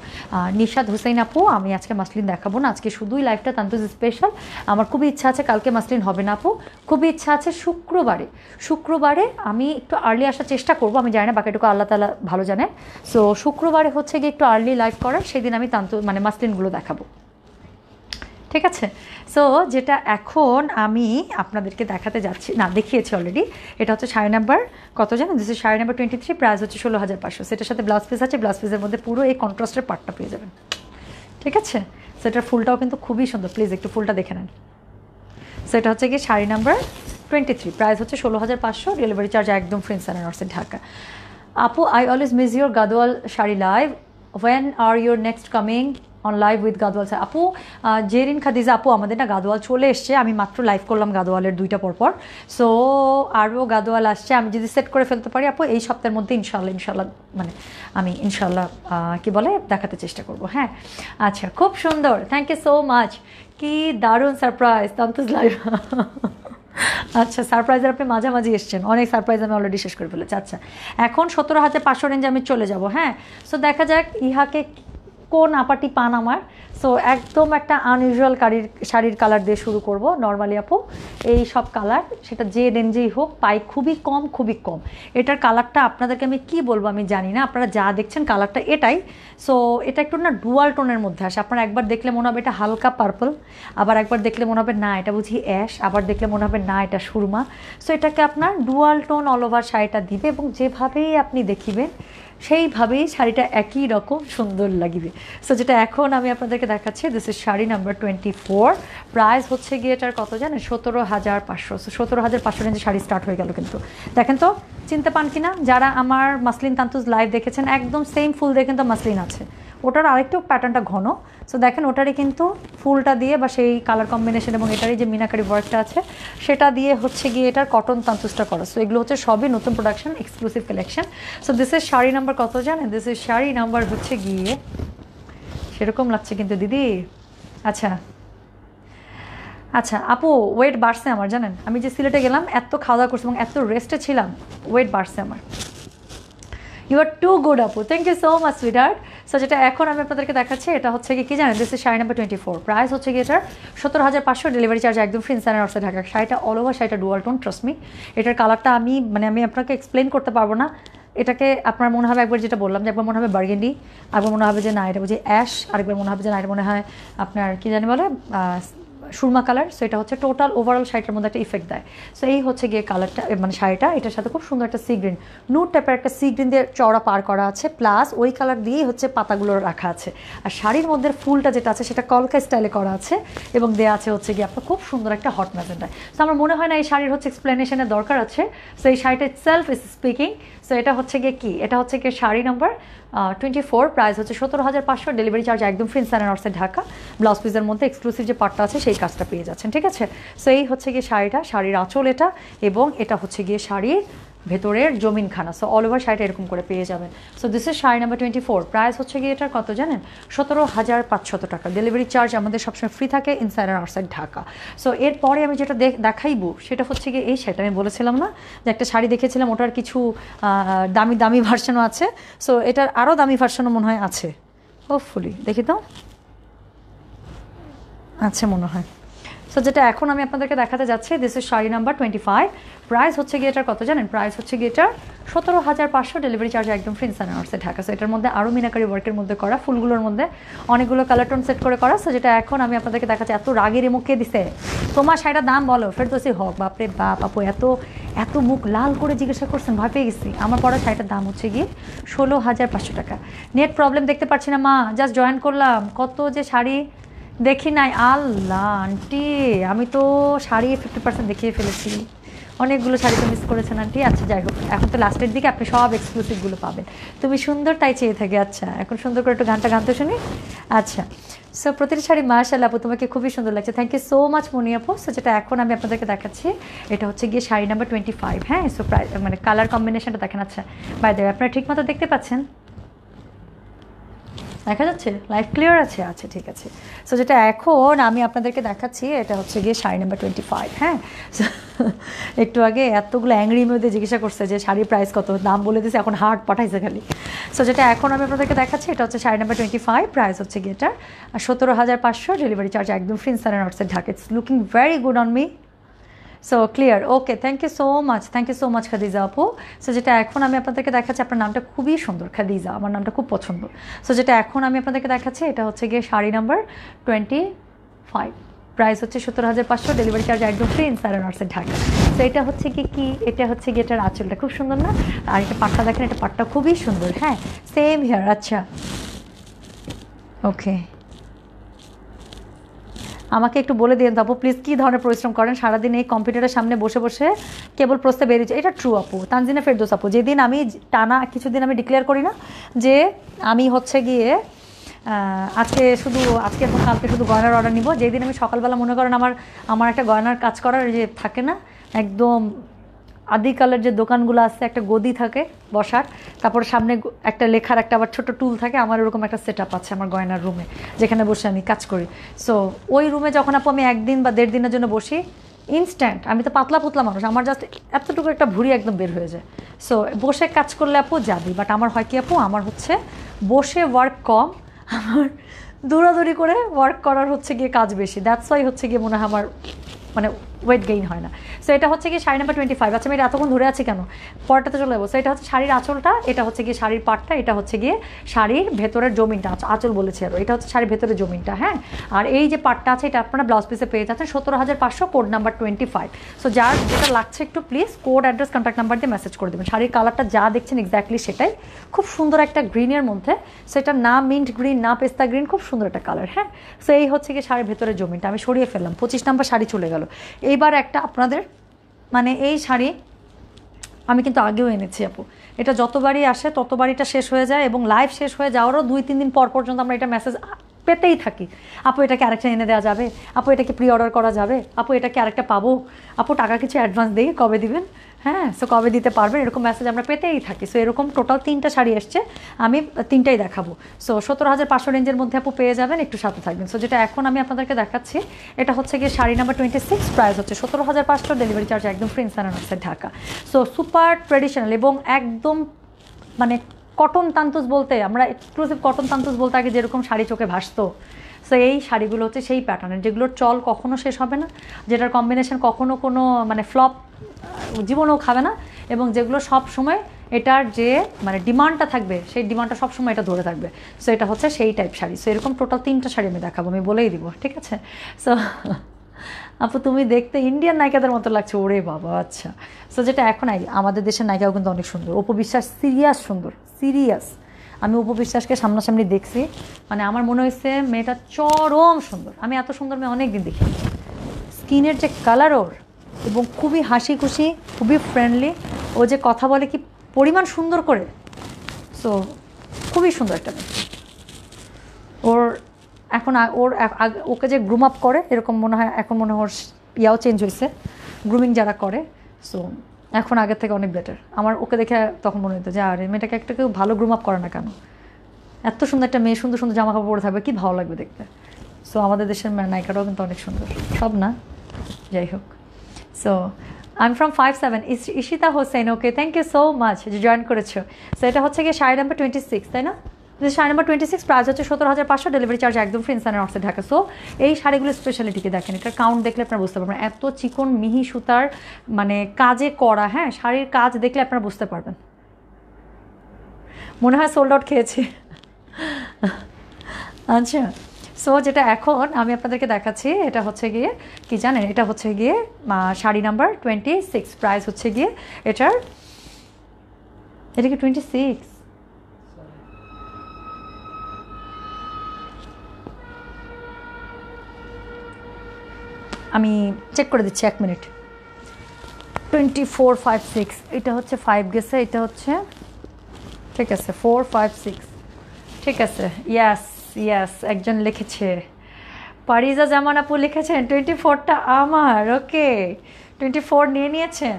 নিশাদ হুসাইন আপু, আমি আজকে মাসলিন দেখাবো না, আজকে শুধুই লাইফটা তান্তুজ স্পেশাল আমার খুবই ইচ্ছা আছে কালকে মাসলিন হবে না, আপু। খুবই ইচ্ছা আছে শুক্রবারে শুক্রবারে আমি একটু আর্লি আসার চেষ্টা করব, আমি জানি না বাকিটুকু আল্লাহ তালা ভালো জানেন সো শুক্রবারে হচ্ছে গিয়ে একটু আর্লি লাইভ করার, সেদিন আমি তান্তু মানে মাসলিনগুলো দেখাবো। ঠিক আছে? সো যেটা এখন আমি আপনাদেরকে দেখাতে যাচ্ছি, না, দেখিয়েছি অলরেডি এটা হচ্ছে শাড়ি নাম্বার কত জানেন? This sari number twenty three price হচ্ছে ষোলো হাজার পাঁচশো। সেটার সাথে ব্লাউজ পিস আছে ব্লাউজ পিসের মধ্যে পুরো এই কন্ট্রাস্টের পার্টটা পেয়ে যাবেন। ঠিক আছে? সেটার ফুলটাও কিন্তু খুবই সুন্দর। প্লিজ একটু ফুলটা দেখে নেন। সেটা হচ্ছে কি sari number twenty three price হচ্ছে ষোলো হাজার পাঁচশো ডেলিভারি চার্জ একদম ফ্রেন্স অ্যান্ড নর্সের ঢাকা। আপু I always miss your Gadwal sari live when are your next coming on live with Gadwal sir আপু জেরিন খাদিজা আপু, আমাদের না গাদোয়াল চলে এসছে। আমি মাত্র লাইভ করলাম গাদোয়ালের দুইটা পরপর। সো আরও গাদোয়াল আসছে। আমি যদি সেট করে ফেলতে পারি আপু, এই সপ্তাহের মধ্যে ইনশাল্লাহ ইনশাল্লাহ মানে আমি ইনশাল্লাহ কি বলে, দেখাতে চেষ্টা করব। হ্যাঁ? আচ্ছা খুব সুন্দর। থ্যাংক ইউ সো মাচ কি দারুণ সারপ্রাইজ তন্তুজ লাইভ আচ্ছা সারপ্রাইজের আপনি মাঝামাঝি এসছেন। অনেক সারপ্রাইজ আমি অলরেডি শেষ করে ফেলেছি। আচ্ছা এখন সতেরো হাজার পাঁচশো রেঞ্জে আমি চলে যাব। হ্যাঁ? সো দেখা যাক ইহাকে কোন আপাটি পান আমার? সো একদম একটা আনইউজুয়াল কারির, শাড়ির কালার দিয়ে শুরু করব। নর্মালি আপু, এই সব কালার সেটা যে রেঞ্জেই হোক, পাই খুবই কম খুবই কম। এটার কালারটা আপনাদেরকে আমি কি বলব আমি জানি না। আপনারা যা দেখছেন কালারটা এটাই। সো এটা একটু না ডুয়াল টোনের মধ্যে আসে। আপনারা একবার দেখলে মনে হবে এটা হালকা পার্পল আবার একবার দেখলে মনে হবে না, এটা বুঝি অ্যাশ আবার দেখলে মনে হবে না, এটা সুরমা। সো এটাকে আপনার ডুয়াল টোন অল ওভার শাড়িটা দিবে এবং যেভাবেই আপনি দেখিবেন সেইভাবেই শাড়িটা একই রকম সুন্দর লাগবে। সো যেটা এখন আমি আপনাদেরকে দেখাচ্ছি this is sari number twenty four price হচ্ছে গিয়ে এটার কত জানেন? সতেরো হাজার পাঁচশো। সতেরো হাজার পাঁচশো রেঞ্জে শাড়ি স্টার্ট হয়ে গেল কিন্তু। দেখেন তো, চিনতে পান কিনা? যারা আমার মাসলিন তান্তুজ লাইভ দেখেছেন, একদম সেম ফুল দিয়ে কিন্তু মাসলিন আছে। ওটার আরেকটু প্যাটার্নটা ঘন। সো দেখেন ওটারই কিন্তু ফুলটা দিয়ে বা সেই কালার কম্বিনেশন এবং এটারই যে মিনাকারি ওয়ার্কটা আছে, সেটা দিয়ে হচ্ছে গিয়ে এটার কটন তান্তুসটা করা। সো এগুলো হচ্ছে সবই নতুন production exclusive collection so this sari number কত জানেন? দিস শাড়ি নাম্বার হচ্ছে গিয়ে, সেরকম লাগছে কিন্তু দিদি। আচ্ছা আচ্ছা আপু ওয়েট বাড়ছে আমার জানেন? আমি যে সিলেটে গেলাম, এত খাওয়া দাওয়া করছি এবং এত রেস্টে ছিলাম ওয়েট বাড়ছে আমার। ইউ আর টু গুড আপু। Thank you so much sweeter so যেটা এখন আমি আপনাদেরকে দেখাচ্ছি, এটা হচ্ছে কি জানেন? This is sari number twenty four price হচ্ছে কি এটার সত্তর হাজার পাঁচশো ডেলিভারি চার্জ একদম ফ্রি ইনসানের অর্থে ঢাকা শাড়িটা অল ওভার শাড়িটা ডুয়াল টোন ট্রাস্ট মি এটার কালারটা আমি মানে আমি আপনাকে এক্সপ্লেন করতে পারব না। এটাকে আপনার মনে হবে একবার যেটা বললাম, যে একবার মনে হবে বার্গেন্ডি একবার মনে হবে যে না, এটা বুঝি অ্যাশ আরেকবার মনে হবে যে না, এটা মনে হয় আপনার, কী জানি বলে সুরমা কালার সো এটা হচ্ছে টোটাল ওভারঅল শাড়িটার মধ্যে একটা ইফেক্ট দেয়। সো এই হচ্ছে গিয়ে কালারটা মানে শাড়িটা, এটার সাথে খুব সুন্দর একটা সি গ্রিন নুট টাইপের একটা সি গ্রিন দিয়ে চওড়া পার করা আছে প্লাস ওই কালার দিয়েই হচ্ছে পাতাগুলো রাখা আছে। আর শাড়ির মধ্যে ফুলটা যেটা আছে, সেটা কলকা স্টাইলে করা আছে, এবং দেওয়া আছে হচ্ছে গিয়ে আপনার খুব সুন্দর একটা হট ম্যাজেন্টায় সো আমার মনে হয় না এই শাড়ির হচ্ছে এক্সপ্লেনেশনের দরকার আছে। সো এই শাড়িটা সেলফ ইজ স্পিকিং সো এটা হচ্ছে গিয়ে কি? এটা হচ্ছে গিয়ে sari number twenty four price হচ্ছে সতেরো হাজার পাঁচশো ডেলিভারি চার্জ একদম ফ্রি অ্যান্ড নর্সের ঢাকা। ব্লাউজ পিসের মধ্যে এক্সক্লুসিভ যে পার্টটা আছে, সেই কাজটা পেয়ে যাচ্ছেন, ঠিক আছে? সো এই হচ্ছে গিয়ে শাড়িটা, শাড়ির আঁচল এটা, এবং এটা হচ্ছে গিয়ে শাড়ির ভেতরের জমিনখানা সো অল ওভার শাড়িটা এরকম করে পেয়ে যাবেন। So this is sari number twenty four price হচ্ছে গিয়ে এটার কত জানেন? সতেরো হাজার পাঁচশত টাকা। ডেলিভারি চার্জ আমাদের সবসময় ফ্রি থাকে ইনসাইড আর আউটসাইড ঢাকা। সো এরপরে আমি যেটা দেখাইবো, সেটা হচ্ছে গিয়ে এই শাড়িটা, আমি বলেছিলাম না যে একটা শাড়ি দেখেছিলাম, ওটার কিছু দামি দামি ভার্সনও আছে। সো এটার আরও দামি ভার্সনও মনে হয় আছে। হোপফুলি দেখি তো। আচ্ছা মনে হয়। সো যেটা এখন আমি আপনাদেরকে দেখাতে যাচ্ছি this is sari number twenty five price হচ্ছে গিয়ে এটার কত জানেন? প্রাইস হচ্ছে গিয়ে এটার সতেরো হাজার পাঁচশো ডেলিভারি চার্জ একদম ফ্রি সানার্সে ঢাকা। সো এটার মধ্যে আরও মিনাকারি ওয়ার্কের মধ্যে করা, ফুলগুলোর মধ্যে অনেকগুলো কালার টোন সেট করে করা। সো যেটা এখন আমি আপনাদেরকে দেখাচ্ছি, এত রাগের মুখে দিছে? তোমার শাড়িটার দাম বলো, ফেরদোসি হোক, বাপরে বাপ, আপু, এত এত মুখ লাল করে জিজ্ঞাসা করছেন, ভয় পেয়ে গেছি। আমার পড়া শাড়িটার দাম হচ্ছে গিয়ে ষোলো হাজার পাঁচশো টাকা। নেট প্রবলেম দেখতে পাচ্ছি না, মা জাস্ট জয়েন করলাম। কত যে শাড়ি দেখি নাই, আল্লাহ, আন্টি, আমি তো শাড়ি ফিফটি পার্সেন্ট দেখিয়ে ফেলেছি। অনেকগুলো শাড়ি তো মিস করেছেন আন্টি আচ্ছা যাই হোক, এখন তো লাস্টের দিকে আপনি সব এক্সক্লুসিভগুলো পাবেন। তুমি সুন্দর তাই চেয়ে থাকি আচ্ছা এখন সুন্দর করে একটু গানটা গানতে শুনি? আচ্ছা সো প্রতিটি শাড়ি মার্শাল আপু, তোমাকে খুবই সুন্দর লাগছে। Thank you so much Moni আপু। সো যেটা এখন আমি আপনাদেরকে দেখাচ্ছি, এটা হচ্ছে গিয়ে শাড়ি নাম্বার টোয়েন্টি ফাইভ হ্যাঁ? সো প্রায় মানে কালার কম্বিনেশনটা দেখেন আচ্ছা। বাই দেবে আপনারা ঠিক মতো দেখতে পাচ্ছেন? দেখা যাচ্ছে? লাইফ ক্লিয়ার আছে? আচ্ছা ঠিক আছে। সো যেটা এখন আমি আপনাদেরকে দেখাচ্ছি, এটা হচ্ছে গিয়ে শাড়ি নাম্বার টোয়েন্টি ফাইভ হ্যাঁ একটু আগে এতগুলো অ্যাংরি মধ্যে জিজ্ঞাসা করছে যে শাড়ির প্রাইস কত? দাম বলে দিয়েছে এখন হার্ট পাঠাইছে খালি। সো যেটা এখন আমি আপনাদেরকে দেখাচ্ছি, এটা হচ্ছে sari number twenty five price হচ্ছে গিয়ে এটা সতেরো হাজার পাঁচশো ডেলিভারি চার্জ একদম free outside Dhaka. It's looking very good on me so clear okay thank you so much thank you so much Khadija আপু. সো যেটা এখন আমি আপনাদেরকে দেখাচ্ছি, আপনার নামটা খুবই সুন্দর খাদিজা আমার নামটা খুব পছন্দ। সো যেটা এখন আমি আপনাদেরকে দেখাচ্ছি, এটা হচ্ছে গিয়ে sari number twenty five price হচ্ছে সত্তর হাজার পাঁচশো ডেলিভারি চার্জ একদম ফ্রি নার্সের ঢাকা। তো এটা হচ্ছে কি কি? এটা হচ্ছে গিয়ে এটার আঁচলটা। খুব সুন্দর না? আর এটা পাটটা দেখেন, এটা পাটটা খুবই সুন্দর হ্যাঁ? সেম হেয়ার আচ্ছা। ওকে আমাকে একটু বলে দিন আপু প্লিজ কী ধরনের পরিশ্রম করেন? সারাদিন এই কম্পিউটারের সামনে বসে বসে কেবল প্রস্তে বেরিয়েছে এটা ট্রু আপু, তানজিনা ফেরদোস আপু, যেদিন আমি টানা কিছুদিন আমি ডিক্লেয়ার করি না যে আমি হচ্ছে গিয়ে আজকে শুধু, আজকে এবং কালকে শুধু গয়নার অর্ডার নিব। যেদিন আমি সকালবেলা মনে করেন আমার আমার একটা গয়নার কাজ করার যে থাকে না, একদম আদিকালের যে দোকানগুলো আছে, একটা গদি থাকে বসার, তারপর সামনে একটা লেখার একটা আবার ছোট টুল থাকে, আমার ওরকম একটা সেট আছে আমার গয়নার রুমে যেখানে বসে আমি কাজ করি। সো ওই রুমে যখন আপু আমি একদিন বা দেড় দিনের জন্য বসি ইনস্ট্যান্ট আমি তো পাতলা পুতলা মানুষ, আমার জাস্ট এতটুকু একটা ভুড়ি একদম বের হয়ে যায়। সো বসে কাজ করলে আপু যাবি বাট আমার হয় কি আপু, আমার হচ্ছে বসে ওয়ার্ক কম, আমার দৌড়াদৌড়ি করে ওয়ার্ক করার হচ্ছে গিয়ে কাজ বেশি। দ্যাটস ওয়াই হচ্ছে গিয়ে মনে হয় আমার মানে ওয়েট গেইন হয় না। সো এটা হচ্ছে কি শাড়ি নাম্বার টোয়েন্টি ফাইভ আচ্ছা আমি এতক্ষণ ধরে আছি কেন? পরটাতে চলে যাব। সো এটা হচ্ছে শাড়ির আঁচলটা, এটা হচ্ছে গিয়ে শাড়ির পাটটা, এটা হচ্ছে গিয়ে শাড়ির ভেতরের জমিনটা। আঁচ- আঁচল বলেছি আর। এটা হচ্ছে শাড়ির ভেতরের জমিনটা হ্যাঁ? আর এই যে পাটটা আছে, এটা আপনারা ব্লাউজ পিসে পেয়ে যাচ্ছেন সতেরো হাজার পাঁচশো code number twenty five so যার যেটা লাগছে একটু please code address contact number দিয়ে মেসেজ করে দেবেন। শাড়ির কালারটা যা দেখছেন এক্স্যাক্টলি সেটাই। খুব সুন্দর একটা গ্রিনের মধ্যে। সেটা না মিন্ট গ্রিন না পেস্তা গ্রিন খুব সুন্দর একটা কালার হ্যাঁ? সো এই হচ্ছে কি শাড়ির ভেতরের জমিনটা। আমি সরিয়ে ফেললাম। পঁচিশ নাম্বার শাড়ি চলে গেল। এইবার একটা আপনাদের মানে এই শাড়ি আমি কিন্তু আগেও এনেছি আপু। এটা যতবারই আসে ততবারই শেষ হয়ে যায় এবং লাইভ শেষ হয়ে যাওয়ারও দুই, তিন দিন পর পর্যন্ত আমরা এটা মেসেজ পেতেই থাকি। আপু, এটাকে আরেকটা এনে দেওয়া যাবে? আপু, এটাকে প্রি অর্ডার করা যাবে? আপু, এটাকে আরেকটা পাবো? আপু, টাকা কিছু অ্যাডভান্স দিয়ে কবে দিবেন? হ্যাঁ সো কবে দিতে পারবেন? এরকম মেসেজ আমরা পেতেই থাকি। সো এরকম টোটাল তিনটা শাড়ি এসছে, আমি তিনটাই দেখাবো। সো সতেরো হাজার পাঁচশো রেঞ্জের মধ্যে আপু পেয়ে যাবেন, একটু সাথে থাকবেন। সো যেটা এখন আমি আপনাদেরকে দেখাচ্ছি, এটা হচ্ছে গিয়ে sari number twenty six price হচ্ছে সতেরো হাজার পাঁচশো ডেলিভারি চার্জ একদম ফ্রি ইনসান ঢাকা। সো সুপার ট্রেডিশনাল এবং একদম মানে কটন তান্তুস বলতে, আমরা এক্সক্লুসিভ কটন তান্তুস বলতে আগে যেরকম শাড়ি চোখে ভাসতো সো এই শাড়িগুলো হচ্ছে সেই প্যাটার্নের যেগুলোর চল কখনো শেষ হবে না, যেটার কম্বিনেশন কখনো কোনো মানে ফ্লপ জীবনেও খাবে না এবং যেগুলো সব সময় এটার যে মানে ডিমান্ডটা থাকবে, সেই ডিমান্ডটা সব সময় এটা ধরে থাকবে। সো এটা হচ্ছে সেই টাইপ শাড়ি। সো এরকম টোটাল তিনটা শাড়ি আমি দেখাবো, আমি বলেই দিব, ঠিক আছে? সো আপু, তুমি দেখতে ইন্ডিয়ান নায়িকাদের মতো লাগছে, ওরে বাবা আচ্ছা। সো যেটা এখন আমাদের দেশের নায়িকাও কিন্তু অনেক সুন্দর। উপবিশ্বাস সিরিয়াস সুন্দর সিরিয়াস আমি উপবিশ্বাসকে সামনাসামনি দেখছি মানে আমার মনে হয়েছে মেয়েটা চরম সুন্দর। আমি এত সুন্দর মেয়ে অনেক দিন দেখি স্কিনের যে কালার ওর এবং খুবই হাসি খুশি খুবই ফ্রেন্ডলি ও যে কথা বলে কি পরিমাণ সুন্দর করে। সো খুবই সুন্দর একটা মেয়ে। ওর এখন ওর ওকে যে গ্রুম আপ করে, এরকম মনে হয় এখন মনে হয় ওর ইয়াও চেঞ্জ হয়েছে। গ্রুমিং যারা করে সো এখন আগের থেকে অনেক বেটার আমার ওকে দেখে তখন মনে হতো যে, আরে, মেয়েটাকে একটা কেউ ভালো গ্রুম আপ করে না কেন? এত সুন্দর একটা মেয়ে, সুন্দর সুন্দর জামা কাপড় পরে থাকবে, কি ভালো লাগবে দেখতে। সো আমাদের দেশের নায়িকারাও কিন্তু অনেক সুন্দর। সব না? যাই হোক। So I am from five seven Ishita Hossain okay thank you so much যে জয়েন করেছ। সো এটা হচ্ছে গিয়ে শাড়ি নাম্বার টোয়েন্টি সিক্স তাই না? Sari number twenty six price হচ্ছে সতেরো হাজার পাঁচশো। ডেলিভারি চার্জ একদম ফ্রি ইনসানের অর্থে ঢাকা। সো এই শাড়িগুলো স্পেশালিটিকে দেখেন? এটার কাউন্ট দেখলে আপনারা বুঝতে পারবেন। এত চিকন, মিহি সুতার মানে কাজে করা হ্যাঁ শাড়ির কাজ দেখলে আপনারা বুঝতে পারবেন। মনে হয় সোল্ড আউট খেয়েছি। আচ্ছা। সো যেটা এখন আমি আপনাদেরকে দেখাচ্ছি, এটা হচ্ছে গিয়ে, কি জানেন? এটা হচ্ছে গিয়ে sari number twenty six price হচ্ছে গিয়ে, এটার, এটা কি টোয়েন্টি সিক্স আমি চেক করে দিচ্ছি এক minute twenty four five six এটা হচ্ছে ফাইভ গেছে, এটা হচ্ছে, ঠিক আছে ফোর ফাইভ সিক্স ঠিক আছে ইয়াস ইয়াস একজন লিখেছে। পারিজা জামান আপু লিখেছেন টোয়েন্টি ফোরটা আমার ওকে টোয়েন্টি ফোর নিয়ে নিয়েছেন?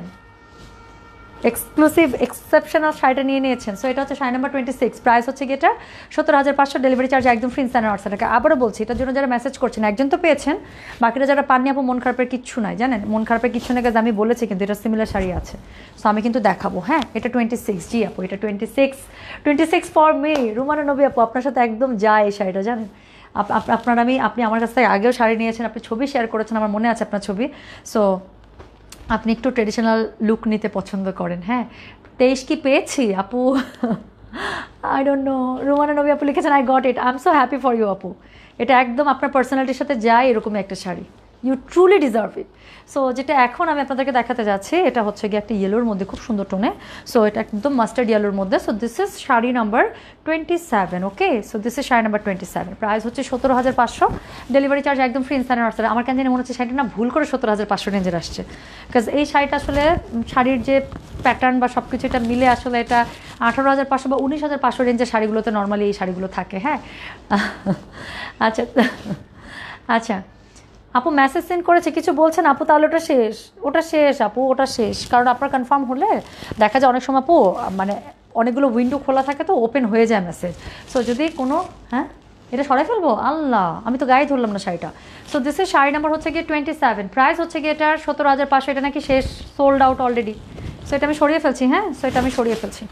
এক্সক্লুসিভ এক্সেপশনাল শাড়িটা নিয়ে নিয়েছেন। সো এটা হচ্ছে sari number twenty six price হচ্ছে এটা? সত্তর হাজার পাঁচশো ডেলিভারি চার্জ একদম ফ্রি ইনস্ট্যান্ট হোয়াটসঅ্যাপ টাকা আবারও বলছি, এটার জন্য যারা মেসেজ করছেন, একজন তো পেয়েছেন, বাকিরা যারা পাননি আপু, মন খারাপের কিচ্ছু নাই, জানেন? মন খারাপের কিচ্ছু নেই আমি বলেছি কিন্তু এটা সিমিলার শাড়ি আছে। সো আমি কিন্তু দেখাবো হ্যাঁ? এটা টোয়েন্টি সিক্স জি আপু, এটা twenty six twenty six for me Rumana Nabi আপু, আপনার সাথে একদম যায় এই শাড়িটা, জানেন? আপ- আপ- আপনার আমি, আপনি আমার কাছ থেকে আগেও শাড়ি নিয়েছেন, আপনি ছবি শেয়ার করেছেন, আমার মনে আছে আপনার ছবি। সো আপনি একটু ট্রেডিশনাল লুক নিতে পছন্দ করেন হ্যাঁ? তেইশ কি পেয়েছি, আপু? I don't know Rumana Nabi আপু লিখেছেন I got it I am so happy for you আপু। এটা একদম আপনার পার্সোনালিটির সাথে যায় এরকমই একটা sari. You truly deserve it so যেটা এখন আমি আপনাদেরকে দেখাতে যাচ্ছি, এটা হচ্ছে গিয়ে একটা ইয়েলোর মধ্যে, খুব সুন্দর টোনে সো এটা একদম মাস্টার্ড ইয়েলোর মধ্যে। So this is sari number twenty seven okay so this is sari number twenty seven price হচ্ছে সতেরো হাজার পাঁচশো। ডেলিভারি চার্জ একদম ফ্রি ইনস্ট্যান্ট আসলে আমার কেন মনে হচ্ছে শাড়িটা না ভুল করে সতেরো হাজার পাঁচশো রেঞ্জের আসছে। বিকজ এই শাড়িটা আসলে শাড়ির যে প্যাটার্ন বা সব কিছু এটা মিলে আসলে এটা আঠারো হাজার পাঁচশো বা উনিশ হাজার পাঁচশো রেঞ্জের শাড়িগুলোতে নর্মালি এই শাড়িগুলো থাকে হ্যাঁ? আচ্ছা। আচ্ছা। আপু মেসেজ সেন্ড করেছে, কিছু বলছেন? আপু, তাহলে ওটা শেষ। ওটা শেষ, আপু, ওটা শেষ। কারণ আপনার কনফার্ম হলে দেখা যায় অনেক সময়, আপু মানে অনেকগুলো উইন্ডো খোলা থাকে তো ওপেন হয়ে যায় মেসেজ সো যদি কোনো হ্যাঁ? এটা সরাই ফেলব? আল্লাহ, আমি তো গায়ে ধরলাম না শাড়িটা। সো দিস এর শাড়ি নাম্বার হচ্ছে গিয়ে টোয়েন্টি সেভেন প্রাইস হচ্ছে গিয়ে এটার সতেরো হাজার পাঁচশো, এটা নাকি শেষ সোল্ড আউট অলরেডি সো এটা আমি সরিয়ে ফেলছি হ্যাঁ? সো এটা আমি সরিয়ে ফেলছি।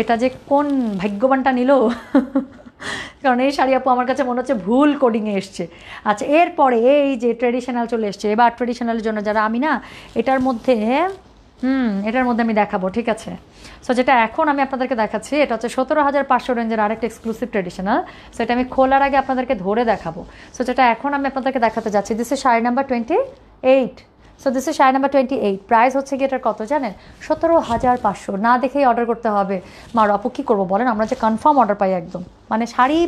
এটা যে কোন ভাগ্যবানটা নিল? কারণ এই শাড়ি আপু আমার কাছে মনে হচ্ছে ভুল কোডিংয়ে এসছে। আচ্ছা এরপরে এই যে ট্রেডিশনাল চলে এসছে, এবার ট্রেডিশনালের জন্য যারা আমি না, এটার মধ্যে, হুম, এটার মধ্যে আমি দেখাবো, ঠিক আছে? সো যেটা এখন আমি আপনাদেরকে দেখাচ্ছি, এটা হচ্ছে সতেরো হাজার পাঁচশো রেঞ্জের আরেকটা এক্সক্লুসিভ ট্রেডিশনাল সো এটা আমি খোলার আগে আপনাদেরকে ধরে দেখাবো। সো যেটা এখন আমি আপনাদেরকে দেখাতে যাচ্ছি this sari number twenty eight so this is sari number twenty eight price হচ্ছে কি এটার কত জানেন? সতেরো হাজার পাঁচশো। না দেখেই অর্ডার করতে হবে। মার, আপু কী করব বলেন? আমরা যে কনফার্ম অর্ডার পাই একদম। মানে শাড়ি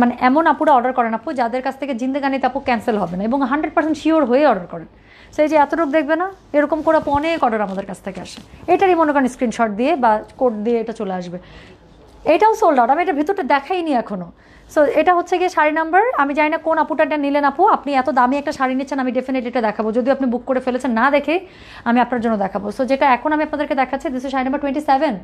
মানে এমন আপুরা অর্ডার করেন আপু, যাদের কাছ থেকে জিন্দেগানিতে আপু ক্যান্সেল হবে না এবং হান্ড্রেড পার্সেন্ট শিওর হয়ে অর্ডার করেন। সেই যে এত এতটুকু দেখবে না? এরকম করে আপু অনেক অর্ডার আমাদের কাছ থেকে আসে। এটারই মনে করেন স্ক্রিনশট দিয়ে বা কোড দিয়ে এটা চলে আসবে। এটাও সোল্ড আউট আমি এটা ভিতরটা দেখাইনি এখনও সো এটা হচ্ছে গিয়ে শাড়ি নাম্বার আমি জানি না কোন আপুটাটা নিলেন আপু। আপনি এত দামি একটা শাড়ি নিচ্ছেন, আমি ডেফিনেটলি এটা দেখাবো। যদি আপনি বুক করে ফেলেছেন, না দেখে আমি আপনার জন্য দেখাবো। সো যেটা এখন আমি আপনাদেরকে দেখাচ্ছি this is sari number twenty seven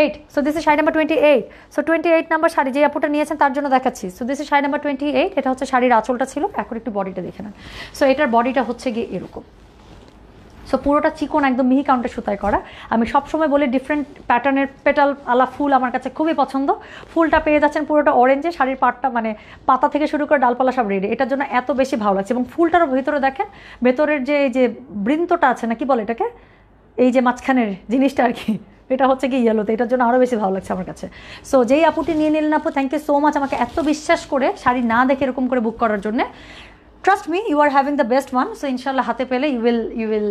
eight so this is sari number twenty eight so twenty eight number sari যে আপুটা নিয়েছেন, তার জন্য দেখাচ্ছি। So this is sari number twenty eight এটা হচ্ছে শাড়ির আঁচলটা ছিল, এখন একটু বডিটা দেখে নেন। সো এটার বডিটা হচ্ছে গিয়ে এরকম। সো পুরোটা চিকন একদম মিহি কাউন্টের সুতায় করা। আমি সবসময় বলি ডিফারেন্ট প্যাটার্নের পেটাল আলা ফুল আমার কাছে খুবই পছন্দ। ফুলটা পেয়ে যাচ্ছেন পুরোটা অরেঞ্জে শাড়ির পাটটা মানে পাতা থেকে শুরু করে ডালপালা সব রেডি। এটার জন্য এত বেশি ভালো লাগছে। এবং ফুলটারও ভিতরে দেখেন, ভেতরের যে, এই যে বৃন্তটা আছে না, কি বলে এটাকে? এই যে মাঝখানের জিনিসটা আর কি, এটা হচ্ছে কি ইয়েলোতে এটার জন্য আরও বেশি ভালো লাগছে আমার কাছে। সো যেই আপুটি নিয়ে নিলেন আপু থ্যাংক ইউ সো মাচ আমাকে এত বিশ্বাস করে শাড়ি না দেখে এরকম করে বুক করার জন্য। Trust me you are having the best one so ইনশাল্লাহ হাতে পেলে you will you will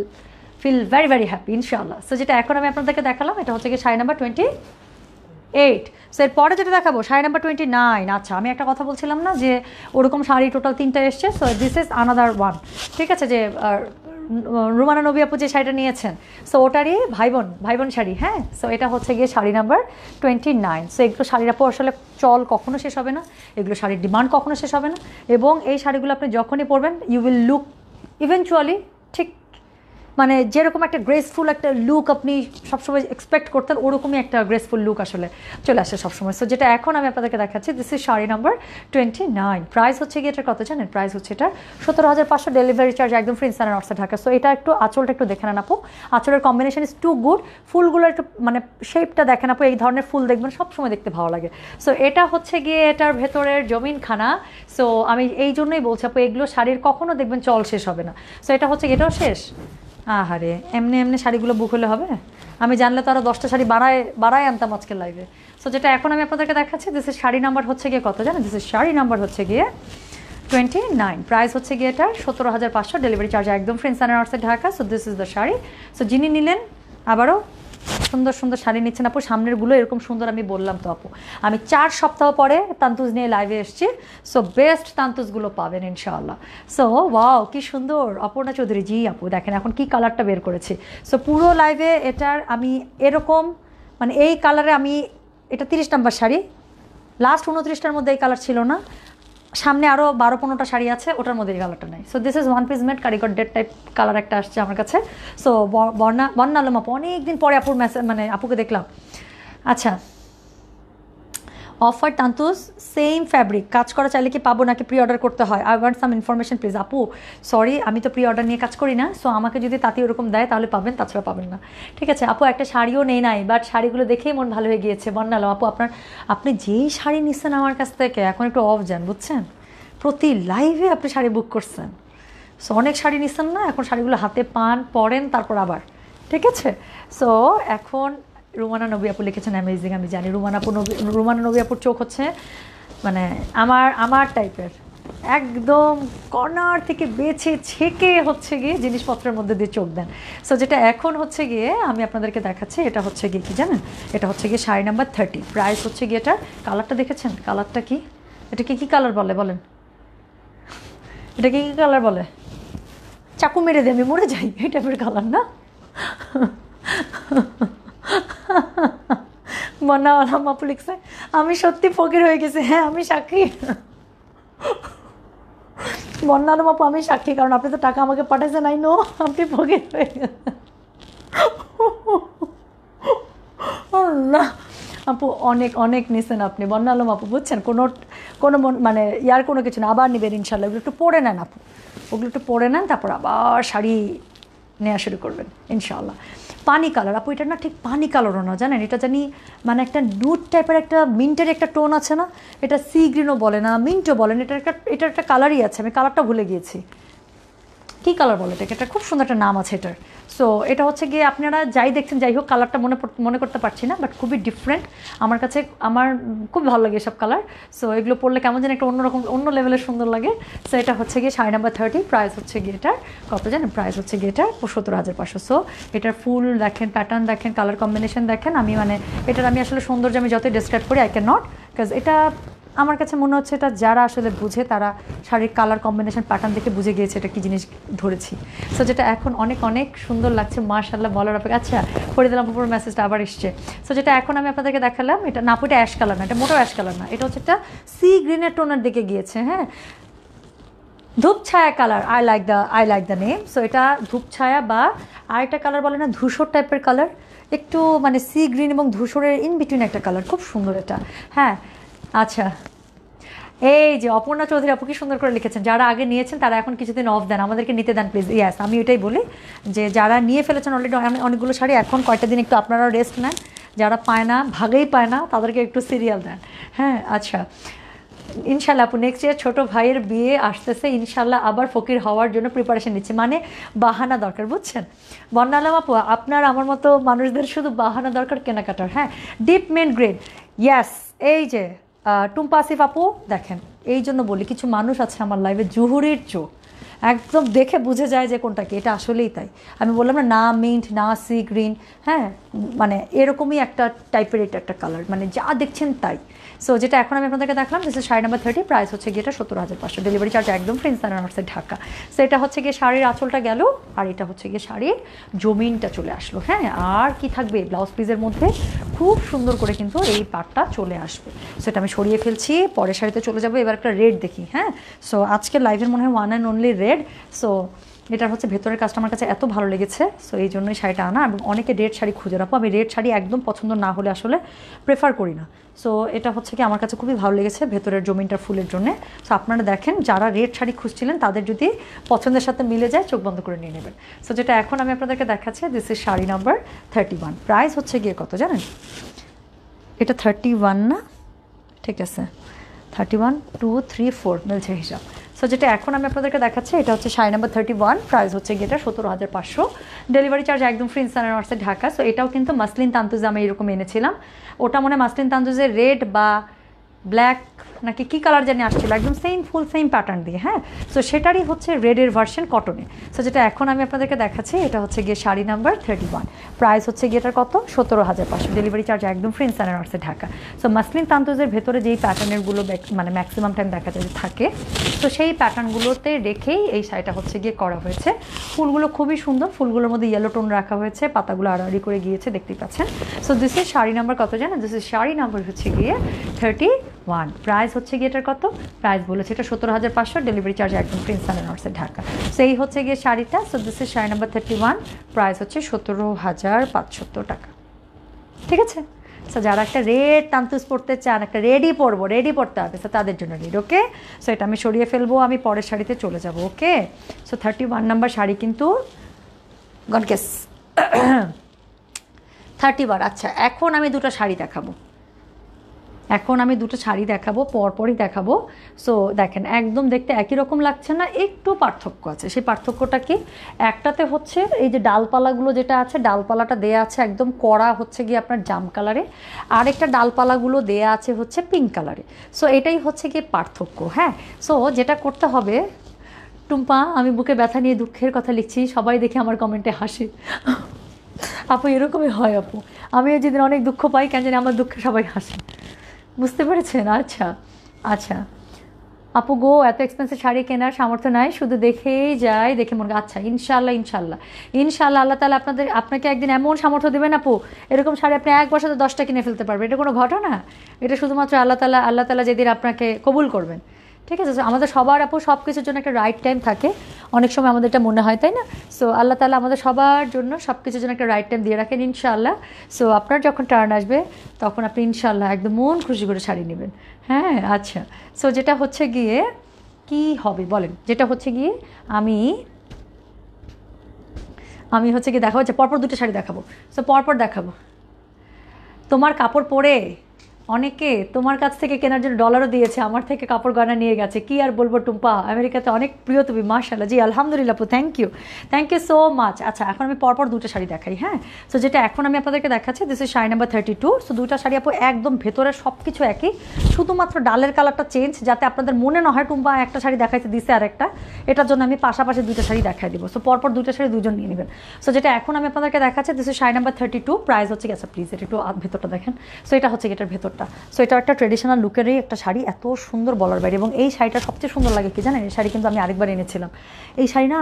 feel very very happy ইনশাল্লাহ সো যেটা এখন আমি আপনাদেরকে দেখালাম, এটা হচ্ছে কি sari number twenty eight so এরপরে যেটা দেখাবো, শাড়ি নাম্বার টোয়েন্টি নাইন আচ্ছা আমি একটা কথা বলছিলাম না যে ওরকম শাড়ি টোটাল তিনটা এসছে so this is another one ঠিক আছে, যে রুমানা নবী আপু যে শাড়িটা নিয়েছেন সো ওটারই ভাই বোন ভাই বোন শাড়ি হ্যাঁ? সো এটা হচ্ছে গিয়ে sari number twenty nine so এগুলো শাড়ির আপু আসলে চল কখনো শেষ হবে না, এগুলো শাড়ির ডিমান্ড কখনো শেষ হবে না, এবং এই শাড়িগুলো আপনি যখনই পরবেন ইউ উইল লুক ইভেনচুয়ালি ঠিক মানে যেরকম একটা গ্রেসফুল একটা লুক আপনি সবসময় এক্সপেক্ট করতেন, ওরকমই একটা গ্রেসফুল লুক আসলে চলে আসে সবসময়। সো যেটা এখন আমি আপনাদেরকে দেখাচ্ছি this is sari number twenty nine price হচ্ছে গিয়ে এটা কত জানেন? প্রাইস হচ্ছে এটা সতেরো হাজার পাঁচশো ডেলিভারি চার্জ একদম ফ্রি ইনস্টান অর্থে ঢাকা। সো এটা একটু আঁচলটা একটু দেখে নেন আপু। আঁচলের কম্বিনেশন ইজ টু গুড ফুলগুলো একটু মানে শেপটা দেখেন আপু, এই ধরনের ফুল দেখবেন সবসময় দেখতে ভালো লাগে। সো এটা হচ্ছে গিয়ে এটার ভেতরের জমিনখানা। সো আমি এই জন্যই বলছি আপু, এগুলো শাড়ির কখনো দেখবেন চল শেষ হবে না। সো এটা হচ্ছে এটাও শেষ। আহারে, এমনি এমনি শাড়িগুলো বুক হলে হবে? আমি জানলে তো আরও দশটা শাড়ি বাড়ায় বাড়ায় আনতাম আজকে লাইভে সো যেটা এখন আমি আপনাদেরকে দেখাচ্ছি দেশের শাড়ি নাম্বার হচ্ছে গিয়ে কত জানেন? দেশের শাড়ি নাম্বার হচ্ছে গিয়ে টোয়েন্টি নাইন প্রাইস হচ্ছে গিয়ে এটার সতেরো হাজার পাঁচশো ডেলিভারি চার্জ একদম ফ্রেন্ড অ্যান্ড আর্টসের Dhaka. So this is the sari. So যিনি নিলেন, আবারও সুন্দর সুন্দর শাড়ি নিচ্ছেন আপু, সামনেরগুলো এরকম সুন্দর আমি বললাম তো আপু। আমি চার সপ্তাহ পরে তান্তুজ নিয়ে লাইভে এসেছি সো বেস্ট তান্তুজগুলো পাবেন ইনশাআল্লাহ। সো ওয়াও কি সুন্দর, অপর্ণা চৌধুরী, জি আপু, দেখেন এখন কি কালারটা বের করেছি। সো পুরো লাইভে এটার আমি এরকম মানে এই কালারে আমি, এটা তিরিশ নাম্বার শাড়ি লাস্ট উনত্রিশটার মধ্যে এই কালার ছিল না। সামনে আরও বারো পনেরোটা শাড়ি আছে, ওটার মধ্যে এই কালারটা নেই। So this is one piece made কারিগর ডেড টাইপ কালার একটা আসছে আমার কাছে। সো বর্ণা বর্ণালম আপু, অনেকদিন পরে আপুর মেসেজ মানে আপুকে দেখলাম। আচ্ছা অফার, তান্তুস সেম ফ্যাব্রিক কাজ করা চাইলে কি পাবো নাকি প্রি অর্ডার করতে হয়? I want some information please আপু সরি আমি তো প্রি অর্ডার নিয়ে কাজ করি না সো আমাকে যদি তাতে ওরকম দেয়, তাহলে পাবেন, তাছাড়া পাবেন না। ঠিক আছে, আপু, একটা শাড়িও নেই নাই বাট শাড়িগুলো দেখেই মন ভালো হয়ে গিয়েছে। বর্ণালো আপু, আপনার, আপনি যেই শাড়ি নিচ্ছেন আমার কাছ থেকে, এখন একটু অফ যান, বুঝছেন? প্রতি লাইভে আপনি শাড়ি বুক করছেন। সো অনেক শাড়ি নিচ্ছেন না, এখন শাড়িগুলো হাতে পান, পরেন, তারপর আবার। ঠিক আছে? সো এখন রুমানা নবী আপু লিখেছেন অ্যামেজিং আমি জানি। রুমানা আপু নবী রুমানা নবী আপুর চোখ হচ্ছে মানে আমার আমার টাইপের একদম কর্নার থেকে বেছে ছেঁকে হচ্ছে গিয়ে জিনিসপত্রের মধ্যে দিয়ে চোখ দেন। সো যেটা এখন হচ্ছে গিয়ে আমি আপনাদেরকে দেখাচ্ছি, এটা হচ্ছে গিয়ে কি জানেন? এটা হচ্ছে গিয়ে শাড়ি নাম্বার থার্টি প্রাইস হচ্ছে গিয়ে এটার কালারটা দেখেছেন? কালারটা কি? এটা কি, কী কালার বলে বলেন? এটা কি, কী কালার বলে? চাকু মেরে দিয়ে আমি মরে যাই। এই টাইপের কালার না? মন্নাওয়ালা মাপু লিখছে আমি সত্যি ফকির হয়ে গেছি। হ্যাঁ আমি সাক্ষী। বন্যালো মাপু আমি সাক্ষী, কারণ আপনি তো টাকা আমাকে পাঠাইছেন আই নো আপনি ফকির হয়ে গেছেন। না। আপু, অনেক অনেক নিছেন আপনি বন্যা আলম আপু বুঝছেন? কোনো কোনো মানে ইয়ার কোনো কিছু না, আবার নেবেন ইনশাল্লাহ ওগুলো একটু পরে নেন আপু। ওগুলো একটু পরে নেন, তারপর আবার শাড়ি নেওয়া শুরু করবেন ইনশাল্লাহ পানি কালার। আপু এটা না ঠিক পানি কালারও না, জানেন? এটা জানি মানে একটা নুট টাইপের একটা মিন্টের একটা টোন আছে না? এটা সি গ্রিনও বলে না মিন্টও বলেন এটা একটা এটা একটা কালারই আছে, আমি কালারটা ভুলে গিয়েছি। কী কালার বলে এটাকে? এটা খুব সুন্দর একটা নাম আছে এটার। সো এটা হচ্ছে গিয়ে আপনারা যাই দেখছেন, যাই হোক কালারটা মনে মনে করতে পারছি না বাট খুবই ডিফারেন্ট আমার কাছে, আমার খুব ভালো লাগে এসব কালার সো এগুলো পরলে কেমন যেন একটা অন্যরকম, অন্য লেভেলের সুন্দর লাগে। সো এটা হচ্ছে গিয়ে শাড়ি নাম্বার থার্টি প্রাইস হচ্ছে গিয়ে এটার। কত জানেন? প্রাইস হচ্ছে গিয়ে এটার সত্তর হাজার পাঁচশো। সো এটার ফুল দেখেন প্যাটার্ন দেখেন কালার কম্বিনেশন দেখেন। আমি মানে এটার আমি আসলে সৌন্দর্য আমি যতই ডিসক্রাইব করি আই ক্যান নট বিকজ এটা আমার কাছে মনে হচ্ছে এটা যারা আসলে বুঝে, তারা শাড়ির কালার কম্বিনেশন প্যাটার্ন দেখে বুঝে গিয়েছে এটা কি জিনিস ধরেছি। সো যেটা এখন অনেক অনেক সুন্দর লাগছে মার্শাল্লাহ বলার অপেক্ষা। আচ্ছা করে দিলাম উপর মেসেজটা আবার এসছে। সো যেটা এখন আমি আপনাদেরকে দেখালাম, এটা না, এটা অ্যাশ কালার না, এটা মোটো অ্যাশ কালার না, এটা হচ্ছে একটা সি গ্রিনের টোনার দিকে গিয়েছে হ্যাঁ? ধূপ ছায়া colour I like the I like the name so এটা ধূপ ছায়া বা আরেকটা কালার বলে না, ধূসর টাইপের কালার একটু মানে সি গ্রিন এবং ধূসরের ইন বিটুইন একটা কালার খুব সুন্দর এটা হ্যাঁ? আচ্ছা। এই যে অপর্ণা চৌধুরী আপু কি সুন্দর করে লিখেছেন। যারা আগে নিয়েছেন তারা এখন কিছুদিন অফ দেন। আমাদেরকে নিতে দেন প্লিজ ইয়াস আমি এটাই বলি যে যারা নিয়ে ফেলেছেন অলরেডি অনেকগুলো শাড়ি, এখন কয়টা দিন একটু আপনারা রেস্ট নেন। যারা পায় না, ভাগেই পায় না, তাদেরকে একটু সিরিয়াল দেন। হ্যাঁ আচ্ছা। ইনশাল্লাহ আপু নেক্সট ইয়ার ছোটো ভাইয়ের বিয়ে আসতেছে। ইনশাল্লাহ আবার ফকির হওয়ার জন্য প্রিপারেশন নিচ্ছে। মানে বাহানা দরকার, বুঝছেন? বন্যালাম আপু, আপনার আমার মতো মানুষদের শুধু বাহানা দরকার কেনাকাটার। হ্যাঁ ডিপ মেন গ্রেড ইয়াস এই যে টুম্পা আসিফ আপু, দেখেন, এই জন্য বলি, কিছু মানুষ আছে আমার লাইফে জুহুরির চোখ। একদম দেখে বুঝে যায় যে কোনটা কি, এটা আসলেই তাই। আমি বললাম না না মিন্ট না সি গ্রিন হ্যাঁ মানে এরকমই একটা টাইপের এটা একটা কালার মানে যা দেখছেন তাই। সো যেটা এখন আমি আপনাদেরকে দেখলাম this sari number thirty price হচ্ছে গিয়ে এটা সত্তর হাজার পাঁচশো। ডেলিভারি চার্জ একদম প্রিন্স আনার্সের ঢাকা। সো এটা হচ্ছে গিয়ে শাড়ির আঁচলটা গেল, আর এটা হচ্ছে গিয়ে শাড়ির জমিনটা চলে আসলো। হ্যাঁ আর কি থাকবে? ব্লাউজ পিসের মধ্যে খুব সুন্দর করে কিন্তু এই পাটটা চলে আসবে। সেটা আমি সরিয়ে ফেলছি, পরের শাড়িতে চলে যাব। এবার একটা রেড দেখি হ্যাঁ। সো আজকে লাইভের মনে হয় one and only red so এটার হচ্ছে ভেতরের কাজটা আমার কাছে এত ভালো লেগেছে সো এই জন্যই শাড়িটা আনা। এবং অনেকে রেড শাড়ি খুঁজে রাখব আমি রেড শাড়ি একদম পছন্দ না হলে আসলে প্রেফার করি না। সো এটা হচ্ছে কি, আমার কাছে খুবই ভালো লেগেছে ভেতরের জমিনটার ফুলের জন্য। সো আপনারা দেখেন, যারা রেড শাড়ি খুঁজছিলেন, তাদের যদি পছন্দের সাথে মিলে যায়, চোখ বন্ধ করে নিয়ে নেবেন। সো যেটা এখন আমি আপনাদেরকে দেখাচ্ছি this is sari number thirty one price হচ্ছে গিয়ে কত, জানেন? এটা থার্টি ওয়ান না? ঠিক আছে। Thirty one two three four মিলছে হিসাব। সো যেটা এখন আমি আপনাদেরকে দেখাচ্ছি, এটা হচ্ছে sari number thirty one price হচ্ছে গিয়ে সতেরো হাজার পাঁচশো। ডেলিভারি চার্জ একদম ফ্রি ইনস্টানার্সে ঢাকা। সো এটাও কিন্তু মাসলিন তান্তুজে আমি এরকম এনেছিলাম। ওটা মনে মাসলিন তান্তুজের রেড বা ব্ল্যাক নাকি কী কালার জানি আসছিল, একদম সেম ফুল সেম প্যাটার্ন দিয়ে হ্যাঁ? সো সেটারই হচ্ছে রেডের ভার্সন কটনে সো যেটা এখন আমি আপনাদেরকে দেখাচ্ছি, এটা হচ্ছে গিয়ে sari number thirty one price হচ্ছে গিয়ে এটার কত? সতেরো হাজার পাঁচশো। ডেলিভারি চার্জ একদম ফ্রি ইনস্টানার্সে ঢাকা। সো মাসলিন তান্তুজের ভেতরে যেই প্যাটার্নেরগুলো মানে ম্যাক্সিমাম টাইম দেখা যায় থাকে, তো সেই প্যাটার্নগুলোতে রেখেই এই শাড়িটা হচ্ছে গিয়ে করা হয়েছে। ফুলগুলো খুবই সুন্দর, ফুলগুলোর মধ্যে ইয়েলো টোন রাখা হয়েছে, পাতাগুলো আড়াআড়ি করে গিয়েছে, দেখতেই পাচ্ছেন। সো দিস শাড়ি নাম্বার কত জানেন? দিস শাড়ি নাম্বার হচ্ছে গিয়ে থার্টি ওয়ান প্রাইস হচ্ছে গিয়ে এটার কত? প্রাইস বলেছে এটা সতেরো হাজার পাঁচশো ডেলিভারি চার্জ একদম প্রিন্স নর্সের ঢাকা। সেই হচ্ছে গিয়ে শাড়িটা। So this is sari number thirty one price হচ্ছে সতেরো হাজার পাঁচশো টাকা। ঠিক আছে? সো যারা একটা রেড তান্তুস পড়তে চান, একটা রেডি পরবো রেডি পড়তে হবে সো তাদের জন্য রেড ওকে সো এটা আমি সরিয়ে ফেলব, আমি পরের শাড়িতে চলে যাব okay so thirty one number sari কিন্তু গনকেস থার্টি বার আচ্ছা এখন আমি দুটো শাড়ি দেখাবো। এখন আমি দুটো শাড়ি দেখাবো, পরপরই দেখাবো। সো দেখেন, একদম দেখতে একই রকম লাগছে না, একটু পার্থক্য আছে। সেই পার্থক্যটা কি? একটাতে হচ্ছে এই যে ডালপালাগুলো যেটা আছে, ডালপালাটা দেয়া আছে একদম কড়া হচ্ছে গিয়ে আপনার জাম কালারে। আর একটা ডালপালাগুলো দেয়া আছে হচ্ছে পিঙ্ক কালারে। সো এটাই হচ্ছে গিয়ে পার্থক্য হ্যাঁ? সো যেটা করতে হবে, টুম্পা, আমি বুকে ব্যথা নিয়ে দুঃখের কথা লিখছি, সবাই দেখে আমার কমেন্টে হাসি। আপু, এরকমই হয়, আপু। আমি যেদিন অনেক দুঃখ পাই, কেন জানি আমার দুঃখে সবাই হাসে। বুঝতে পেরেছেন? আচ্ছা আচ্ছা। আপু গো, এত এক্সপেন্সিভ শাড়ি কেনার সামর্থ্য নাই, শুধু দেখেই যায় দেখে মনে আচ্ছা ইনশাল্লাহ ইনশাল্লাহ ইনশাল্লাহ আল্লাহ তালা আপনাদের, আপনাকে একদিন এমন সামর্থ্য দেবেন আপু, এরকম শাড়ি আপনি এক বছরে দশটা কিনে ফেলতে পারবেন। এটা কোনো ঘটনা? এটা শুধুমাত্র আল্লাহ তালা আল্লাহ তালা যেদিন আপনাকে কবুল করবেন। ঠিক আছে? আমাদের সবার আপু সব কিছুর জন্য একটা রাইট টাইম থাকে। অনেক সময় আমাদের এটা মনে হয়, তাই না? সো আল্লাহ তালা আমাদের সবার জন্য সব কিছুর জন্য একটা রাইট টাইম দিয়ে রাখেন ইনশাআল্লাহ। সো আপনার যখন টার্ন আসবে, তখন আপনি ইনশাআল্লাহ একদম মন খুশি করে শাড়ি নেবেন। হ্যাঁ আচ্ছা। সো যেটা হচ্ছে গিয়ে, কি হবে বলেন? যেটা হচ্ছে গিয়ে, আমি আমি হচ্ছে গিয়ে দেখা হচ্ছে পরপর দুটো শাড়ি দেখাবো। সো পরপর দেখাবো। তোমার কাপড় পরে অনেকে তোমার কাছ থেকে কেনার জন্য ডলারও দিয়েছে, আমার থেকে কাপড় গয়না নিয়ে গেছে, কি আর বলব টুম্পা? আমেরিকাতে অনেক প্রিয় তুমি মার্শাল্লাহ জি, আলহামদুলিল্লাহ আপু thank you thank you so much আচ্ছা এখন আমি পরপর দুটো শাড়ি দেখাই হ্যাঁ? সো যেটা এখন আমি আপনাদেরকে দেখাচ্ছি this is sari number thirty two so দুটো শাড়ি আপু একদম ভেতরে সব কিছু একই, শুধুমাত্র ডালের কালারটা চেঞ্জ যাতে আপনাদের মনে না হয় টুম্পা একটা শাড়ি দেখাইতে দিছে আর একটা এটার জন্য আমি পাশাপাশি দুটো শাড়ি দেখাই দিব। সো পরপর দুটো শাড়ি দুজন নিয়ে নেবেন। সো যেটা এখন আমি আপনাদেরকে দেখাচ্ছি this is sari number thirty two price হচ্ছে গেছে প্লিজ এটা একটু ভেতরটা দেখেন। সো এটা হচ্ছে এটার ভেতরটা। সো এটা একটা ট্রেডিশনাল লুকেরই একটা শাড়ি, এত সুন্দর বলার বাইরে। এবং এই শাড়িটা সবচেয়ে সুন্দর লাগে কি জানেন? এই শাড়ি কিন্তু আমি আরেকবার এনেছিলাম। এই শাড়ি না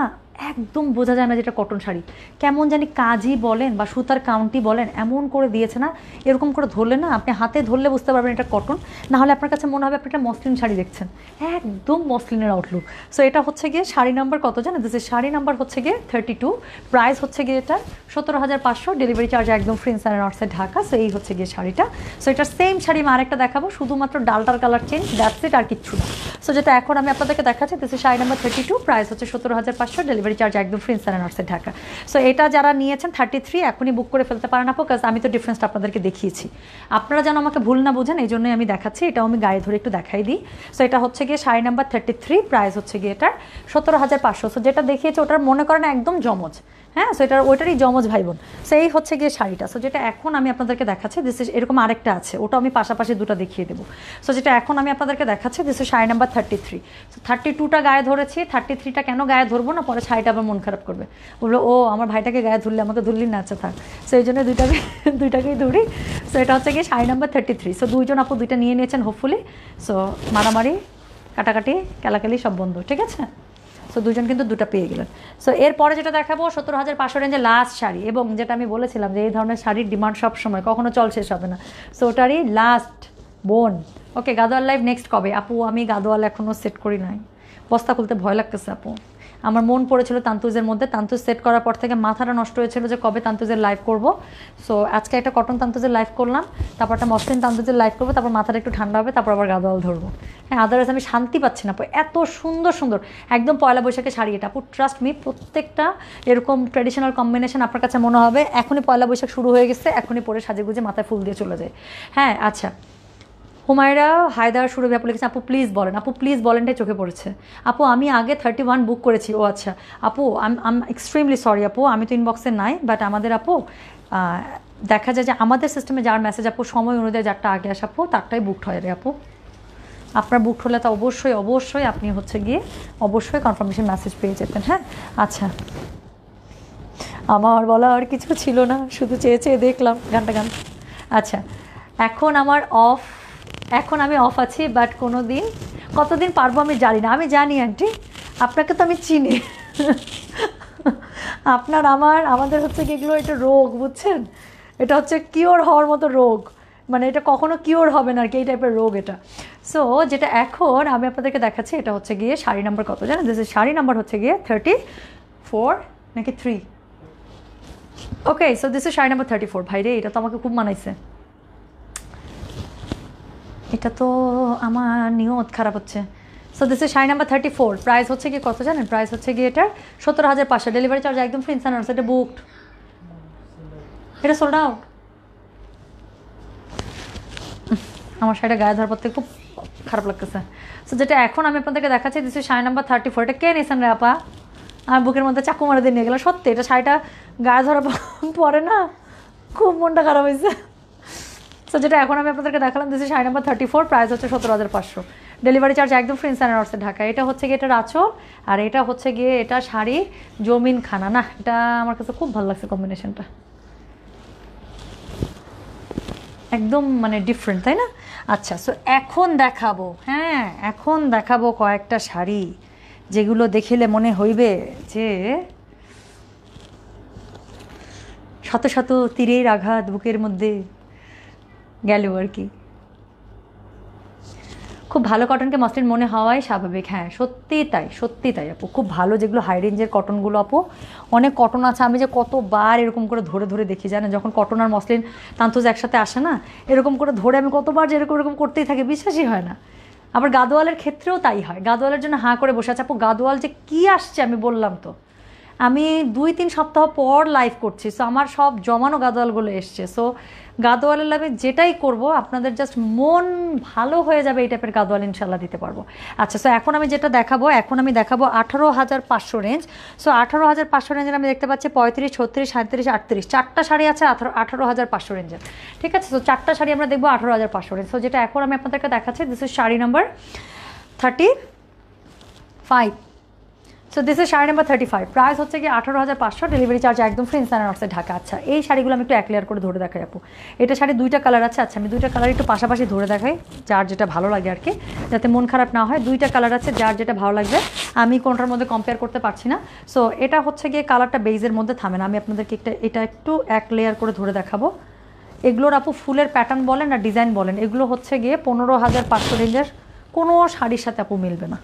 একদম বোঝা যায় না যেটা কটন শাড়ি। কেমন জানি কাজই বলেন বা সুতার কাউন্টি বলেন, এমন করে দিয়েছে না, এরকম করে ধরলে না, আপনি হাতে ধরলে বুঝতে পারবেন এটা কটন। না হলে আপনার কাছে মনে হবে আপনি একটা মসলিন শাড়ি দেখছেন। একদম মসলিনের আউটলুক সো এটা হচ্ছে গিয়ে শাড়ি নাম্বার কত জানেন? দিস শাড়ি নাম্বার হচ্ছে গিয়ে থার্টি টু প্রাইস হচ্ছে গিয়ে এটা সতেরো হাজার পাঁচশো। ডেলিভারি চার্জ একদম ফ্রি অ্যান্ড নর্থসের ঢাকা। সো এই হচ্ছে গিয়ে শাড়িটা। সো এটা সেম শাড়ি আমি আরেকটা দেখাবো। শুধুমাত্র ডালটার কালার চেঞ্জ দ্যাটস ইট আর কিচ্ছু না। সো যেটা এখন আমি আপনাদেরকে দেখাচ্ছি this sari number thirty two price হচ্ছে সতেরো হাজার পাঁচশো। ডেলিভারি চার্জ একদম ফ্রি অ্যান্ড নর্থসের ঢাকা। সো এটা যারা নিয়েছেন থার্টি থ্রি এখনই বুক করে ফেলতে পারেন আপু কাজ আমি তো ডিফারেন্সটা আপনাদেরকে দেখিয়েছি। আপনারা যেন আমাকে ভুল না বোঝেন এই জন্যই আমি দেখাচ্ছি, এটাও আমি গায়ে ধরে একটু দেখাই দিই। সো এটা হচ্ছে গিয়ে sari number thirty three price হচ্ছে গিয়ে এটার সতেরো হাজার পাঁচশো। সো যেটা দেখিয়েছে ওটার মনে করেন একদম জমজ হ্যাঁ সো এটার ওইটারই জমজ ভাই বোন। সো এই হচ্ছে গিয়ে শাড়িটা। সো যেটা এখন আমি আপনাদেরকে দেখাচ্ছি দিস ইজ এরকম আরেকটা আছে, ওটা আমি পাশাপাশি দুটো দেখিয়ে দেবো। সো যেটা এখন আমি আপনাদেরকে দেখাচ্ছি this is sari number thirty three so thirty টুটা গায়ে ধরেছি থার্টি থ্রিটা কেন গায়ে ধরবো না, পরে শাড়িটা আবার মন খারাপ করবে। বলল, ও, আমার ভাইটাকে গায়ে ধরলে আমাকে ধরলি না আচ্ছা থাক। সো এই জন্য দুইটাকে, দুইটাকেই ধরি। সো এটা হচ্ছে গিয়ে sari number thirty three so দুইজন আপু দুইটা নিয়ে নিয়েছেন হোপফুলি সো মারামারি, কাটাকাটি, কেলাকেলি সব বন্ধ, ঠিক আছে? সো দুজন কিন্তু দুটো পেয়ে গেলেন। সো এরপরে যেটা দেখাবো সত্তর হাজার পাঁচশো রেঞ্জের লাস্ট শাড়ি। এবং যেটা আমি বলেছিলাম যে, এই ধরনের শাড়ির ডিমান্ড সব সময়, কখনো চল শেষ হবে না। সো ওটারই লাস্ট বোন। ওকে গাদোয়াল লাইভ নেক্সট কবে? আপু, আমি গাদোয়াল এখনও সেট করি নাই। বস্তা খুলতে ভয় লাগতেছে, আপু। আমার মন পড়েছিল তান্তুজের মধ্যে। তান্তুজ সেট করার পর থেকে মাথাটা নষ্ট হয়েছিল যে কবে তান্তুজের লাইভ করব। সো আজকে একটা কটন তান্তুজের লাইভ করলাম, তারপর একটা মসলিন তান্তুজের লাইভ করব, তারপর মাথাটা একটু ঠান্ডা হবে, তারপর আবার গাদোয়াল ধরবো। হ্যাঁ আদারওয়াইজ আমি শান্তি পাচ্ছি না এত সুন্দর সুন্দর, একদম পয়লা বৈশাখে শাড়ি এটা, আপু। ট্রাস্ট মি প্রত্যেকটা এরকম ট্র্যাডিশনাল কম্বিনেশন আপনার কাছে মনে হবে, এখনই পয়লা বৈশাখ শুরু হয়ে গেছে, এখনই পরে সাজে গুজে মাথায় ফুল দিয়ে চলে যায়। হ্যাঁ আচ্ছা। হুমায়রা হায়দার সুরভি, আপু লিখেছেন, আপু প্লিজ বলেন, আপু প্লিজ বলেনটাই চোখে পড়েছে। আপু, আমি আগে থার্টি ওয়ান বুক করেছি। ও আচ্ছা আপু আম আম এক্সট্রিমলি সরি আপু, আমি তো ইনবক্সে নাই বাট আমাদের আপু দেখা যায় যে আমাদের সিস্টেমে যার মেসেজ আপু, সময় অনুযায়ী যারটা আগে আসে, আপু, তারটাই বুকড হয় রে, আপু। আপনার বুক হলে তো অবশ্যই অবশ্যই আপনি হচ্ছে গিয়ে অবশ্যই কনফার্মেশন মেসেজ পেয়ে যেতেন হ্যাঁ? আচ্ছা। আমার বলা আর কিছু ছিল না, শুধু চেয়ে চেয়ে দেখলাম গানটা, গান। আচ্ছা এখন আমার অফ এখন আমি অফ আছি বাট কোনো দিন কতদিন পারব আমি জানি না। আমি জানি আন্টি আপনাকে তো আমি চিনি। আপনার আমার, আমাদের হচ্ছে কি এগুলো এটা রোগ, বুঝছেন? এটা হচ্ছে কিওর হওয়ার মতো রোগ। মানে এটা কখনো কিওর হবে না আর কি, এই টাইপের রোগ এটা। সো যেটা এখন আমি আপনাদেরকে দেখাচ্ছি, এটা হচ্ছে গিয়ে শাড়ি নাম্বার কত, জানেন? দিস শাড়ি নাম্বার হচ্ছে গিয়ে থার্টি ফোর নাকি three okay so this is sari number thirty four ভাই রে এটা তো আমাকে খুব মানাইছে। এটা তো আমার নিয়ত খারাপ হচ্ছে। So this is sari number thirty four price হচ্ছে কি কত জানেন? প্রাইস হচ্ছে গিয়ে এটার সত্তর হাজার পাঁচশো। ডেলিভারি চার্জ একদম ফ্রি ইনসান এটা বুকড এটা সোল্ড আউট আমার শাড়িটা গায়ে ধরার পর থেকে খুব খারাপ লাগতেছে। সো যেটা এখন আমি আপনাদেরকে দেখাচ্ছি this is sari number thirty four এটা কে নিয়েছেন রে আপা? আমার বুকের মধ্যে চাকু মারা দিয়ে নিয়ে গেলো। সত্যি, এটা শাড়িটা গায়ে পর- পরে না। খুব মনটা খারাপ হয়েছে। সো যেটা এখন আমি আপনাদেরকে দেখালাম this sari number thirty four price হচ্ছে সতেরো হাজার পাঁচশো। ডেলিভারি চার্জ একদম ফ্রি নর্সের ঢাকা। এটা হচ্ছে গিয়ে এটার আঁচল, আর এটা হচ্ছে গিয়ে এটা শাড়ি জমিন খানা না, এটা আমার কাছে খুব ভালো লাগছে কম্বিনেশনটা একদম মানে ডিফারেন্ট তাই না? আচ্ছা সো এখন দেখাবো হ্যাঁ এখন দেখাবো কয়েকটা শাড়ি, যেগুলো দেখিলে মনে হইবে যে শত শত তীরের আঘাত বুকের মধ্যে। গেল আর কি। খুব ভালো কটনকে মসলিন মনে হওয়াই স্বাভাবিক হ্যাঁ সত্যি তাই সত্যি তাই আপু। খুব ভালো যেগুলো হাই রেঞ্জের কটনগুলো আপু। অনেক কটন আছে, আমি যে কতবার এরকম করে ধরে ধরে দেখি, জানেন? যখন কটন আর মসলিন তান্তুজ একসাথে আসে না, এরকম করে ধরে আমি কতবার যে এরকম এরকম করতেই থাকি, বিশ্বাসই হয় না। আবার গাদোয়ালের ক্ষেত্রেও তাই হয়। গাদোয়ালের জন্য হাঁ করে বসে আছে। আপু, গাদোয়াল যে কী আসছে আমি বললাম তো। আমি দুই তিন সপ্তাহ পর লাইভ করছি সো আমার সব জমানো গাদোয়ালগুলো এসছে। সো গাদোয়ালের লাভে যেটাই করব, আপনাদের জাস্ট মন ভালো হয়ে যাবে এই টাইপের গাদোয়াল ইনশাল্লাহ দিতে পারব। আচ্ছা সো এখন আমি যেটা দেখাবো, এখন আমি দেখাবো আঠারো হাজার পাঁচশো রেঞ্জ সো আঠারো হাজার পাঁচশো রেঞ্জের আমি দেখতে পাচ্ছি পঁয়ত্রিশ, ছত্রিশ সাঁত্রিশ আটত্রিশ। চারটা শাড়ি আছে আঠারো আঠারো হাজার পাঁচশো রেঞ্জের ঠিক আছে? সো চারটা শাড়ি আমরা দেখব আঠারো হাজার পাঁচশো রেঞ্জ সো যেটা এখন আমি আপনাদেরকে দেখাচ্ছি this is sari number thirty five so this sari number thirty five price হচ্ছে কি আঠারো হাজার পাঁচশো ডেলিভারি চার্জ একদম ফ্রি ইনসানার্সে ঢাকা। আচ্ছা এই শাড়িগুলো আমি একটু এক লেয়ার করে ধরে দেখাই আপু। এটা শাড়ি দুইটা কালার আছে। আচ্ছা আমি দুইটা কালার একটু পাশাপাশি ধরে দেখাই, যার যেটা ভালো লাগে আর কি, যাতে মন খারাপ না হয়। দুইটা কালার আছে, যার যেটা ভালো লাগবে। আমি কোনটার মধ্যে কম্পেয়ার করতে পারছি না। সো এটা হচ্ছে গিয়ে কালারটা বেইজের মধ্যে থামে না। আমি আপনাদেরকে একটা, এটা একটু এক লেয়ার করে ধরে দেখাবো। এগুলোর আপু ফুলের প্যাটার্ন বলেন আর ডিজাইন বলেন, এগুলো হচ্ছে গিয়ে পনেরো হাজার পাঁচশো রেঞ্জের কোনো শাড়ির সাথে আপু মিলবে না।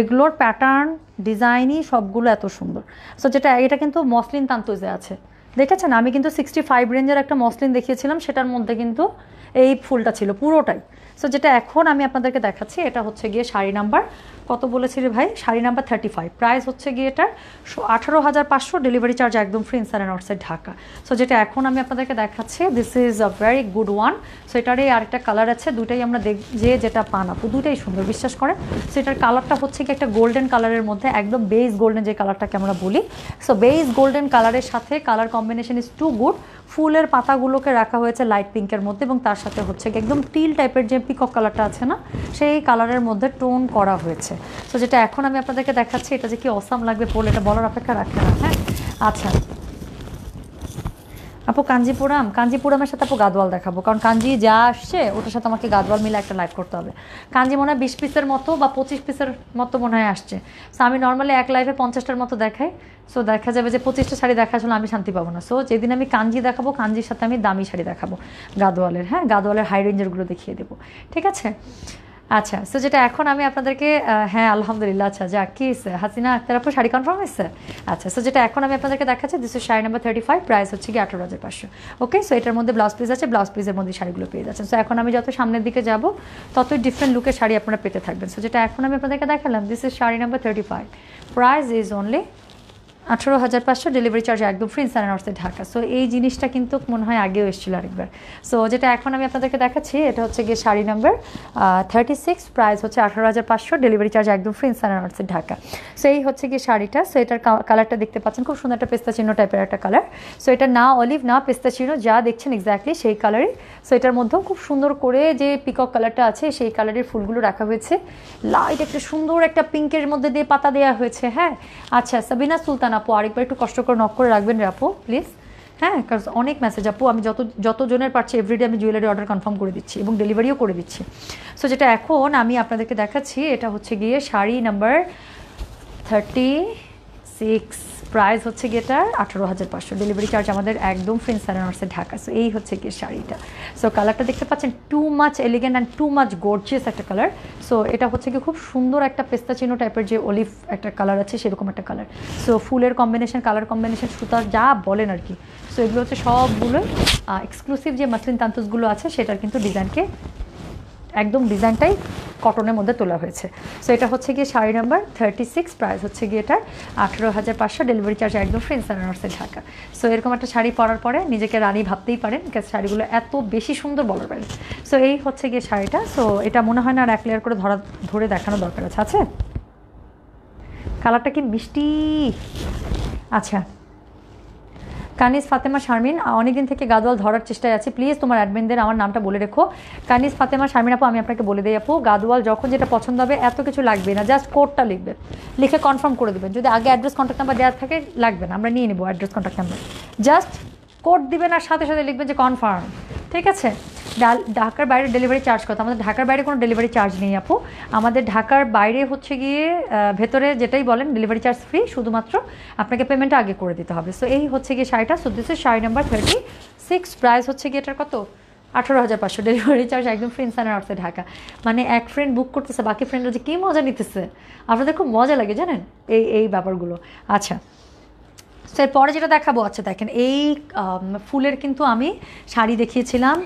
এগুলোর প্যাটার্ন ডিজাইনই সবগুলো এত সুন্দর। সো যেটা, এটা কিন্তু মসলিন তান্তুজে আছে। দেখেছেন? আমি কিন্তু সিক্সটি ফাইভ রেঞ্জের একটা মসলিন দেখিয়েছিলাম, সেটার মধ্যে কিন্তু এই ফুলটা ছিল, পুরোটাই। সো যেটা এখন আমি আপনাদেরকে দেখাচ্ছি, এটা হচ্ছে গিয়ে শাড়ি নাম্বার। কত বলেছি রে ভাই? Sari number thirty five price হচ্ছে গিয়ে এটার আঠারো হাজার পাঁচশো ডেলিভারি চার্জ একদম free inside and outside Dhaka. So যেটা এখন আমি আপনাদেরকে দেখাচ্ছি this is a very good one so এটারই আরেকটা কালার আছে দুটাই আমরা দেখ যে যেটা পান আপু দুটাই সুন্দর, বিশ্বাস করেন। সো এটার কালারটা হচ্ছে কি একটা গোল্ডেন কালারের মধ্যে, একদম বেস গোল্ডেন যে কালারটাকে আমরা বলি। সো বেস গোল্ডেন কালারের সাথে colour combination is too good ফুলের পাতাগুলোকে রাখা হয়েছে লাইট পিঙ্কের মধ্যে এবং তার সাথে হচ্ছে একদম টিল টাইপের যে পিকক কালারটা আছে না, সেই কালারের মধ্যে টোন করা হয়েছে। তো যেটা এখন আমি আপনাদেরকে দেখাচ্ছি, এটা যে কি অসাম লাগবে পড়লে, এটা বলার অপেক্ষা রাখে না হ্যাঁ? আচ্ছা। আপু, কাঞ্জিপুরাম। কাঞ্জিপুরামের সাথে আপু গাদওয়াল দেখাবো, কারণ কাঞ্জি যা আসছে, ওটার সাথে আমাকে গাদওয়াল মিলে একটা লাইভ করতে হবে। কাঞ্জি মনে হয় বিশ পিসের মতো বা পঁচিশ পিসের মতো মনে হয় আসছে। সো আমি নর্মালি এক লাইভে পঞ্চাশটার মতো দেখাই। সো দেখা যাবে যে পঁচিশটা শাড়ি দেখা আসলে আমি শান্তি পাবো না। সো যেদিন আমি কাঞ্জি দেখাবো, কাঞ্জির সাথে আমি দামি শাড়ি দেখাবো। গাদওয়ালের হ্যাঁ? গাদওয়ালের হাই রেঞ্জেরগুলো দেখিয়ে দেবো। ঠিক আছে? আচ্ছা সো যেটা এখন আমি আপনাদেরকে হ্যাঁ আলহামদুলিল্লাহ আচ্ছা যা কি হাসিনা আক্তার আপু শাড়ি কনফার্ম হয়েছে আচ্ছা সো যেটা এখন আমি আপনাদেরকে দেখাচ্ছি this sari number thirty five price হচ্ছে কি আঠারো হাজার পাঁচশো। ওকে সো এটার মধ্যে ব্লাউজ পিস আছে ব্লাউজ পিসের মধ্যে শাড়িগুলো পেয়ে যাচ্ছেন। সো এখন আমি যত সামনের দিকে যাব, ততই ডিফারেন্ট লুকের শাড়ি আপনারা পেতে থাকবেন। সো যেটা এখন আমি আপনাদেরকে দেখালাম this is sari number thirty five price is only আঠারো হাজার পাঁচশো ডেলিভারি চার্জ একদম ফ্রি ইনসান নর্থে ঢাকা। সো এই জিনিসটা কিন্তু মনে হয় আগেও এসেছিল আরেকবার। সো যেটা এখন আমি আপনাদেরকে দেখাচ্ছি, এটা হচ্ছে গিয়ে sari number thirty six price হচ্ছে আঠারো হাজার পাঁচশো ডেলিভারি চার্জ একদম ফ্রি ইনসান নর্থে ঢাকা। সো এই হচ্ছে গিয়ে শাড়িটা। সো এটার কালারটা দেখতে পাচ্ছেন, খুব সুন্দর একটা পেস্তা চিহ্ন টাইপের একটা কালার সো এটা না অলিভ না পেস্তা চিহ্ন, যা দেখছেন এক্স্যাক্টলি সেই কালারই সো এটার মধ্যেও খুব সুন্দর করে যে পিকক কালারটা আছে, সেই কালারের ফুলগুলো রাখা হয়েছে। লাইট একটা সুন্দর একটা পিঙ্কের মধ্যে দিয়ে পাতা দেওয়া হয়েছে হ্যাঁ? আচ্ছা সাবিনা সুলতান আপু, আরেকবার একটু কষ্ট করে নক করে রাখবেন রে আপু প্লিজ হ্যাঁ কারণ অনেক মেসেজ আপু, আমি যত যত জনের পারছি এভরিডে আমি জুয়েলারি অর্ডার কনফার্ম করে দিচ্ছি এবং ডেলিভারিও করে দিচ্ছি। সো যেটা এখন আমি আপনাদেরকে দেখাচ্ছি, এটা হচ্ছে গিয়ে sari number thirty six price হচ্ছে গিয়ে এটার আঠারো হাজার পাঁচশো। ডেলিভারি চার্জ আমাদের একদম ফ্রেন্ড স্যারানার্সে ঢাকা। সো এই হচ্ছে গিয়ে শাড়িটা। সো কালারটা দেখতে পাচ্ছেন too much elegant and too much gorgeous একটা কালার সো এটা হচ্ছে কি খুব সুন্দর একটা পেস্তা চিহ্ন টাইপের যে অলিভ একটা কালার আছে, সেরকম একটা কালার সো ফুলের কম্বিনেশন কালার কম্বিনেশন সুতার যা বলেন আর কি। সো এগুলো হচ্ছে সবগুলো এক্সক্লুসিভ যে মাসলিন তান্তুসগুলো আছে, সেটার কিন্তু ডিজাইনকে একদম ডিজাইনটাই কটনের মধ্যে তোলা হয়েছে। সো এটা হচ্ছে গিয়ে sari number thirty six price হচ্ছে গিয়ে এটা আঠেরো হাজার পাঁচশো ডেলিভারি চার্জ একদম ফ্রি ইনসানার্সে ঢাকা। সো এরকম একটা শাড়ি পরার পরে নিজেকে রানী ভাবতেই পারেন শাড়িগুলো এত বেশি সুন্দর বলার বাইরে। সো এই হচ্ছে গিয়ে শাড়িটা। সো এটা মনে হয় না আর এক লেয়ার করে ধরা, ধরে দেখানো দরকার আছে। আছে কালারটা কি মিষ্টি? আচ্ছা কানিস ফাতেমা শারমিন অনেকদিন থেকে গাদোয়াল ধরার চেষ্টায় আছি। প্লিজ তোমার অ্যাডমিনদের আমার নামটা বলে রেখো। কানিস ফাতেমা শারমিন আপু, আমি আপনাকে বলে দিই আপু, গাদোয়াল যখন যেটা পছন্দ হবে, এত কিছু লাগবে না জাস্ট কোডটা লিখবে। লিখে কনফার্ম করে দেবেন। যদি আগে অ্যাড্রেস কন্ট্যাক্ট নাম্বার দেওয়া থাকে, লাগবে না। আমরা নিয়ে নেব address contact number just code দিবেন আর সাথে সাথে লিখবেন যে কনফার্ম ঠিক আছে? ডাল ঢাকার বাইরে ডেলিভারি চার্জ কত? আমাদের ঢাকার বাইরে কোনো ডেলিভারি চার্জ নেই আপু। আমাদের ঢাকার বাইরে হচ্ছে গিয়ে ভেতরে যেটাই বলেন ডেলিভারি চার্জ ফ্রি শুধুমাত্র আপনাকে পেমেন্টটা আগে করে দিতে হবে। সো এই হচ্ছে গিয়ে শাড়িটা। So this sari number thirty six price হচ্ছে গিয়ে এটার কত? আঠারো হাজার পাঁচশো। ডেলিভারি চার্জ একদম ফ্রি ইনসানের অর্থে ঢাকা। মানে এক ফ্রেন্ড বুক করতেছে, বাকি ফ্রেন্ডরা যে কী মজা নিতেছে। আপনাদের খুব মজা লাগে, জানেন? এই এই ব্যাপারগুলো। আচ্ছা। তো এরপরে যেটা দেখাবো আচ্ছা দেখেন, এই ফুলের কিন্তু আমি শাড়ি দেখিয়েছিলাম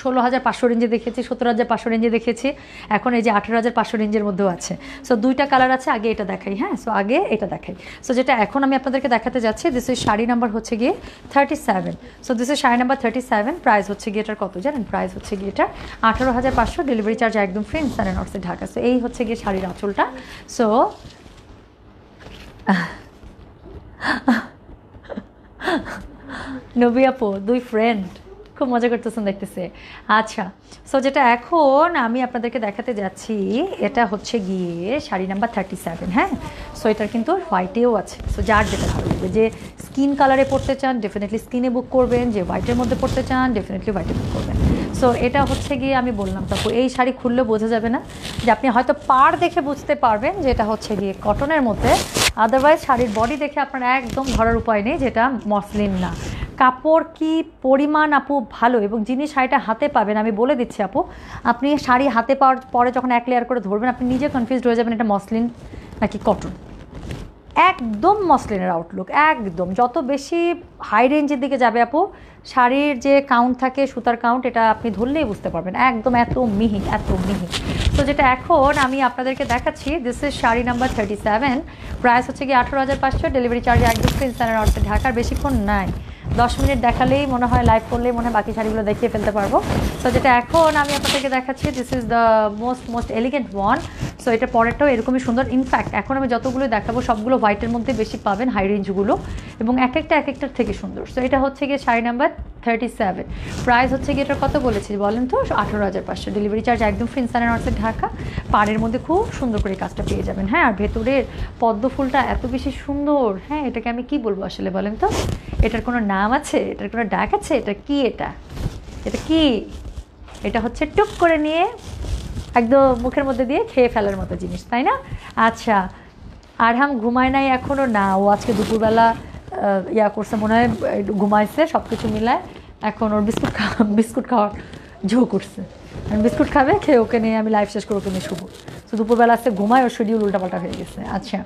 ষোলো হাজার পাঁচশো রেঞ্জে দেখেছি, সতেরো হাজার পাঁচশো রেঞ্জে দেখেছি, এখন এই যে আঠেরো হাজার পাঁচশো রেঞ্জের মধ্যেও আছে। সো দুইটা কালার আছে, আগে এটা দেখাই হ্যাঁ? সো আগে এটা দেখাই। সো যেটা এখন আমি আপনাদেরকে দেখাতে যাচ্ছি দিস ইজ শাড়ি নাম্বার হচ্ছে গিয়ে thirty seven so this is sari number thirty seven price হচ্ছে গিয়ে এটার কত জানেন? প্রাইস হচ্ছে গিয়ে এটা আঠারো হাজার পাঁচশো ডেলিভারি চার্জ একদম ফ্রি ইনস্টান নর্সে ঢাকা। সো এই হচ্ছে গিয়ে শাড়ির আঁচলটা। সো নবী আপু দুই ফ্রেন্ড খুব মজা করতেছেন দেখতেছে। আচ্ছা সো যেটা এখন আমি আপনাদেরকে দেখাতে যাচ্ছি, এটা হচ্ছে গিয়ে শাড়ি নাম্বার থার্টি সেভেন হ্যাঁ? সো এটার কিন্তু হোয়াইটেও আছে। সো যার যেটা ভালো লাগবে, যে স্কিন কালারে পড়তে চান ডেফিনেটলি স্কিনে বুক করবেন, যে হোয়াইটের মধ্যে পড়তে চান ডেফিনেটলি হোয়াইটে বুক করবেন। সো এটা হচ্ছে গিয়ে আমি বললাম তারপর এই শাড়ি খুললে বোঝা যাবে না যে আপনি হয়তো পার দেখে বুঝতে পারবেন যে এটা হচ্ছে গিয়ে কটনের মধ্যে। আদারওয়াইজ শাড়ির বডি দেখে আপনার একদম ধরার উপায় নেই, যেটা মসলিন না। কাপড় কি পরিমাণ আপু ভালো? এবং যিনি শাড়িটা হাতে পাবেন, আমি বলে দিচ্ছি আপু, আপনি শাড়ি হাতে পাওয়ার পরে যখন এক লেয়ার করে ধরবেন, আপনি নিজে কনফিউজড হয়ে যাবেন এটা মসলিন নাকি কটন একদম মসলিনের আউটলুক একদম। যত বেশি হাই রেঞ্জের দিকে যাবে আপু, শাড়ির যে কাউন্ট থাকে, সুতার কাউন্ট এটা আপনি ধরলেই বুঝতে পারবেন। একদম এত মিহি এত মিহি। তো যেটা এখন আমি আপনাদেরকে দেখাচ্ছি this is sari number thirty seven price হচ্ছে কি আঠেরো হাজার পাঁচশো ডেলিভারি চার্জ একদম অর্থে ঢাকার বেশিক্ষণ নাই। দশ মিনিট দেখালেই মনে হয় লাইভ করলেই মনে হয় বাকি শাড়িগুলো দেখিয়ে ফেলতে পারব। সো যেটা এখন আমি আপনাদেরকে দেখাচ্ছি this is the most most elegant one so এটা পরেরটাও এরকমই সুন্দর। ইনফ্যাক্ট এখন আমি যতগুলো দেখাবো, সবগুলো হোয়াইটের মধ্যে বেশি পাবেন হাই রেঞ্জগুলো এবং এক একটা এক একটার থেকে সুন্দর। সো এটা হচ্ছে গিয়ে sari number thirty seven price হচ্ছে গিয়ে এটার কত বলেছি বলেন তো? আঠেরো হাজার পাঁচশো। ডেলিভারি চার্জ একদম ফ্রি ইনসানের অর্থে ঢাকা। পাড়ের মধ্যে খুব সুন্দর করে কাজটা পেয়ে যাবেন। হ্যাঁ আর ভেতরের পদ্ম ফুলটা এত বেশি সুন্দর। হ্যাঁ এটাকে আমি কি বলব আসলে বলেন তো? এটার কোনো নাম আছে? এটার কোনো ডাক আছে? এটা কি এটা? এটা কি? এটা হচ্ছে টুক করে নিয়ে একদম মুখের মধ্যে দিয়ে খেয়ে ফেলার মতো জিনিস, তাই না? আচ্ছা আরহাম ঘুমায় নাই এখনও না, ও আজকে দুপুরবেলা ইয়া করছে, মনে হয় ঘুমাইছে সব কিছু মিলায় এখন ওর বিস্কুট খাওয়া বিস্কুট খাওয়ার ঝো করছে। আর বিস্কুট খাবে, খেয়ে ওকে নিয়ে আমি লাইফ শেষ করে ওকে নিয়ে শুভ তো দুপুরবেলা আজকে ঘুমায়, ওর শিডিউল উল্টাপাল্টা হয়ে গেছে। আচ্ছা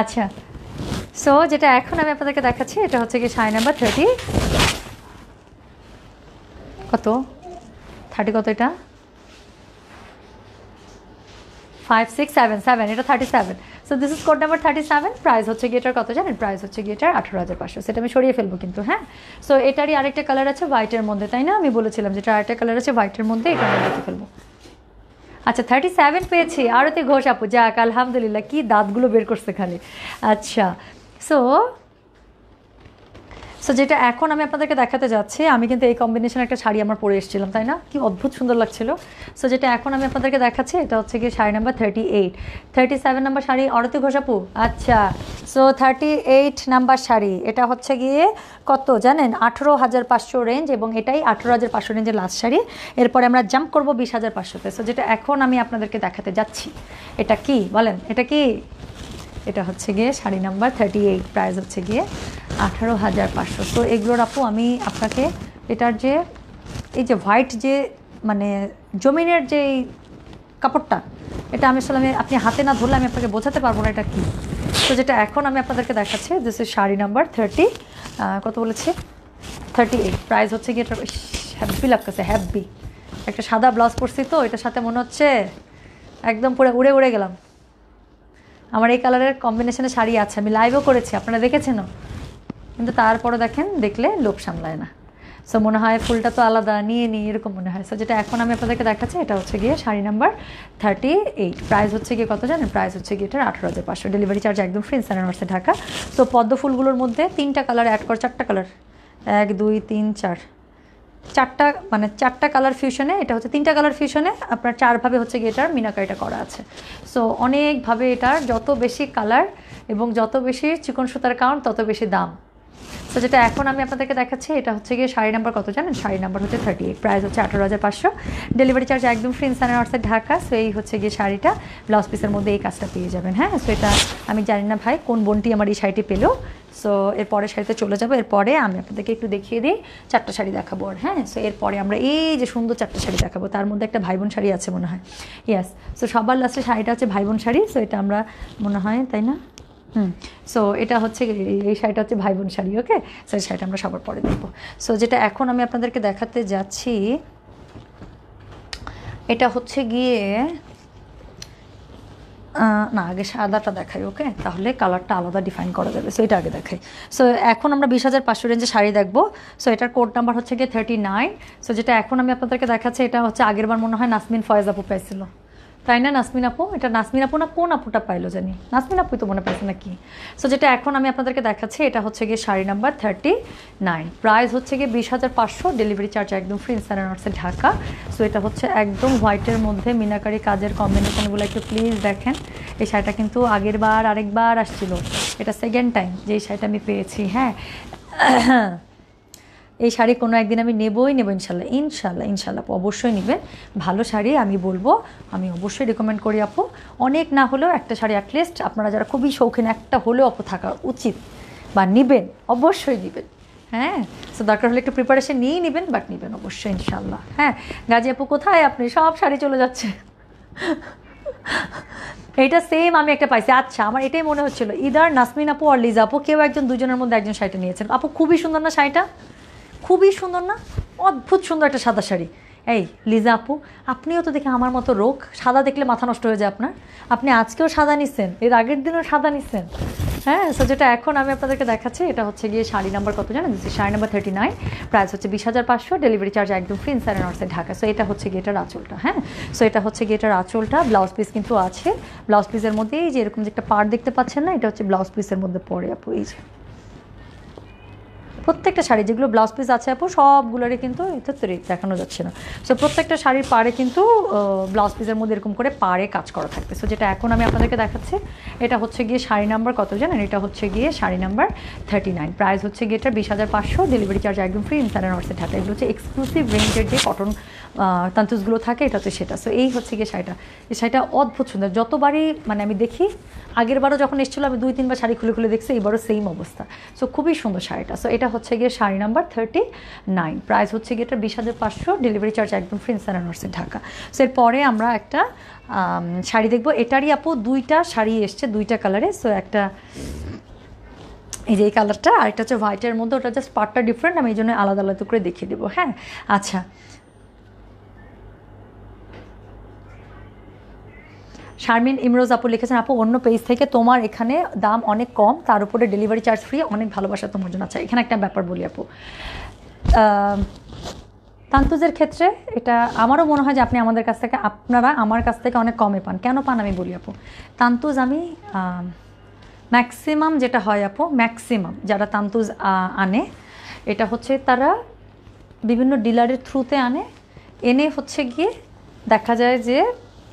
আচ্ছা সো যেটা এখন আমি আপনাদেরকে দেখাচ্ছি, এটা হচ্ছে কি শাড়ি নাম্বার থার্টি কত? থার্টি কত এটা? ফাইভ সিক্স সেভেন সেভেন এটা thirty seven so this is code number thirty seven price হচ্ছে গিয়েটার কত জানেন? প্রাইস হচ্ছে গিয়েটার আঠারো হাজার পাঁচশো। সেটা আমি সরিয়ে ফেলব কিন্তু হ্যাঁ? সো এটারই আরেকটা কালার আছে হোয়াইটের মধ্যে, তাই না? আমি বলেছিলাম যেটা আরেকটা কালার আছে হোয়াইটের মধ্যে, এটা আমি দেখে ফেলব। আচ্ছা থার্টি সেভেন পেয়েছি। আরতি ঘোষ আপু, যাক, আলহামদুলিল্লাহ, কি দাঁতগুলো বের করছে খালি। আচ্ছা সো সো যেটা এখন আমি আপনাদেরকে দেখাতে যাচ্ছি, আমি কিন্তু এই কম্বিনেশন একটা শাড়ি আমার পরে এসেছিলাম, তাই না? কি অদ্ভুত সুন্দর লাগছিল। সো যেটা এখন আমি আপনাদেরকে দেখাচ্ছি, এটা হচ্ছে গিয়ে sari number thirty eight thirty seven number sari, অরতি ঘোষাপু। আচ্ছা so thirty eight number sari, এটা হচ্ছে গিয়ে কত জানেন? আঠেরো হাজার পাঁচশো রেঞ্জ এবং এটাই আঠেরো হাজার পাঁচশো রেঞ্জের লাস্ট শাড়ি। এরপরে আমরা জাম্প করব বিশ হাজার পাঁচশোতে। সো যেটা এখন আমি আপনাদেরকে দেখাতে যাচ্ছি, এটা কি? বলেন, এটা কি? এটা হচ্ছে গিয়ে sari number thirty eight price হচ্ছে গিয়ে আঠারো হাজার পাঁচশো। তো এগুলোর আপু, আমি আপনাকে এটার যে, এই যে হোয়াইট যে মানে জমিনের যে কাপড়টা, এটা আমি আসলে আমি, আপনি হাতে না ধরলে আমি আপনাকে বোঝাতে পারব না এটা কী। তো যেটা এখন আমি আপনাদেরকে দেখাচ্ছি this is sari number thirty কত বলেছি? থার্টি এইট প্রাইস হচ্ছে গিয়ে এটা হ্যাপি লাগতেছে হ্যাপি একটা সাদা ব্লাউজ পরছি তো, এটার সাথে মনে হচ্ছে একদম পুরো উড়ে উড়ে গেলাম। আমার এই কালারের কম্বিনেশনে শাড়ি আছে, আমি লাইভও করেছি, আপনারা দেখেছেনও কিন্তু তারপরও দেখেন, দেখলে লোভ সামলায় না। সো মনে হয় ফুলটা তো আলাদা, নিয়ে নিই, এরকম মনে হয়। সো যেটা এখন আমি আপনাদেরকে দেখাচ্ছি, এটা হচ্ছে গিয়ে sari number thirty eight price হচ্ছে গিয়ে কত জানেন? প্রাইস হচ্ছে গিয়ে এটার আঠারো হাজার পাঁচশো। ডেলিভারি চার্জ একদম ফ্রি ইনসানার্সে ঢাকা। সো পদ্ম ফুলগুলোর মধ্যে তিনটা কালার অ্যাড কর, চারটা কালার এক, দুই, তিন, চার। চারটা মানে চারটা কালার ফিউশনে এটা হচ্ছে তিনটা কালার ফিউশনে আপনার চারভাবে হচ্ছে গিয়ে এটার মিনাকারিটা করা আছে। সো অনেকভাবে এটার যত বেশি কালার এবং যত বেশি চিকন সুতার কাউন্ট, তত বেশি দাম। তো যেটা এখন আমি আপনাদেরকে দেখাচ্ছি, এটা হচ্ছে গিয়ে শাড়ি নাম্বার কত জানেন? শাড়ি নাম্বার হচ্ছে থার্টি এইট প্রাইস হচ্ছে আঠারো হাজার পাঁচশো। ডেলিভারি চার্জ একদম ফ্রি ইনসানের অর্থে ঢাকা সো এই হচ্ছে গিয়ে শাড়িটা। ব্লাউজ পিসের মধ্যে এই কাজটা পেয়ে যাবেন হ্যাঁ? সো এটা আমি জানি না ভাই কোন বোনটি আমার এই শাড়িটি পেল। সো এরপরে শাড়িতে চলে যাব। এরপরে আমি আপনাদেরকে একটু দেখিয়ে দিই, চারটা শাড়ি দেখাবো আর হ্যাঁ? সো এরপরে আমরা এই যে সুন্দর চারটা শাড়ি দেখাবো, তার মধ্যে একটা ভাই বোন শাড়ি আছে মনে হয়। ইয়াস সো সবার লাস্টে শাড়িটা হচ্ছে ভাই বোন শাড়ি। সো এটা আমরা মনে হয়, তাই না? হুম। সো এটা হচ্ছে এই- শাড়িটা হচ্ছে ভাই বোন শাড়ি ওকে সো এই শাড়িটা আমরা সবার পরে দেখব। সো যেটা এখন আমি আপনাদেরকে দেখাতে যাচ্ছি, এটা হচ্ছে গিয়ে না, আগে সাদাটা দেখাই ওকে তাহলে কালারটা আলাদা ডিফাইন করা যাবে। সো এটা আগে দেখাই। সো এখন আমরা বিশ হাজার পাঁচশো রেঞ্জে শাড়ি দেখব। সো এটার কোড নাম্বার হচ্ছে গিয়ে থার্টি নাইন সো যেটা এখন আমি আপনাদেরকে দেখাচ্ছি, এটা হচ্ছে আগের বার মনে হয় নাসমিন ফয়েজ আপু পাইছিল। তাই না, নাসমিন আপু? এটা নাসমিন আপু না কোন আপুটা পাইলো জানি? নাসমিন আপুই তো মনে পাইছে নাকি? সো যেটা এখন আমি আপনাদেরকে দেখাচ্ছি, এটা হচ্ছে গিয়ে sari number thirty nine price হচ্ছে গিয়ে বিশ হাজার পাঁচশো ডেলিভারি চার্জ একদম ফ্রি ইনসারেনসে ঢাকা। সো এটা হচ্ছে একদম হোয়াইটের মধ্যে মিনাকারি কাজের কম্বিনেশনগুলো একটু প্লিজ দেখেন। এই শাড়িটা কিন্তু আগের বার আরেকবার আসছিল। এটা সেকেন্ড টাইম যে শাড়িটা আমি পেয়েছি হ্যাঁ। এই শাড়ি কোনো একদিন আমি নেবই নেব, ইনশাল্লাহ ইনশাল্লাহ ইনশাল্লাহ অবশ্যই নেবেন। ভালো শাড়ি, আমি বলব, আমি অবশ্যই রেকমেন্ড করি, আপু। অনেক না হলেও একটা শাড়ি অ্যাটলিস্ট আপনারা যারা খুবই শৌখিন, একটা হলেও আপু থাকা উচিত। বা নেবেন, অবশ্যই নেবেন। হ্যাঁ সো দরকার হলে একটু প্রিপারেশন নিয়েই নেবেন বাট নেবেন অবশ্যই, ইনশাল্লাহ। হ্যাঁ গাজী আপু, কোথায়? আপনি সব শাড়ি চলে যাচ্ছে। এটা সেম আমি একটা পাইছি। আচ্ছা আমার এটাই মনে হচ্ছিল, ইদার নাসমিন আপু আর লিজা আপু, কেউ একজন দুজনের মধ্যে একজন শাড়িটা নিয়েছেন। আপু, খুবই সুন্দর না শাড়িটা? খুবই সুন্দর না? অদ্ভুত সুন্দর একটা সাদা শাড়ি। এই, লিজা আপু, আপনিও তো দেখে আমার মতো রোগ। সাদা দেখলে মাথা নষ্ট হয়ে যায় আপনার। আপনি আজকেও সাদা নিচ্ছেন এর আগের দিনও সাদা নিচ্ছেন হ্যাঁ সো যেটা এখন আমি আপনাদেরকে দেখাচ্ছি, এটা হচ্ছে গিয়ে শাড়ি নাম্বার কত জানেন? Sari number thirty nine price হচ্ছে বিশ হাজার পাঁচশো ডেলিভারি চার্জ একদম ফ্রি ইনসাইড নর্সের ঢাকা সো এটা হচ্ছে গিয়ে এটার আঁচলটা হ্যাঁ? সো এটা হচ্ছে গিয়ে এটার আঁচলটা ব্লাউজ পিস কিন্তু আছে। ব্লাউজ পিসের মধ্যে এই যে এরকম যে একটা পার দেখতে পাচ্ছেন না, এটা হচ্ছে ব্লাউজ পিসের মধ্যে পড়ে আপু, এই যে। প্রত্যেকটা শাড়ি, যেগুলো ব্লাউজ পিস আছে আপু, সবগুলোরই কিন্তু তৈরি দেখানো যাচ্ছে না। সো প্রত্যেকটা শাড়ির পাড়ে কিন্তু ব্লাউজ পিসের মধ্যে এরকম করে পাড়ে কাজ করা থাকবে। সো যেটা এখন আমি আপনাদেরকে দেখাচ্ছি, এটা হচ্ছে গিয়ে শাড়ি নাম্বার কত জানেন? এটা হচ্ছে গিয়ে sari number thirty nine price হচ্ছে গিয়ে এটা বিশ হাজার পাঁচশো ডেলিভারি চার্জ একদম ফ্রি ইনসানের হোয়াটসঅ্যাপ ঢাকা এগুলো হচ্ছে এক্সক্লুসিভ রেঞ্জের যে কটন তান্তুসগুলো থাকে, এটা হচ্ছে সেটা। সো এই হচ্ছে গিয়ে শাড়িটা। এই শাড়িটা অদ্ভুত সুন্দর। যতবারই মানে আমি দেখি, আগের বারও যখন এসেছিল, আমি দুই, তিনবার শাড়ি খুলে খুলে দেখছি, এইবারও সেম অবস্থা। সো খুবই সুন্দর শাড়িটা। সো এটা হচ্ছে গিয়ে sari number thirty nine price হচ্ছে গিয়ে এটা বিশ হাজার পাঁচশো। ডেলিভারি চার্জ একদম ফ্রি ইনসারানোর্সের ঢাকা। সো এরপরে আমরা একটা শাড়ি দেখব। এটারই আপু দুইটা শাড়ি এসছে, দুইটা কালারে সো একটা এই যে এই কালারটা আরেকটা হচ্ছে হোয়াইটের মধ্যে। ওটা জাস্ট পার্টটা ডিফারেন্ট আমি এই জন্য আলাদা আলাদা করে দেখিয়ে দেবো। হ্যাঁ? আচ্ছা। শারমিন ইমরোজ আপু লিখেছেন, আপু, অন্য পেজ থেকে তোমার এখানে দাম অনেক কম, তার উপরে ডেলিভারি চার্জ ফ্রি অনেক ভালোবাসা তোমার জন্য। আচ্ছা এখানে একটা ব্যাপার বলি আপু। তান্তুজের ক্ষেত্রে এটা আমারও মনে হয় যে আপনি আমাদের কাছ থেকে, আপনারা আমার কাছ থেকে অনেক কমে পান। কেন পান আমি বলি আপু? তান্তুজ আমি ম্যাক্সিমাম যেটা হয় আপু ম্যাক্সিমাম যারা তান্তুজ আনে, এটা হচ্ছে তারা বিভিন্ন ডিলারের থ্রুতে আনে। এনে হচ্ছে গিয়ে দেখা যায় যে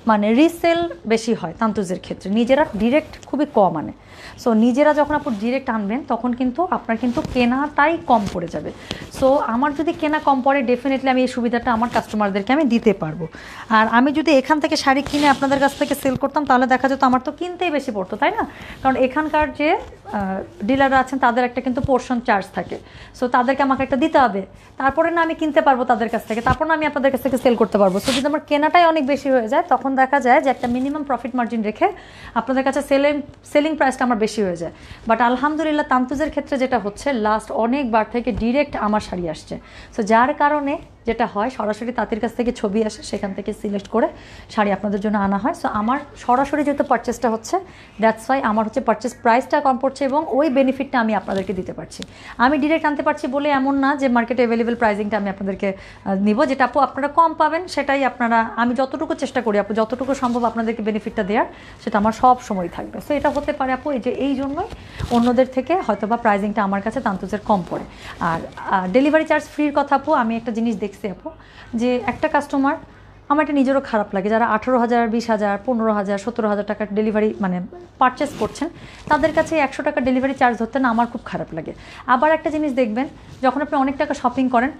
মানে রিসেল বেশি হয় তান্তুজের ক্ষেত্রে। নিজেরা ডিরেক্ট খুবই কম আনে। সো নিজেরা যখন আপনি ডিরেক্ট আনবেন, তখন কিন্তু আপনার কিন্তু কেনাটাই কম পড়ে যাবে। সো আমার যদি কেনা কম পড়ে ডেফিনেটলি আমি এই সুবিধাটা আমার কাস্টমারদেরকে আমি দিতে পারব। আর আমি যদি এখান থেকে শাড়ি কিনে আপনাদের কাছ থেকে সেল করতাম, তাহলে দেখা যেত আমার তো কিনতেই বেশি পড়তো, তাই না? কারণ এখানকার যে ডিলাররা আছেন, তাদের একটা কিন্তু পোর্শন চার্জ থাকে। সো তাদেরকে আমাকে একটা দিতে হবে। তারপরে না আমি কিনতে পারব তাদের কাছ থেকে, তারপর না আমি আপনাদের কাছ থেকে সেল করতে পারব। সো যদি আমার কেনাটাই অনেক বেশি হয়ে যায়, তখন দেখা যায় যে একটা মিনিমাম প্রফিট মার্জিন রেখে আপনাদের কাছে সেলিং সেলিং প্রাইসটা আমার বেশি হয়ে যায়। বাট আলহামদুলিল্লাহ তান্তুজের ক্ষেত্রে যেটা হচ্ছে লাস্ট অনেকবার থেকে ডিরেক্ট আমার শাড়ি আসছে। সো যার কারণে যেটা হয়, সরাসরি তাঁতির কাছ থেকে ছবি আসে, সেখান থেকে সিলেক্ট করে শাড়ি আপনাদের জন্য আনা হয়। সো আমার সরাসরি যেহেতু পারচেসটা হচ্ছে দ্যাটস ওয়াই আমার হচ্ছে পারচেস প্রাইসটা কম পড়ছে এবং ওই বেনিফিটটা আমি আপনাদেরকে দিতে পারছি। আমি ডিরেক্ট আনতে পারছি বলে এমন না যে মার্কেটে অ্যাভেলেবেল প্রাইসিংটা আমি আপনাদেরকে নিব। যেটা আপু আপনারা কম পাবেন, সেটাই আপনারা, আমি যতটুকু চেষ্টা করি আপু, যতটুকু সম্ভব আপনাদেরকে বেনিফিটটা দেওয়ার, সেটা আমার সব সময় থাকবে। সো এটা হতে পারে আপু, এই যে এই জন্যই অন্যদের থেকে হয়তো বা প্রাইজিংটা আমার কাছে তান্তুজের কম পড়ে। আর ডেলিভারি চার্জ ফ্রির কথা আপু, আমি একটা জিনিস দেখছি আপু, যে একটা কাস্টমার আমার এটা নিজেরও খারাপ লাগে, যারা আঠেরো হাজার, বিশ হাজার, পনেরো হাজার, সতেরো হাজার টাকার ডেলিভারি মানে পারচেস করছেন, তাদের কাছে একশো টাকার ডেলিভারি চার্জ ধরতে না আমার খুব খারাপ লাগে। আবার একটা জিনিস দেখবেন, যখন আপনি অনেক টাকা শপিং করেন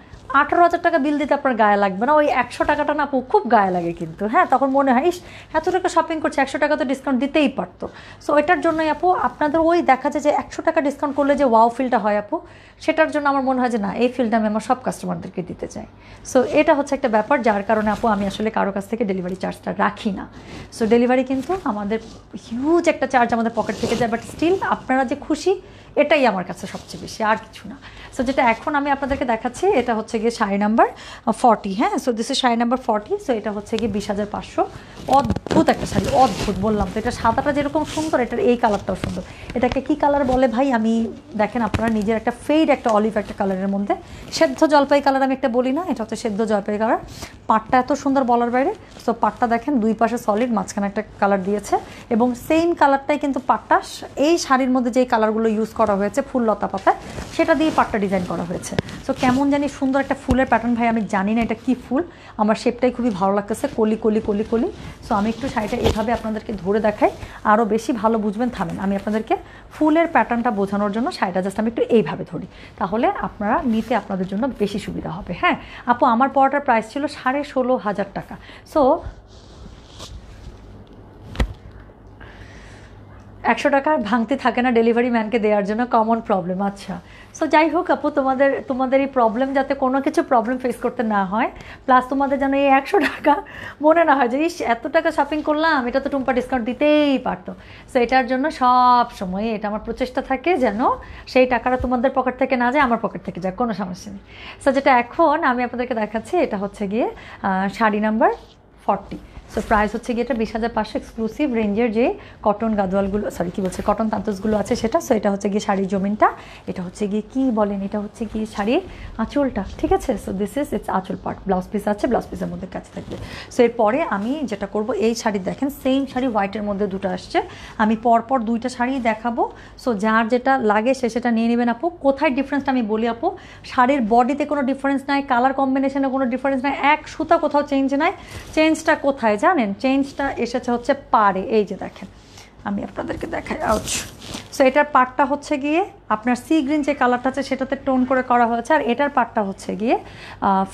আঠারো হাজার টাকা বিল দিতে আপনার গায়ে লাগবে না। ওই একশো টাকাটা না আপু খুব গায়ে লাগে কিন্তু হ্যাঁ তখন মনে হয়, ইস এত টাকা শপিং করছে, একশো টাকা তো ডিসকাউন্ট দিতেই পারতো। সো এটার জন্যই আপু, আপনাদের ওই দেখা যায় যে একশো টাকা ডিসকাউন্ট করলে যে ওয়াও ফিলটা হয় আপু, সেটার জন্য আমার মনে হয় যে না, এই ফিলটা আমি আমার সব কাস্টমারদেরকে দিতে চাই। সো এটা হচ্ছে একটা ব্যাপার যার কারণে আপু, আমি আসলে কারও কাছ থেকে ডেলিভারি চার্জটা রাখি না। সো ডেলিভারি কিন্তু আমাদের হিউজ একটা চার্জ আমাদের পকেট থেকে যায় বাট স্টিল আপনারা যে খুশি এটাই আমার কাছে সবচেয়ে বেশি, আর কিছু না। সো যেটা এখন আমি আপনাদেরকে দেখাচ্ছি, এটা হচ্ছে গিয়ে শাড়ি নাম্বার ফর্টি হ্যাঁ? So this sari number forty so এটা হচ্ছে গিয়ে বিশ হাজার পাঁচশো। অদ্ভুত একটা শাড়ি, অদ্ভুত বললাম তো। এটা সাদাটা যেরকম সুন্দর, এটার এই কালারটাও সুন্দর। এটাকে কি কালার বলে ভাই? আমি, দেখেন আপনারা নিজের একটা ফেড একটা অলিভ একটা কালারের মধ্যে। সেদ্ধ জলপাই কালার আমি একটা বলি না, এটা হচ্ছে সেদ্ধ জলপাই কালার পাটটা এত সুন্দর বলার বাইরে। সো পাটটা দেখেন, দুই পাশে সলিড মাঝখানে একটা কালার দিয়েছে। এবং সেম কালারটাই কিন্তু পাটটা, এই শাড়ির মধ্যে যেই কালারগুলো ইউজ করা হয়েছে, ফুল লতা পাতায় সেটা দিয়ে পাটটা ডিজাইন করা হয়েছে। সো কেমন জানি সুন্দর একটা ফুলের প্যাটার্ন ভাই, আমি জানি না এটা কি ফুল। আমার শেপটাই খুবই ভালো লাগতেছে, কলি কলি কলি কলি। সো আমি একটু শাড়িটা এভাবে আপনাদেরকে ধরে দেখাই। আরও বেশি ভালো বুঝবেন, থামেন। আমি আপনাদেরকে ফুলের প্যাটার্নটা বোঝানোর জন্য শাড়িটা জাস্ট আমি একটু এইভাবে ধরি। তাহলে আপনারা নিতে আপনাদের জন্য বেশি সুবিধা হবে। হ্যাঁ আপু, আমার পড়াটার প্রাইস ছিল সাড়ে ষোলো হাজার টাকা। সো একশো টাকা ভাঙতে থাকে না ডেলিভারি ম্যানকে দেওয়ার জন্য কমন প্রবলেম আচ্ছা। সো যাই হোক আপু, তোমাদের তোমাদের এই প্রবলেম যাতে কোনো কিছু প্রবলেম ফেস করতে না হয় প্লাস তোমাদের যেন এই একশো টাকা মনে না হয় যে, ইস, এত টাকা শপিং করলাম, এটা তো টুম্পা ডিসকাউন্ট দিতেই পারতো। সো এটার জন্য সব সময় এটা আমার প্রচেষ্টা থাকে যেন সেই টাকাটা তোমাদের পকেট থেকে না যায়, আমার পকেট থেকে যায়, কোনো সমস্যা নেই। সো যেটা এখন আমি আপনাদেরকে দেখাচ্ছি, এটা হচ্ছে গিয়ে sari number forty so price হচ্ছে গিয়ে এটা বিশ হাজার পাঁচশো এক্সক্লুসিভ রেঞ্জের যে কটন গাদোয়ালগুলো সরি কী বলছে? কটন তান্তসগুলো আছে সেটা। সো এটা হচ্ছে গিয়ে শাড়ির জমিনটা। এটা হচ্ছে গিয়ে কী বলেন? এটা হচ্ছে গিয়ে শাড়ির আঁচলটা, ঠিক আছে? So this is it's anchal part blouse piece আছে ব্লাউজ পিসের মধ্যে কাজ থাকবে। সো এরপরে আমি যেটা করব, এই শাড়ি দেখেন সেম শাড়ি হোয়াইটের মধ্যে দুটো আসছে। আমি পরপর দুইটা শাড়ি দেখাবো। সো যার যেটা লাগে সে সেটা নিয়ে নেবেন আপু। কোথায় ডিফারেন্সটা আমি বলি আপু? শাড়ির বডিতে কোনো ডিফারেন্স নাই কালার কম্বিনেশনে কোনো ডিফারেন্স নাই, এক সুতা কোথাও চেঞ্জ নাই। চেঞ্জটা কোথায়? জানেন চেঞ্জটা এসেছে হচ্ছে পারে এই যে দেখেন, আমি আপনাদেরকে দেখাই আউচ সো এটার পার্টটা হচ্ছে গিয়ে আপনার সি গ্রিন যে কালারটা আছে, সেটাতে টোন করে করা হয়েছে। আর এটার পার্টটা হচ্ছে গিয়ে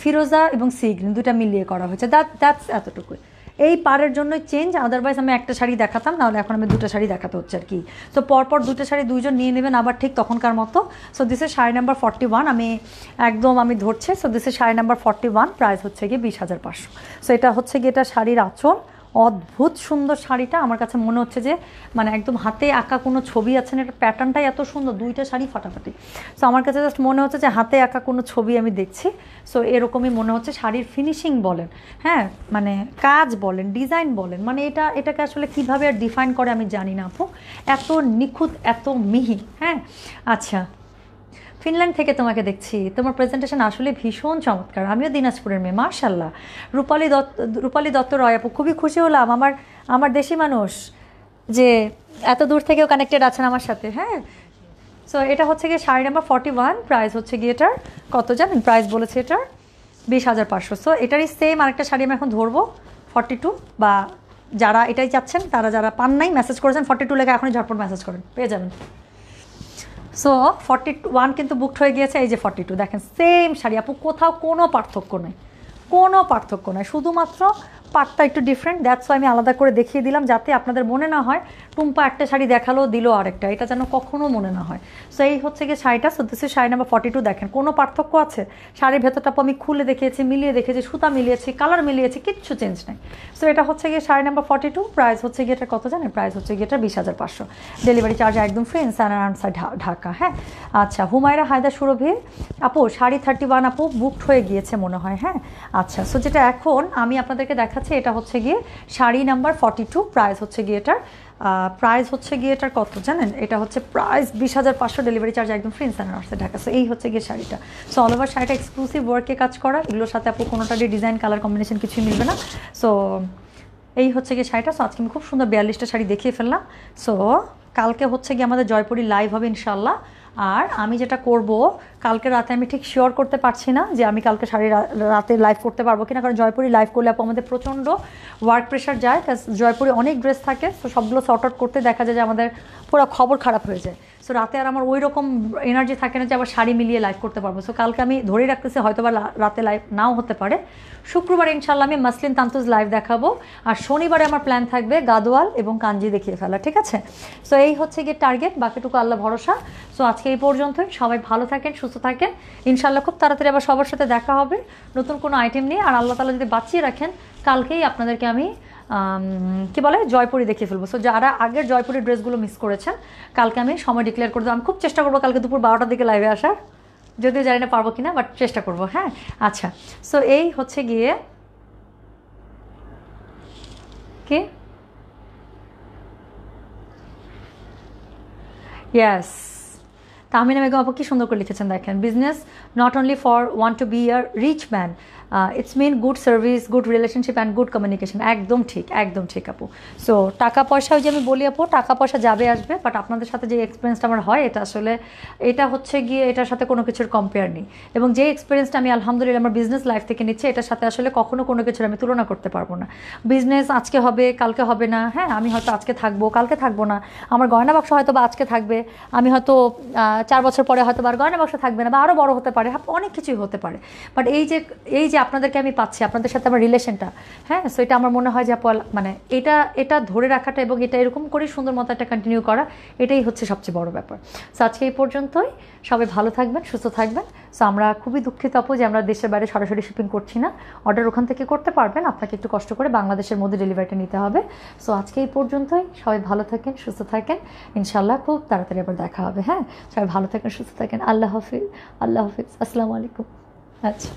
ফিরোজা এবং সি গ্রিন দুটা মিলিয়ে করা হয়েছে। দ্যাট দ্যাটস এতটুকুই। এই পারের জন্যই চেঞ্জ আদারওয়াইজ আমি একটা শাড়ি দেখাতাম, নাহলে এখন আমি দুটো শাড়ি দেখাতে হচ্ছে আর কি। সো পরপর দুটো শাড়ি দুইজন নিয়ে নেবেন, আবার ঠিক তখনকার মতো। So this a sari number forty one আমি একদম আমি ধরছি। So this a sari number forty one price হচ্ছে গিয়ে বিশ হাজার পাঁচশো। সো এটা হচ্ছে গিয়ে এটা শাড়ির আঁচল। অদ্ভুত সুন্দর শাড়িটা। আমার কাছে মনে হচ্ছে যে মানে একদম হাতে আঁকা কোনো ছবি আছে না, এটা প্যাটার্নটাই এত সুন্দর, দুইটা শাড়ি ফাটাফাটি। সো আমার কাছে জাস্ট মনে হচ্ছে যে হাতে আঁকা কোনো ছবি আমি দেখছি। সো এরকমই মনে হচ্ছে শাড়ির ফিনিশিং বলেন। হ্যাঁ মানে কাজ বলেন ডিজাইন বলেন মানে এটা, এটাকে আসলে কীভাবে আর ডিফাইন করে আমি জানি না আপু। এত নিখুঁত, এত মিহি হ্যাঁ? আচ্ছা। ফিনল্যান্ড থেকে তোমাকে দেখছি। তোমার প্রেজেন্টেশন আসলে ভীষণ চমৎকার। আমিও দিনাজপুরের মেয়ে মার্শাল্লাহ রূপালী দত্ত রূপালী দত্ত রয় আপু, খুবই খুশি হলাম। আমার আমার দেশি মানুষ যে এত দূর থেকেও কানেক্টেড আছেন আমার সাথে হ্যাঁ? সো এটা হচ্ছে গিয়ে sari number forty one price হচ্ছে গিয়ে এটার কত জানেন? প্রাইস বলেছে এটার বিশ হাজার পাঁচশো। সো এটারই সেম আরেকটা শাড়ি আমি এখন ধরবো ফর্টি টু বা যারা এটাই চাচ্ছেন, তারা যারা পান নাই মেসেজ করেছেন ফর্টি টু লেখা এখনই ঝটপট মেসেজ করেন, পেয়ে যাবেন। সো ফর্টি ওয়ান কিন্তু বুকড হয়ে গিয়েছে, এই যে ফর্টি টু দেখেন সেম শাড়ি, আপু, কোথাও কোনো পার্থক্য নেই। কোনো পার্থক্য নেই। শুধুমাত্র পাটটা একটু ডিফারেন্ট দ্যাটস আমি আলাদা করে দেখিয়ে দিলাম যাতে আপনাদের মনে না হয়, টুম্পা একটা শাড়ি দেখাল, দিল আরেকটা, এটা যেন কখনো মনে না হয়। সো এই হচ্ছে গিয়ে শাড়িটা so this sari number forty two দেখেন, কোনো পার্থক্য আছে? শাড়ির ভেতরটা আমি খুলে দেখিয়েছি, মিলিয়ে দেখেছি সুতা মিলিয়েছি কালার মিলিয়েছি, কিচ্ছু চেঞ্জ নেই। সো এটা হচ্ছে গিয়ে sari number forty two price হচ্ছে গিয়ে এটা কত জানেন? প্রাইস হচ্ছে গিয়ে এটা বিশ হাজার পাঁচশো। ডেলিভারি চার্জ একদম ফ্রি ইনসান আনসার ঢাকা হ্যাঁ? আচ্ছা হুমায়রা হায়দা সুরভি, আপু, শাড়ি থার্টি ওয়ান আপু বুকড হয়ে গিয়েছে মনে হয় হ্যাঁ? আচ্ছা সো যেটা এখন আমি আপনাদেরকে দেখাচ্ছি এটা হচ্ছে গিয়ে sari number forty two price হচ্ছে গিয়ে এটার প্রাইস হচ্ছে গিয়ে এটার কত জানেন? এটা হচ্ছে প্রাইস বিশ হাজার পাঁচশো ডেলিভারি চার্জ একদম ফ্রি ইনসান আসছে ঢাকা। সো এই হচ্ছে গিয়ে শাড়িটা। সো অল ওভার শাড়িটা এক্সক্লুসিভ ওয়ার্কে কাজ করা, এগুলোর সাথে আপু কোনোটারই ডিজাইন কালার কম্বিনেশন কিছুই মিলবে না। সো এই হচ্ছে গিয়ে শাড়িটা। সো আজকে আমি খুব সুন্দর বিয়াল্লিশটা শাড়ি দেখিয়ে ফেললাম। সো কালকে হচ্ছে গিয়ে আমাদের জয়পুরি লাইভ হবে ইনশাল্লাহ আর আমি যেটা করব, কালকে রাতে আমি ঠিক শিওর করতে পারছি না যে আমি কালকে সারি রাতে লাইভ করতে পারব কিনা, কারণ জয়পুরি লাইভ করলে আপু আমাদের প্রচণ্ড ওয়ার্ক প্রেশার যায় জয়পুরি অনেক ড্রেস থাকে, তো সবগুলো শর্ট আউট করতে দেখা যায় যে আমাদের পুরো খবর খারাপ হয়ে যায়। সো রাতে আর আমার ওই রকম এনার্জি থাকে না যে আবার শাড়ি মিলিয়ে লাইভ করতে পারব। সো কালকে আমি ধরে রাখতেছি, হয়তো বা রাতে লাইভ নাও হতে পারে। শুক্রবার ইনশাল্লাহ আমি মাসলিন তান্তুজ লাইভ দেখাবো। আর শনিবারে আমার প্ল্যান থাকবে গাদোয়াল এবং কাঞ্জি দেখিয়ে ফেলা, ঠিক আছে? সো এই হচ্ছে গিয়ে টার্গেট বাকিটুকু আল্লাহ ভরসা। সো আজকে এই পর্যন্তই। সবাই ভালো থাকেন, সুস্থ থাকেন। ইনশাল্লাহ খুব তাড়াতাড়ি আবার সবার সাথে দেখা হবে। নতুন কোনো আইটেম নিয়ে। আর আল্লাহ তালা যদি বাঁচিয়ে রাখেন, কালকেই আপনাদেরকে আমি কি বলে, জয়পুরি দেখিয়ে ফেলব। সো যারা আগের জয়পুরি ড্রেসগুলো মিস করেছেন, কালকে আমি সময় ডিক্লেয়ার করে দেবো। আমি খুব চেষ্টা করব কালকে দুপুর বারোটার দিকে লাইভে আসার। যদিও জানি না পারব কিনা বাট চেষ্টা করব হ্যাঁ? আচ্ছা সো এই হচ্ছে গিয়ে কি? ইয়াস তাহমিনা বেগম আপু কি সুন্দর করে লিখেছেন দেখেন business not only for one to be a rich man it's mean good service good relationship and good communication একদম ঠিক একদম ঠিক আপু। সো টাকা পয়সা ওই যে আমি বলি আপু টাকা পয়সা যাবে আসবে বাট আপনাদের সাথে যে এক্সপিরিয়েন্সটা আমার হয় এটা আসলে এটা হচ্ছে গিয়ে এটার সাথে কোনো কিছুর কম্পেয়ার নেই। এবং যে এক্সপিরিয়েন্সটা আমি আলহামদুলিল্লাহ আমার বিজনেস লাইফ থেকে নিচ্ছি এটার সাথে আসলে কখনো কোনো কিছুর আমি তুলনা করতে পারব না। বিজনেস আজকে হবে কালকে হবে না হ্যাঁ আমি হয়তো আজকে থাকব কালকে থাকব না। আমার গয়না বাক্স হয়তো বা আজকে থাকবে আমি হয়তো চার বছর পরে হয়তো বা গয়না বাক্স থাকবে না বা আরও বড় হতে পারে হ্যাঁ, অনেক কিছুই হতে পারে। বাট এই যে এই যে আপনাদেরকে আমি পাচ্ছি, আপনাদের সাথে আমার রিলেশনটা হ্যাঁ সো এটা আমার মনে হয় যে আপু মানে এটা এটা ধরে রাখাটা এবং এটা এরকম করেই সুন্দর মতো একটা কন্টিনিউ করা, এটাই হচ্ছে সবচেয়ে বড় ব্যাপার। সো আজকে এই পর্যন্তই। সবাই ভালো থাকবেন, সুস্থ থাকবেন। সো আমরা খুবই দুঃখিত আপু যে আমরা দেশের বাইরে সরাসরি শিপিং করছি না। অর্ডার ওখান থেকে করতে পারবেন, আপনাকে একটু কষ্ট করে বাংলাদেশের মধ্যে ডেলিভারিটা নিতে হবে। সো আজকে এই পর্যন্তই। সবাই ভালো থাকেন, সুস্থ থাকেন। ইনশাল্লাহ খুব তাড়াতাড়ি আবার দেখা হবে হ্যাঁ? সবাই ভালো থাকেন, সুস্থ থাকেন। আল্লাহ হাফিজ আল্লাহ হাফিজ। আসসালামু আলাইকুম। আচ্ছা।